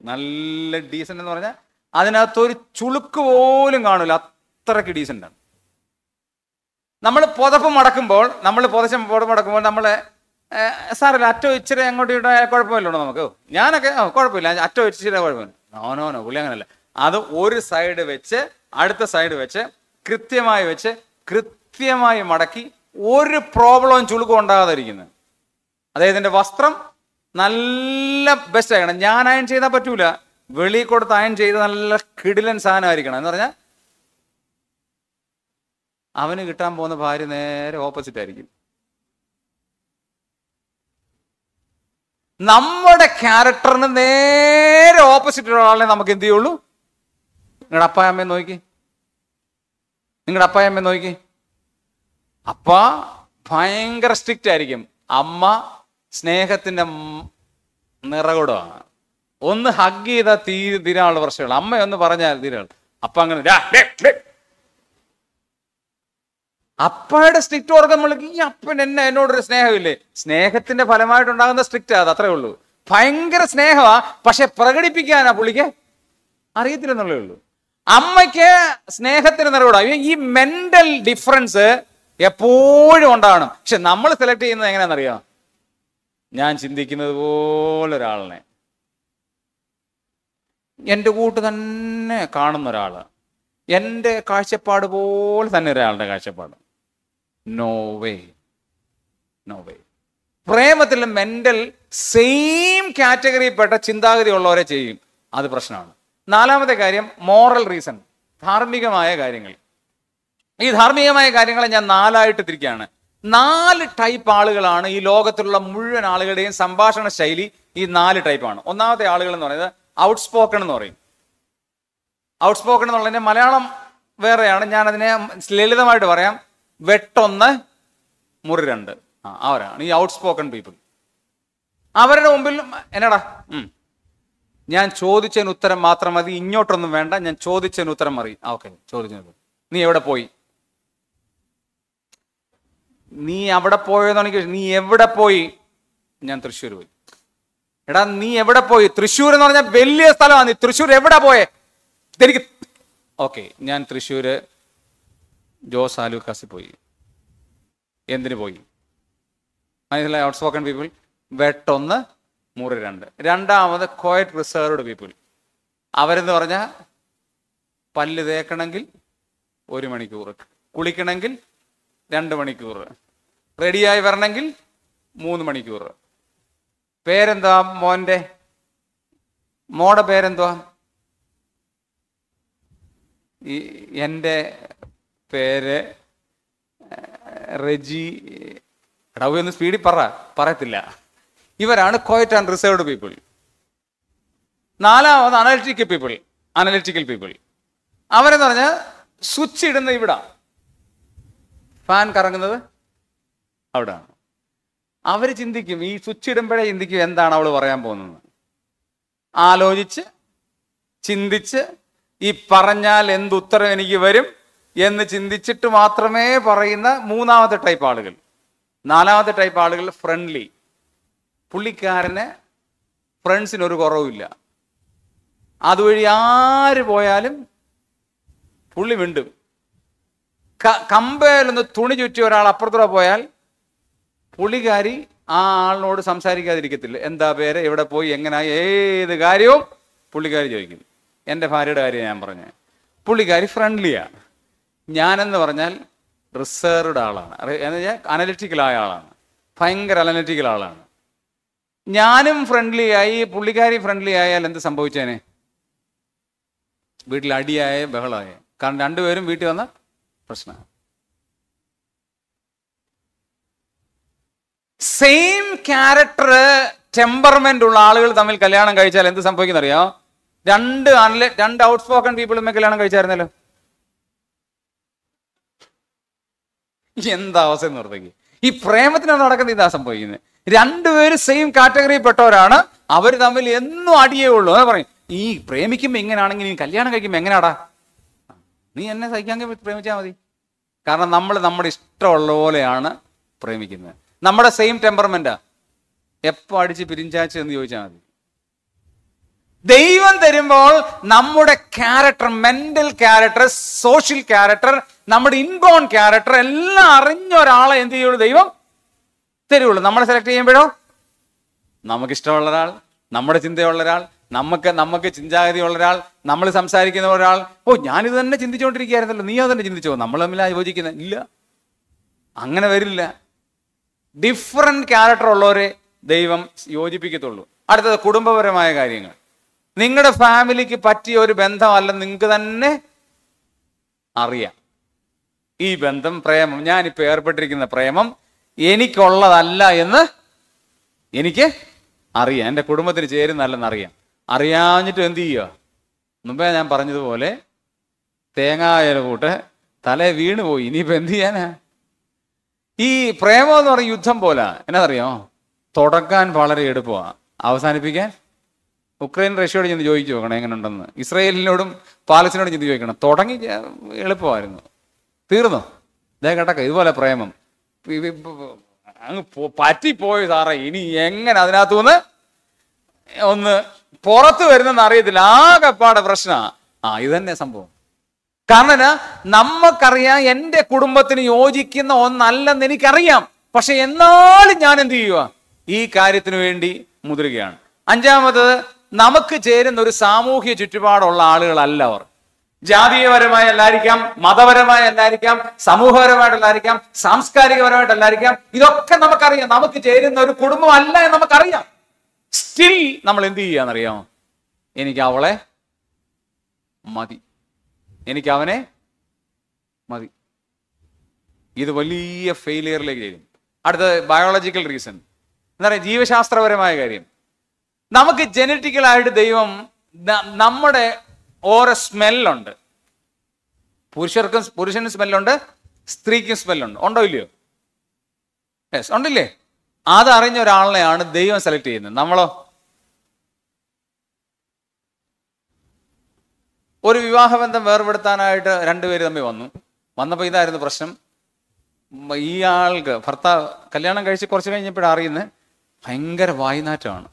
നല്ല ഡീസന്റ് എന്ന് പറഞ്ഞാൽ അതിനകത്തൊരു ചുളുക്ക് പോലും കാണൂല അത്രയ്ക്ക് ഡീസന്റ് ആണ്. നമ്മൾ പുതപ്പ് മടക്കുമ്പോൾ നമ്മൾ പുതച്ച പുതപ്പ് മടക്കുമ്പോൾ നമ്മൾ സാറില്ല അറ്റോ ഇച്ചിരി അങ്ങോട്ട് ഇടാൻ കുഴപ്പമില്ലല്ലോ നമുക്ക്? ഞാനൊക്കെ കുഴപ്പമില്ല. അറ്റോ ഇച്ചിരി കുഴപ്പമില്ല. നോനോ നോ പുള്ളി അങ്ങനല്ല. അത് ഒരു സൈഡ് വെച്ച് അടുത്ത സൈഡ് വെച്ച് കൃത്യമായി വെച്ച് കൃത്യമായി മടക്കി ഒരു പ്രോബ്ലവും ചുളുക്കം ഉണ്ടാകാതിരിക്കുന്നത് അദ്ദേഹത്തിന്റെ വസ്ത്രം നല്ല ബെസ്റ്റ് ആയിരിക്കണം ഞാൻ അയൺ ചെയ്താൽ പറ്റൂല. വെളിയിൽ കൊടുത്ത് അയൺ ചെയ്ത് നല്ല കിടിലൻ സാധനമായിരിക്കണം. എന്ന് പറഞ്ഞാൽ അവന് കിട്ടാൻ പോകുന്ന ഭാര്യ നേരെ ഓപ്പോസിറ്റ് ആയിരിക്കും. നമ്മുടെ ക്യാരക്ടറിന് നേരെ ഓപ്പോസിറ്റ് ഒരാളെ നമുക്ക് എന്ത് ചെയ്യുള്ളൂ? നിങ്ങളുടെ അപ്പായമ്മയെ നോക്കി. നിങ്ങളുടെ അപ്പായമ്മയെ നോക്കി. അപ്പ ഭയങ്കര സ്ട്രിക്റ്റ് ആയിരിക്കും. അമ്മ സ്നേഹത്തിന്റെ നിറകൂടമാണ് ഒന്ന് ഹഗ് ചെയ്താൽ തീ തീരാനുള്ള പ്രശ്നങ്ങൾ. അമ്മ ഒന്ന് പറഞ്ഞാൽ തീരാൾ അപ്പ അങ്ങനെ. അപ്പയുടെ സ്ട്രിക്റ്റ് ഓർഗൻ നമ്മൾ ഈ അപ്പൻ എന്നെ എന്നോടൊരു സ്നേഹമില്ലേ? സ്നേഹത്തിന്റെ ഫലമായിട്ടുണ്ടാകുന്ന സ്ട്രിക്റ്റ് അത് അത്രേ ഉള്ളൂ. ഭയങ്കര സ്നേഹമാ പക്ഷെ പ്രകടിപ്പിക്കാനാ പുള്ളിക്ക് അറിയത്തില്ലെന്നുള്ളേ ഉള്ളൂ. അമ്മയ്ക്ക് സ്നേഹത്തിന് നിറവിടാം. ഈ മെന്റൽ ഡിഫറൻസ് എപ്പോഴും ഉണ്ടാകണം പക്ഷെ നമ്മൾ സെലക്ട് ചെയ്യുന്നത് എങ്ങനെയാണെന്നറിയാം? ഞാൻ ചിന്തിക്കുന്നത് പോലെ ഒരാളിനെ. എന്റെ കൂട്ട് തന്നെ കാണുന്ന ഒരാൾ. എന്റെ കാഴ്ചപ്പാട് പോലെ തന്നെ ഒരാളുടെ കാഴ്ചപ്പാട്. നോ വേ നോ വേ പ്രേമത്തിൽ മെന്റൽ സെയിം കാറ്റഗറിയിൽപ്പെട്ട ചിന്താഗതി ഉള്ളവരെ ചെയ്യും. അത് പ്രശ്നമാണ്. നാലാമത്തെ കാര്യം മോറൽ റീസൺ ധാർമ്മികമായ കാര്യങ്ങൾ. ഈ ധാർമ്മികമായ കാര്യങ്ങളെ ഞാൻ നാലായിട്ട് തിരിക്കുകയാണ്. നാല് ടൈപ്പ് ആളുകളാണ് ഈ ലോകത്തിലുള്ള മുഴുവൻ ആളുകളുടെയും സംഭാഷണ ശൈലി ഈ നാല് ടൈപ്പാണ് ഒന്നാമത്തെ ആളുകൾ എന്ന് പറയുന്നത് ഔട്ട് സ്പോക്കൺ എന്ന് പറയും. ഔട്ട് സ്പോക്കൺ എന്നുള്ളതിന്റെ മലയാളം വേറെയാണ്. ഞാൻ അതിനെ ലളിതമായിട്ട് പറയാം. വെട്ടൊന്ന് മുറി രണ്ട്. ആ അവരാണ് ഈ ഔട്ട് സ്പോക്കൺ പീപ്പിൾ അവരുടെ മുമ്പിൽ എന്നടാ? ഞാൻ ചോദിച്ചതിന് ഉത്തരം മാത്രം മതി. ഇങ്ങോട്ടൊന്നും വേണ്ട. ഞാൻ ചോദിച്ചതിന് ഉത്തരം ആ ഓക്കെ. ചോദിച്ചത് നീ എവിടെ പോയി? നീ അവിടെ പോയതാണെങ്കിൽ നീ എവിടെ പോയി? ഞാൻ തൃശ്ശൂർ പോയി. എടാ നീ എവിടെ പോയി? തൃശ്ശൂർ എന്ന് പറഞ്ഞാൽ വലിയ സ്ഥലമാണ്. നീ തൃശ്ശൂർ എവിടെ പോയെ? എനിക്ക് ഓക്കെ ഞാൻ തൃശ്ശൂര് ജോസ് ആലൂക്കാസിൽ പോയി. എന്തിനു പോയി? മനസ്സിലായി? ഔട്ട് സ്പോക്കൺ പീപ്പിൾ വെട്ടൊന്ന് മുറി രണ്ട്. രണ്ടാമത് കോയറ്റ് റിസർവ്ഡ് പീപ്പിൾ അവരെന്ന് പറഞ്ഞാൽ പല്ല് തേക്കണമെങ്കിൽ ഒരു മണിക്കൂർ കുളിക്കണമെങ്കിൽ രണ്ട് മണിക്കൂർ റെഡിയായി വരണമെങ്കിൽ മൂന്ന് മണിക്കൂർ. പേരെന്താ മോന്റെ മോടെ പേരെന്തുവാ? ഈ എന്റെ പേര് റെജി എടാ ഒന്ന് സ്പീഡിൽ പറ പറയത്തില്ല. ഇവരാണ് ക്വയറ്റ് ആൻഡ് റിസർവ്ഡ് പീപ്പിൾ. നാലാമത് അനലിറ്റിക്കൽ പീപ്പിൾ അനലിറ്റിക്കൽ പീപ്പിൾ. അവരെന്ന് പറഞ്ഞാൽ സ്വിച്ച് ഇടുന്ന ഇവിടെ. ഫാൻ കറങ്ങുന്നത് അവിടെയാണ് അവർ ചിന്തിക്കും ഈ സ്വിച്ച് ഇടുമ്പോഴേ ചിന്തിക്കും എന്താണ് അവൾ പറയാൻ പോകുന്നത്. ആലോചിച്ച് ചിന്തിച്ച് ഈ പറഞ്ഞാൽ എന്ത് ഉത്തരം എനിക്ക് വരും എന്ന് ചിന്തിച്ചിട്ട് മാത്രമേ പറയുന്ന മൂന്നാമത്തെ ടൈപ്പ് ആളുകൾ. നാലാമത്തെ ടൈപ്പ് ആളുകൾ ഫ്രണ്ട്ലി പുള്ളിക്കാരന് ഫ്രണ്ട്സിന് ഒരു കുറവുമില്ല. അതുവഴി ആര് പോയാലും പുള്ളി മിണ്ടും. കമ്പയിലൊന്ന് തുണി ചുറ്റി ഒരാൾ അപ്പുറത്തൂടെ പോയാൽ പുള്ളിക്കാരി ആ ആളിനോട് സംസാരിക്കാതിരിക്കത്തില്ല. എന്താ പേര്? എവിടെ പോയി? എങ്ങനായി? ഏത് കാര്യവും പുള്ളിക്കാരി ചോദിക്കും. എന്റെ ഭാര്യയുടെ കാര്യം ഞാൻ പറഞ്ഞു. പുള്ളിക്കാരി ഫ്രണ്ട്ലിയാണ് ഞാനെന്ന് പറഞ്ഞാൽ റിസർവ്ഡ് ആളാണ്. എന്ന് വെച്ചാൽ അനലിറ്റിക്കലായ ആളാണ്. ഭയങ്കര അനലിറ്റിക്കൽ ആളാണ്. ഞാനും ഫ്രണ്ട്ലി ആയി പുള്ളിക്കാരി ഫ്രണ്ട്ലി ആയാൽ എന്ത് സംഭവിച്ചേനെ? വീട്ടിൽ അടിയായ ബഹളമായ കാരണം രണ്ടുപേരും വീട്ടിൽ വന്ന പ്രശ്നമാണ്. സെയിം ക്യാരക്ടർ ടെമ്പർമെന്റ് ഉള്ള ആളുകൾ തമ്മിൽ കല്യാണം കഴിച്ചാൽ എന്ത് സംഭവിക്കുന്ന അറിയോ രണ്ട് അൺലെ രണ്ട് ഔട്ട് സ്പോക്കൺ പീപ്പിൾ തമ്മിൽ കല്യാണം കഴിച്ചായിരുന്നല്ലോ. എന്താ അവസ്ഥ എന്ന് ഓർത്തേക്ക് ഈ പ്രേമത്തിനാണ് നടക്കുന്നത് ഇതാ സംഭവിക്കുന്നത് രണ്ടുപേരും സെയിം കാറ്റഗറിയിൽ പെട്ടവരാണ് അവർ തമ്മിൽ എന്നും അടിയേ ഉള്ളൂ. അതാ പറയും ഈ പ്രേമിക്കുമ്പോ ഇങ്ങനെയാണെങ്കിൽ നീ കല്യാണം കഴിക്കുമ്പോ എങ്ങനെയാടാ നീ എന്നെ സഹിക്കാൻ പ്രേമിച്ചാൽ മതി. കാരണം നമ്മൾ നമ്മുടെ ഇഷ്ടമുള്ള പോലെയാണ് പ്രേമിക്കുന്നത്. നമ്മുടെ സെയിം ടെമ്പർമെന്റാ എപ്പോ അടിച്ച് പിരിഞ്ചാച്ച് എന്ന് ചോദിച്ചാൽ മതി. ദൈവം തരുമ്പോൾ നമ്മുടെ character mental character social character നമ്മുടെ ഇൻബോൺ ക്യാരക്ടർ എല്ലാം അറിഞ്ഞ ഒരാളെ എന്ത് ചെയ്യുള്ളൂ ദൈവം തരുള്ളൂ. നമ്മളെ സെലക്ട് ചെയ്യുമ്പോഴോ? നമുക്കിഷ്ടമുള്ള ഒരാൾ നമ്മുടെ ചിന്തയുള്ള ഒരാൾ നമുക്ക് നമുക്ക് ചിന്താഗതിയുള്ള ഒരാൾ നമ്മൾ സംസാരിക്കുന്ന ഒരാൾ. ഓ ഞാനിത് തന്നെ ചിന്തിച്ചുകൊണ്ടിരിക്കുകയായിരുന്നല്ലോ നീ അത് തന്നെ ചിന്തിച്ചോ? നമ്മൾ തമ്മിൽ യോജിക്കുന്നത് ഇല്ല. അങ്ങനെ വരില്ല. ഡിഫറെന്റ് ക്യാരക്ടർ ഉള്ളവരെ ദൈവം യോജിപ്പിക്കത്തുള്ളൂ. അടുത്തത് കുടുംബപരമായ കാര്യങ്ങൾ. നിങ്ങളുടെ ഫാമിലിക്ക് പറ്റിയ ഒരു ബന്ധമല്ല നിങ്ങൾക്ക് തന്നെ അറിയാം. ഈ ബന്ധം പ്രേമം ഞാനിപ്പോൾ ഏർപ്പെട്ടിരിക്കുന്ന പ്രേമം എനിക്കുള്ളതല്ല എന്ന് എനിക്ക് അറിയാം. എന്റെ കുടുംബത്തിന് ചേരുന്നല്ലെന്ന് അറിയാം അറിയാഞ്ഞിട്ട് എന്ത് ചെയ്യുക മുമ്പേ ഞാൻ പറഞ്ഞതുപോലെ തേങ്ങായ കൂട്ട് തല വീണ് പോയി ഇനിയിപ്പോൾ എന്ത് ചെയ്യാനാ? ഈ പ്രേമം എന്ന് പറയുന്ന യുദ്ധം പോലെ എന്നറിയോ തുടക്കാൻ വളരെ എളുപ്പമാണ് അവസാനിപ്പിക്കാൻ ഉക്രൈൻ റഷ്യയോട് ചെന്ന് ചോദിച്ചു നോക്കണം എങ്ങനെ ഉണ്ടെന്ന് ഇസ്രയേലിനോടും പാലസ്തീനോടും ചെന്ന് ചോദിക്കണം. തുടങ്ങി എളുപ്പമായിരുന്നു. തീർന്നു? ഇതേ കേട്ടക്ക ഇതുപോലെ പ്രേമം. അങ്ങ് പറ്റിപ്പോയി സാറേ. ഇനി എങ്ങനെ അതിനകത്തു നിന്ന് ഒന്ന് പുറത്ത് വരുന്നെന്ന് അറിയത്തില്ല. ആകെപ്പാടെ പ്രശ്ന. ആ ഇതന്നെ തന്നെ സംഭവം. കാരണം എന്നാ നമുക്കറിയാം എന്റെ കുടുംബത്തിന് യോജിക്കുന്ന ഒന്നല്ലെന്ന് എനിക്കറിയാം. പക്ഷെ എന്നാലും ഞാൻ എന്ത് ചെയ്യുക? ഈ കാര്യത്തിന് വേണ്ടി മുതിരുകയാണ്. അഞ്ചാമത് നമുക്ക് ചേരുന്ന ഒരു സാമൂഹ്യ ചുറ്റുപാടുള്ള ആളുകളല്ല അവർ. ജാതീയപരമായി അല്ലായിരിക്കാം മതപരമായി അല്ലായിരിക്കാം സമൂഹപരമായിട്ടല്ലായിരിക്കാം സാംസ്കാരികപരമായിട്ടല്ലായിരിക്കാം ഇതൊക്കെ നമുക്കറിയാം. നമുക്ക് ചേരുന്ന ഒരു കുടുംബം അല്ല എന്ന് നമുക്കറിയാം. സ്റ്റിൽ നമ്മൾ എന്ത് ചെയ്യാന്നറിയാമോ എനിക്ക് അവളെ മതി. എനിക്ക് അവനെ മതി. ഇത് വലിയ ഫെയിലിയറിലേക്ക് ചെയ്യും. അടുത്തത് ബയോളജിക്കൽ റീസൺ എന്താ പറയുക? ജീവശാസ്ത്രപരമായ കാര്യം. നമുക്ക് ജനറ്റിക്കലായിട്ട് ദൈവം നമ്മുടെ ഓരോ സ്മെല്ലുണ്ട് പുരുഷർക്കും പുരുഷന് സ്മെല്ലുണ്ട് സ്ത്രീക്കും സ്മെല്ലുണ്ട് ഉണ്ടോ ഇല്ലയോ? യെസ് ഉണ്ടില്ലേ? അതറിഞ്ഞ ഒരാളിനെയാണ് ദൈവം സെലക്ട് ചെയ്യുന്നത്. നമ്മളോ? ഒരു വിവാഹബന്ധം വേർപെടുത്താനായിട്ട് രണ്ടുപേര് തമ്മിൽ വന്നു. വന്നപ്പോൾ ഇതായിരുന്നു പ്രശ്നം. ഈ ആൾക്ക് ഭർത്താവ് കല്യാണം കഴിച്ച് കുറച്ച് കഴിഞ്ഞപ്പോഴാണ് അറിയുന്നത് ഭയങ്കര വായുനാറ്റമാണ്.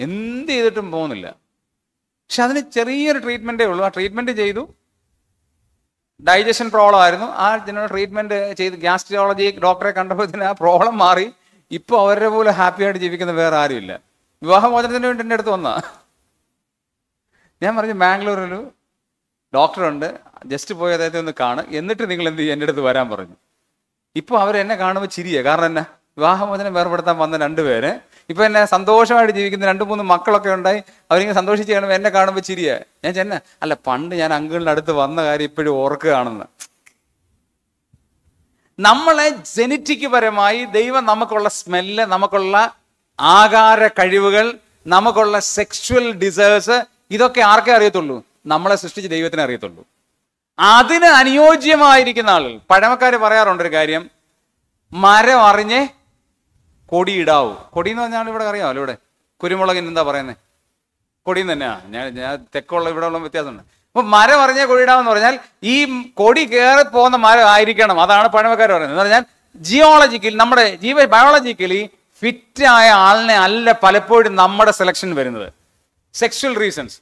എന്ത് ചെയ്തിട്ടും പോകുന്നില്ല. പക്ഷെ അതിന് ചെറിയൊരു ട്രീറ്റ്മെന്റേ ഉള്ളൂ. ആ ട്രീറ്റ്മെന്റ് ചെയ്തു. ഡൈജഷൻ പ്രോബ്ലം ആയിരുന്നു. ആ ഇതിനുള്ള ട്രീറ്റ്മെന്റ് ചെയ്ത് ഗ്യാസ്ട്രിയോളജി ഡോക്ടറെ കണ്ടപ്പോൾ ഇതിന് ആ പ്രോബ്ലം മാറി. ഇപ്പോൾ അവരുടെ പോലെ ഹാപ്പിയായിട്ട് ജീവിക്കുന്ന വേറെ ആരുമില്ല. വിവാഹമോചനത്തിന് വേണ്ടി എന്റെ അടുത്ത് വന്നാ. ഞാൻ പറഞ്ഞു ബാംഗ്ലൂരിൽ ഡോക്ടറുണ്ട്. ജസ്റ്റ് പോയി അദ്ദേഹത്തെ ഒന്ന് കാണും. എന്നിട്ട് നിങ്ങൾ എന്ത് എന്റെ അടുത്ത് വരാൻ പറഞ്ഞു. ഇപ്പോൾ അവർ എന്നെ കാണുമ്പോൾ ചിരിയെ. കാരണം എന്നാ? വിവാഹമോചനം വേർപെടുത്താൻ വന്ന രണ്ടുപേര് ഇപ്പൊ എന്നെ സന്തോഷമായിട്ട് ജീവിക്കുന്ന രണ്ട് മൂന്ന് മക്കളൊക്കെ ഉണ്ടായി. അവരിങ്ങനെ സന്തോഷിച്ച് കാണുമ്പോൾ എന്നെ കാണുമ്പോൾ ചിരിയെ. ഞാൻ ചെന്ന അല്ല പണ്ട് ഞാൻ അങ്കിളിന്റെ അടുത്ത് വന്ന കാര്യം ഇപ്പോഴും ഓർക്കുകയാണെന്ന്. നമ്മളെ ജനറ്റിക് പരമായി ദൈവം നമുക്കുള്ള സ്മെല്ല് നമുക്കുള്ള ആകാര കഴിവുകൾ നമുക്കുള്ള സെക്ഷുവൽ ഡിസേഴ്സ് ഇതൊക്കെ ആർക്കേ അറിയത്തുള്ളൂ? നമ്മളെ സൃഷ്ടിച്ച് ദൈവത്തിന് അറിയത്തുള്ളൂ. അതിന് അനുയോജ്യമായിരിക്കുന്ന ആളുകൾ പഴമക്കാർ പറയാറുണ്ട് ഒരു കാര്യം മരം അറിഞ്ഞേ കൊടിയിടാവൂ. കൊടി എന്ന് പറഞ്ഞാൽ ഇവിടെ അറിയാമല്ലോ ഇവിടെ കുരുമുളകിന് എന്താ പറയുന്നത് കൊടിയും തന്നെയാ ഞാൻ ഞാൻ തെക്കുള്ള ഇവിടെ ഉള്ള വ്യത്യാസമുണ്ട്. അപ്പൊ മരം അറിഞ്ഞേ കൊടിയിടാമെന്ന് പറഞ്ഞാൽ ഈ കൊടി കയറി പോകുന്ന മരം ആയിരിക്കണം. അതാണ് പഴമക്കാർ പറയുന്നത്. എന്ന് പറഞ്ഞാൽ ജിയോളജിക്കൽ നമ്മുടെ ജീവ ബയോളജിക്കലി ഫിറ്റായ ആളിനെ അല്ല പലപ്പോഴും നമ്മുടെ സെലക്ഷൻ വരുന്നത്. സെക്സ്വൽ റീസൺസ്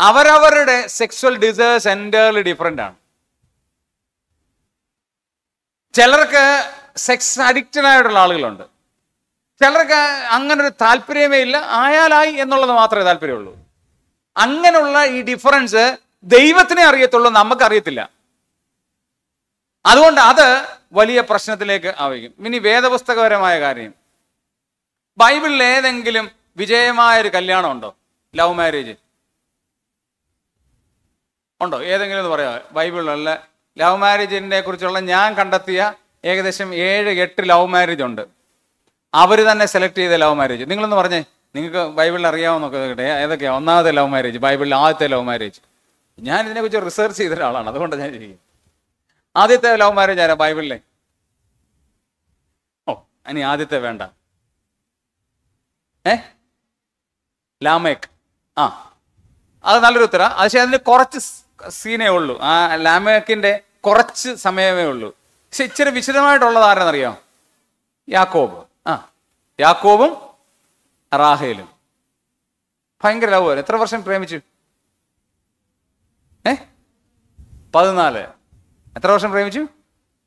അവരവരുടെ സെക്സ്വൽ ഡിസേഴ്സ് എന്റയർലി ഡിഫറെന്റ് ആണ്. ചിലർക്ക് സെക്സ് അഡിക്റ്റഡ് ആയിട്ടുള്ള ആളുകളുണ്ട്. ചിലർക്ക് അങ്ങനൊരു താല്പര്യമേ ഇല്ല. ആയാലായി എന്നുള്ളത് മാത്രമേ താല്പര്യമുള്ളൂ. അങ്ങനെയുള്ള ഈ ഡിഫറൻസ് ദൈവത്തിനെ അറിയത്തുള്ളൂ നമുക്ക് അറിയത്തില്ല അതുകൊണ്ട് അത് വലിയ പ്രശ്നത്തിലേക്ക് ആവിക്കും ഇനി വേദപുസ്തകപരമായ കാര്യം. ബൈബിളിൽ ഏതെങ്കിലും വിജയമായ ഒരു കല്യാണം ഉണ്ടോ ലവ് മാരേജ് ഉണ്ടോ? ഏതെങ്കിലും ഒന്ന് പറയാമോ? ബൈബിളിലുള്ള ലവ് മാരേജിനെ കുറിച്ചുള്ള ഞാൻ കണ്ടെത്തിയ ഏകദേശം ഏഴ് എട്ട് ലവ് മാരേജ് ഉണ്ട്. അവർ തന്നെ സെലക്ട് ചെയ്ത ലവ് മാരേജ് നിങ്ങളൊന്ന് പറഞ്ഞേ. നിങ്ങൾക്ക് ബൈബിളിൽ അറിയാവുന്നൊക്കെ കേട്ടെ. ഏതൊക്കെയാണ് ഒന്നാമത്തെ ലവ് മാരേജ് ബൈബിളിൽ ആദ്യത്തെ ലവ് മാരേജ് ഞാൻ ഇതിനെക്കുറിച്ച് റിസർച്ച് ചെയ്ത ഒരാളാണ് അതുകൊണ്ട് ഞാൻ ചെയ്യും ആദ്യത്തെ ലവ് മാരേജ് ആരാ ബൈബിളിലെ? ഓ ഇനി ആദ്യത്തെ വേണ്ട. ഏ? ലാമേക്ക്. ആ. അത് നല്ലൊരു ഉത്തര. പക്ഷെ അതിന് കുറച്ച് സീനേ ഉള്ളൂ. ആ ലാമേക്കിന്റെ കുറച്ച് സമയമേ ഉള്ളൂ. പക്ഷെ ഇച്ചിരി വിശദമായിട്ടുള്ളത് ആരെന്നറിയാം യാക്കോബ്. ആ. യാക്കോബും റാഹേലും. ഭയങ്കര ലവ് എത്ര വർഷം പ്രേമിച്ചു? ഏ? പതിനാല്. എത്ര വർഷം പ്രേമിച്ചു?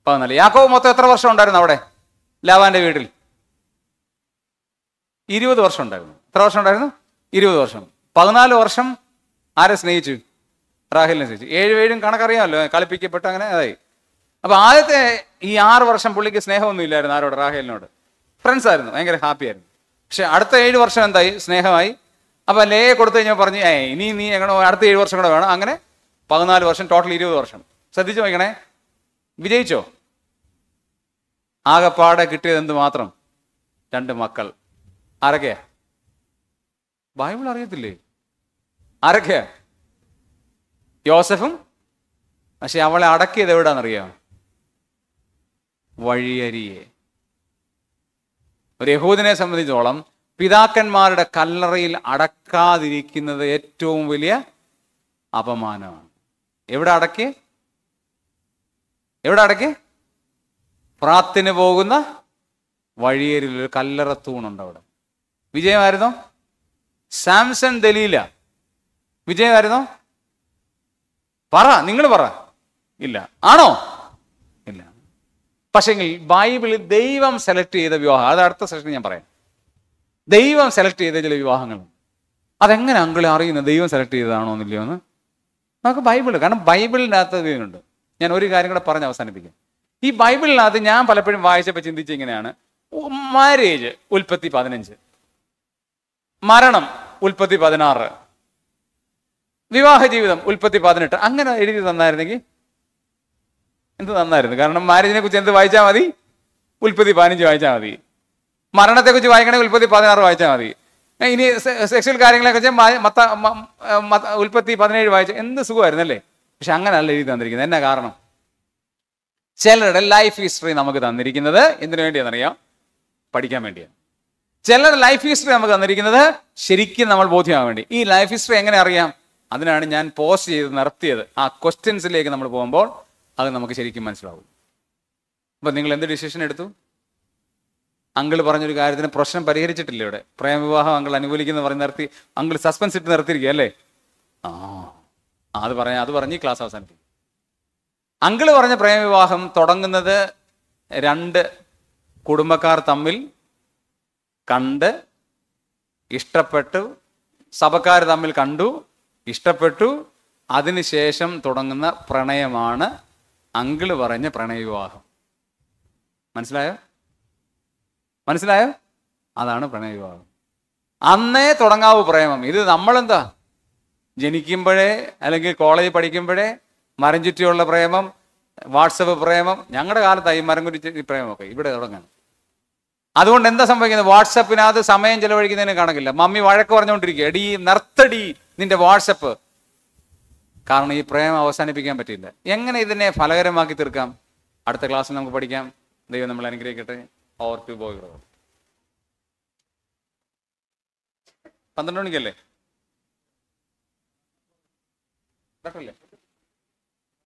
പതിനാല്. യാക്കോബ് മൊത്തം എത്ര വർഷം ഉണ്ടായിരുന്നു അവിടെ? ലാവാന്റെ വീട്ടിൽ? ഇരുപത് വർഷം ഉണ്ടായിരുന്നു. എത്ര വർഷം ഉണ്ടായിരുന്നു? ഇരുപത് വർഷം. പതിനാല് വർഷം ആരെ സ്നേഹിച്ചു? റാഹിലിനെ സ്നേഹിച്ചു. ഏഴ് ഏഴും കണക്കറിയാമല്ലോ കളിപ്പിക്കപ്പെട്ട അങ്ങനെ അതായി. അപ്പൊ ആദ്യത്തെ ഈ ആറ് വർഷം പുള്ളിക്ക് സ്നേഹമൊന്നും ഇല്ലായിരുന്നു ആരോട്? റാഹേലിനോട് ഫ്രണ്ട്സ് ആയിരുന്നു ഭയങ്കര ഹാപ്പി ആയിരുന്നു. പക്ഷെ അടുത്ത ഏഴ് വർഷം എന്തായി? സ്നേഹമായി. അപ്പൊ ലേ കൊടുത്തു കഴിഞ്ഞാൽ പറഞ്ഞു ഏ ഇനി നീ എങ്ങനെ അടുത്ത ഏഴ് വർഷം കൂടെ വേണം. അങ്ങനെ പതിനാല് വർഷം ടോട്ടൽ ഇരുപത് വർഷം. ശ്രദ്ധിച്ചു നോക്കണേ വിജയിച്ചോ? ആകെപ്പാടെ കിട്ടിയത് എന്ത് മാത്രം? രണ്ട് മക്കൾ. ആരൊക്കെയാ? ബൈബിൾ അറിയത്തില്ലേ? ആരൊക്കെയാ? യോസഫും? പക്ഷെ അവളെ അടക്കിയത് എവിടാന്നറിയാം? വഴിയരിയെ ഒരു യഹൂദിനെ സംബന്ധിച്ചോളം പിതാക്കന്മാരുടെ കല്ലറയിൽ അടക്കാതിരിക്കുന്നത് ഏറ്റവും വലിയ അപമാനമാണ്. എവിടെ അടക്കി? എവിടെ അടക്കി? പ്രാത്തിന് പോകുന്ന വഴിയേരിൽ ഒരു കല്ലറ തൂണുണ്ട് അവിടെ. വിജയമായിരുന്നോ? സാംസൺ ദലീല. വിജയമായിരുന്നോ പറ നിങ്ങൾ പറ. ഇല്ല. ആണോ? ഇല്ല. പക്ഷെങ്കിൽ ബൈബിളിൽ ദൈവം സെലക്ട് ചെയ്ത വിവാഹം അത് അടുത്ത സെഷൻ ഞാൻ പറയാം. ദൈവം സെലക്ട് ചെയ്ത ചില വിവാഹങ്ങളുണ്ട് അതെങ്ങനെ അങ്കിളെ അറിയുന്നത് ദൈവം സെലക്ട് ചെയ്തതാണോ എന്നില്ലയോ എന്ന്? നമുക്ക് ബൈബിൾ കാരണം ബൈബിളിനകത്ത് ഇതിനുണ്ട് ഞാൻ ഒരു കാര്യം കൂടെ പറഞ്ഞ് അവസാനിപ്പിക്കാം. ഈ ബൈബിളിനകത്ത് ഞാൻ പലപ്പോഴും വായിച്ചപ്പോൾ ചിന്തിച്ച ഇങ്ങനെയാണ്. മാരേജ് ഉൽപ്പത്തി പതിനഞ്ച്. മരണം ഉൽപ്പത്തി പതിനാറ്. വിവാഹ ജീവിതം ഉൽപ്പത്തി പതിനെട്ട്. അങ്ങനെ എഴുതി തന്നായിരുന്നെങ്കിൽ എന്ത് നന്നായിരുന്നു? കാരണം മാരേജിനെ കുറിച്ച് എന്ത് വായിച്ചാൽ മതി? ഉൽപ്പത്തി പതിനഞ്ച് വായിച്ചാൽ മതി. മരണത്തെ മരണത്തെക്കുറിച്ച് വായിക്കണമെങ്കിൽ ഉൽപ്പത്തി പതിനാറ് വായിച്ചാൽ മതി. ഇനി സെക്ഷൽ കാര്യങ്ങളെ കുറിച്ച് മത്ത ഉൽപ്പത്തി പതിനേഴ് വായിച്ച എന്ത് സുഖമായിരുന്നു അല്ലേ പക്ഷെ അങ്ങനെയല്ല എഴുതി തന്നിരിക്കുന്നത്. എന്നാ കാരണം? ചിലരുടെ ലൈഫ് ഹിസ്റ്ററി നമുക്ക് തന്നിരിക്കുന്നത് എന്തിനു വേണ്ടിയാണെന്നറിയാം? പഠിക്കാൻ വേണ്ടിയാണ്. ചിലരുടെ ലൈഫ് ഹിസ്റ്ററി നമുക്ക് തന്നിരിക്കുന്നത് ശരിക്കും നമ്മൾ ബോധ്യമാകാൻ വേണ്ടി. ഈ ലൈഫ് ഹിസ്റ്ററി എങ്ങനെ അറിയാം? അതിനാണ് ഞാൻ പോസ്റ്റ് ചെയ്ത് നിർത്തിയത്. ആ ക്വസ്റ്റ്യൻസിലേക്ക് നമ്മൾ പോകുമ്പോൾ അത് നമുക്ക് ശരിക്കും മനസ്സിലാവും. അപ്പം നിങ്ങൾ എന്ത് ഡിസിഷൻ എടുത്തു? അങ്കിൾ പറഞ്ഞൊരു കാര്യത്തിന് പ്രശ്നം പരിഹരിച്ചിട്ടില്ല ഇവിടെ. പ്രേമവിവാഹം അങ്കിൾ അനുകൂലിക്കുന്ന പറഞ്ഞ് നിർത്തി. അങ്കിൾ സസ്പെൻസ് ഇട്ട് നിർത്തിയിരിക്കുക അല്ലേ? ആ അത് പറയാം അത് പറഞ്ഞ് ക്ലാസ് അവസാനിപ്പിക്കും. അങ്കിൾ പറഞ്ഞ പ്രേമവിവാഹം തുടങ്ങുന്നത് രണ്ട് കുടുംബക്കാർ തമ്മിൽ കണ്ട് ഇഷ്ടപ്പെട്ടു സഭക്കാർ തമ്മിൽ കണ്ടു ഇഷ്ടപ്പെട്ടു. അതിനുശേഷം തുടങ്ങുന്ന പ്രണയമാണ് അങ്കിൾ പറഞ്ഞ പ്രണയവിവാഹം. മനസ്സിലായോ? മനസ്സിലായോ? അതാണ് പ്രണയവിവാഹം. അന്നേ തുടങ്ങാവൂ പ്രേമം. ഇത് നമ്മളെന്താ? ജനിക്കുമ്പോഴേ അല്ലെങ്കിൽ കോളേജ് പഠിക്കുമ്പോഴേ മരം ചുറ്റിയുള്ള പ്രേമം വാട്സപ്പ് പ്രേമം ഞങ്ങളുടെ കാലത്തായി മരം കുറ്റി പ്രേമമൊക്കെ ഇവിടെ തുടങ്ങണം അതുകൊണ്ട് എന്താ സംഭവിക്കുന്നത്? വാട്സപ്പിനകത്ത് സമയം ചെലവഴിക്കുന്നതിന് കണക്കില്ല. മമ്മി വഴക്ക് പറഞ്ഞുകൊണ്ടിരിക്കുക എടീ നിർത്തടി. നിന്റെ വാട്സപ്പ്. കാരണം ഈ പ്രേമം അവസാനിപ്പിക്കാൻ പറ്റില്ല എങ്ങനെ ഇതിനെ ഫലകരമാക്കി തീർക്കാം? അടുത്ത ക്ലാസ്സിൽ നമുക്ക് പഠിക്കാം. ദൈവം നമ്മൾ അനുഗ്രഹിക്കട്ടെ. ഓർ ടു ബോയ് പന്ത്രണ്ട് മണിക്കല്ലേ? ഡോക്ടറല്ലേ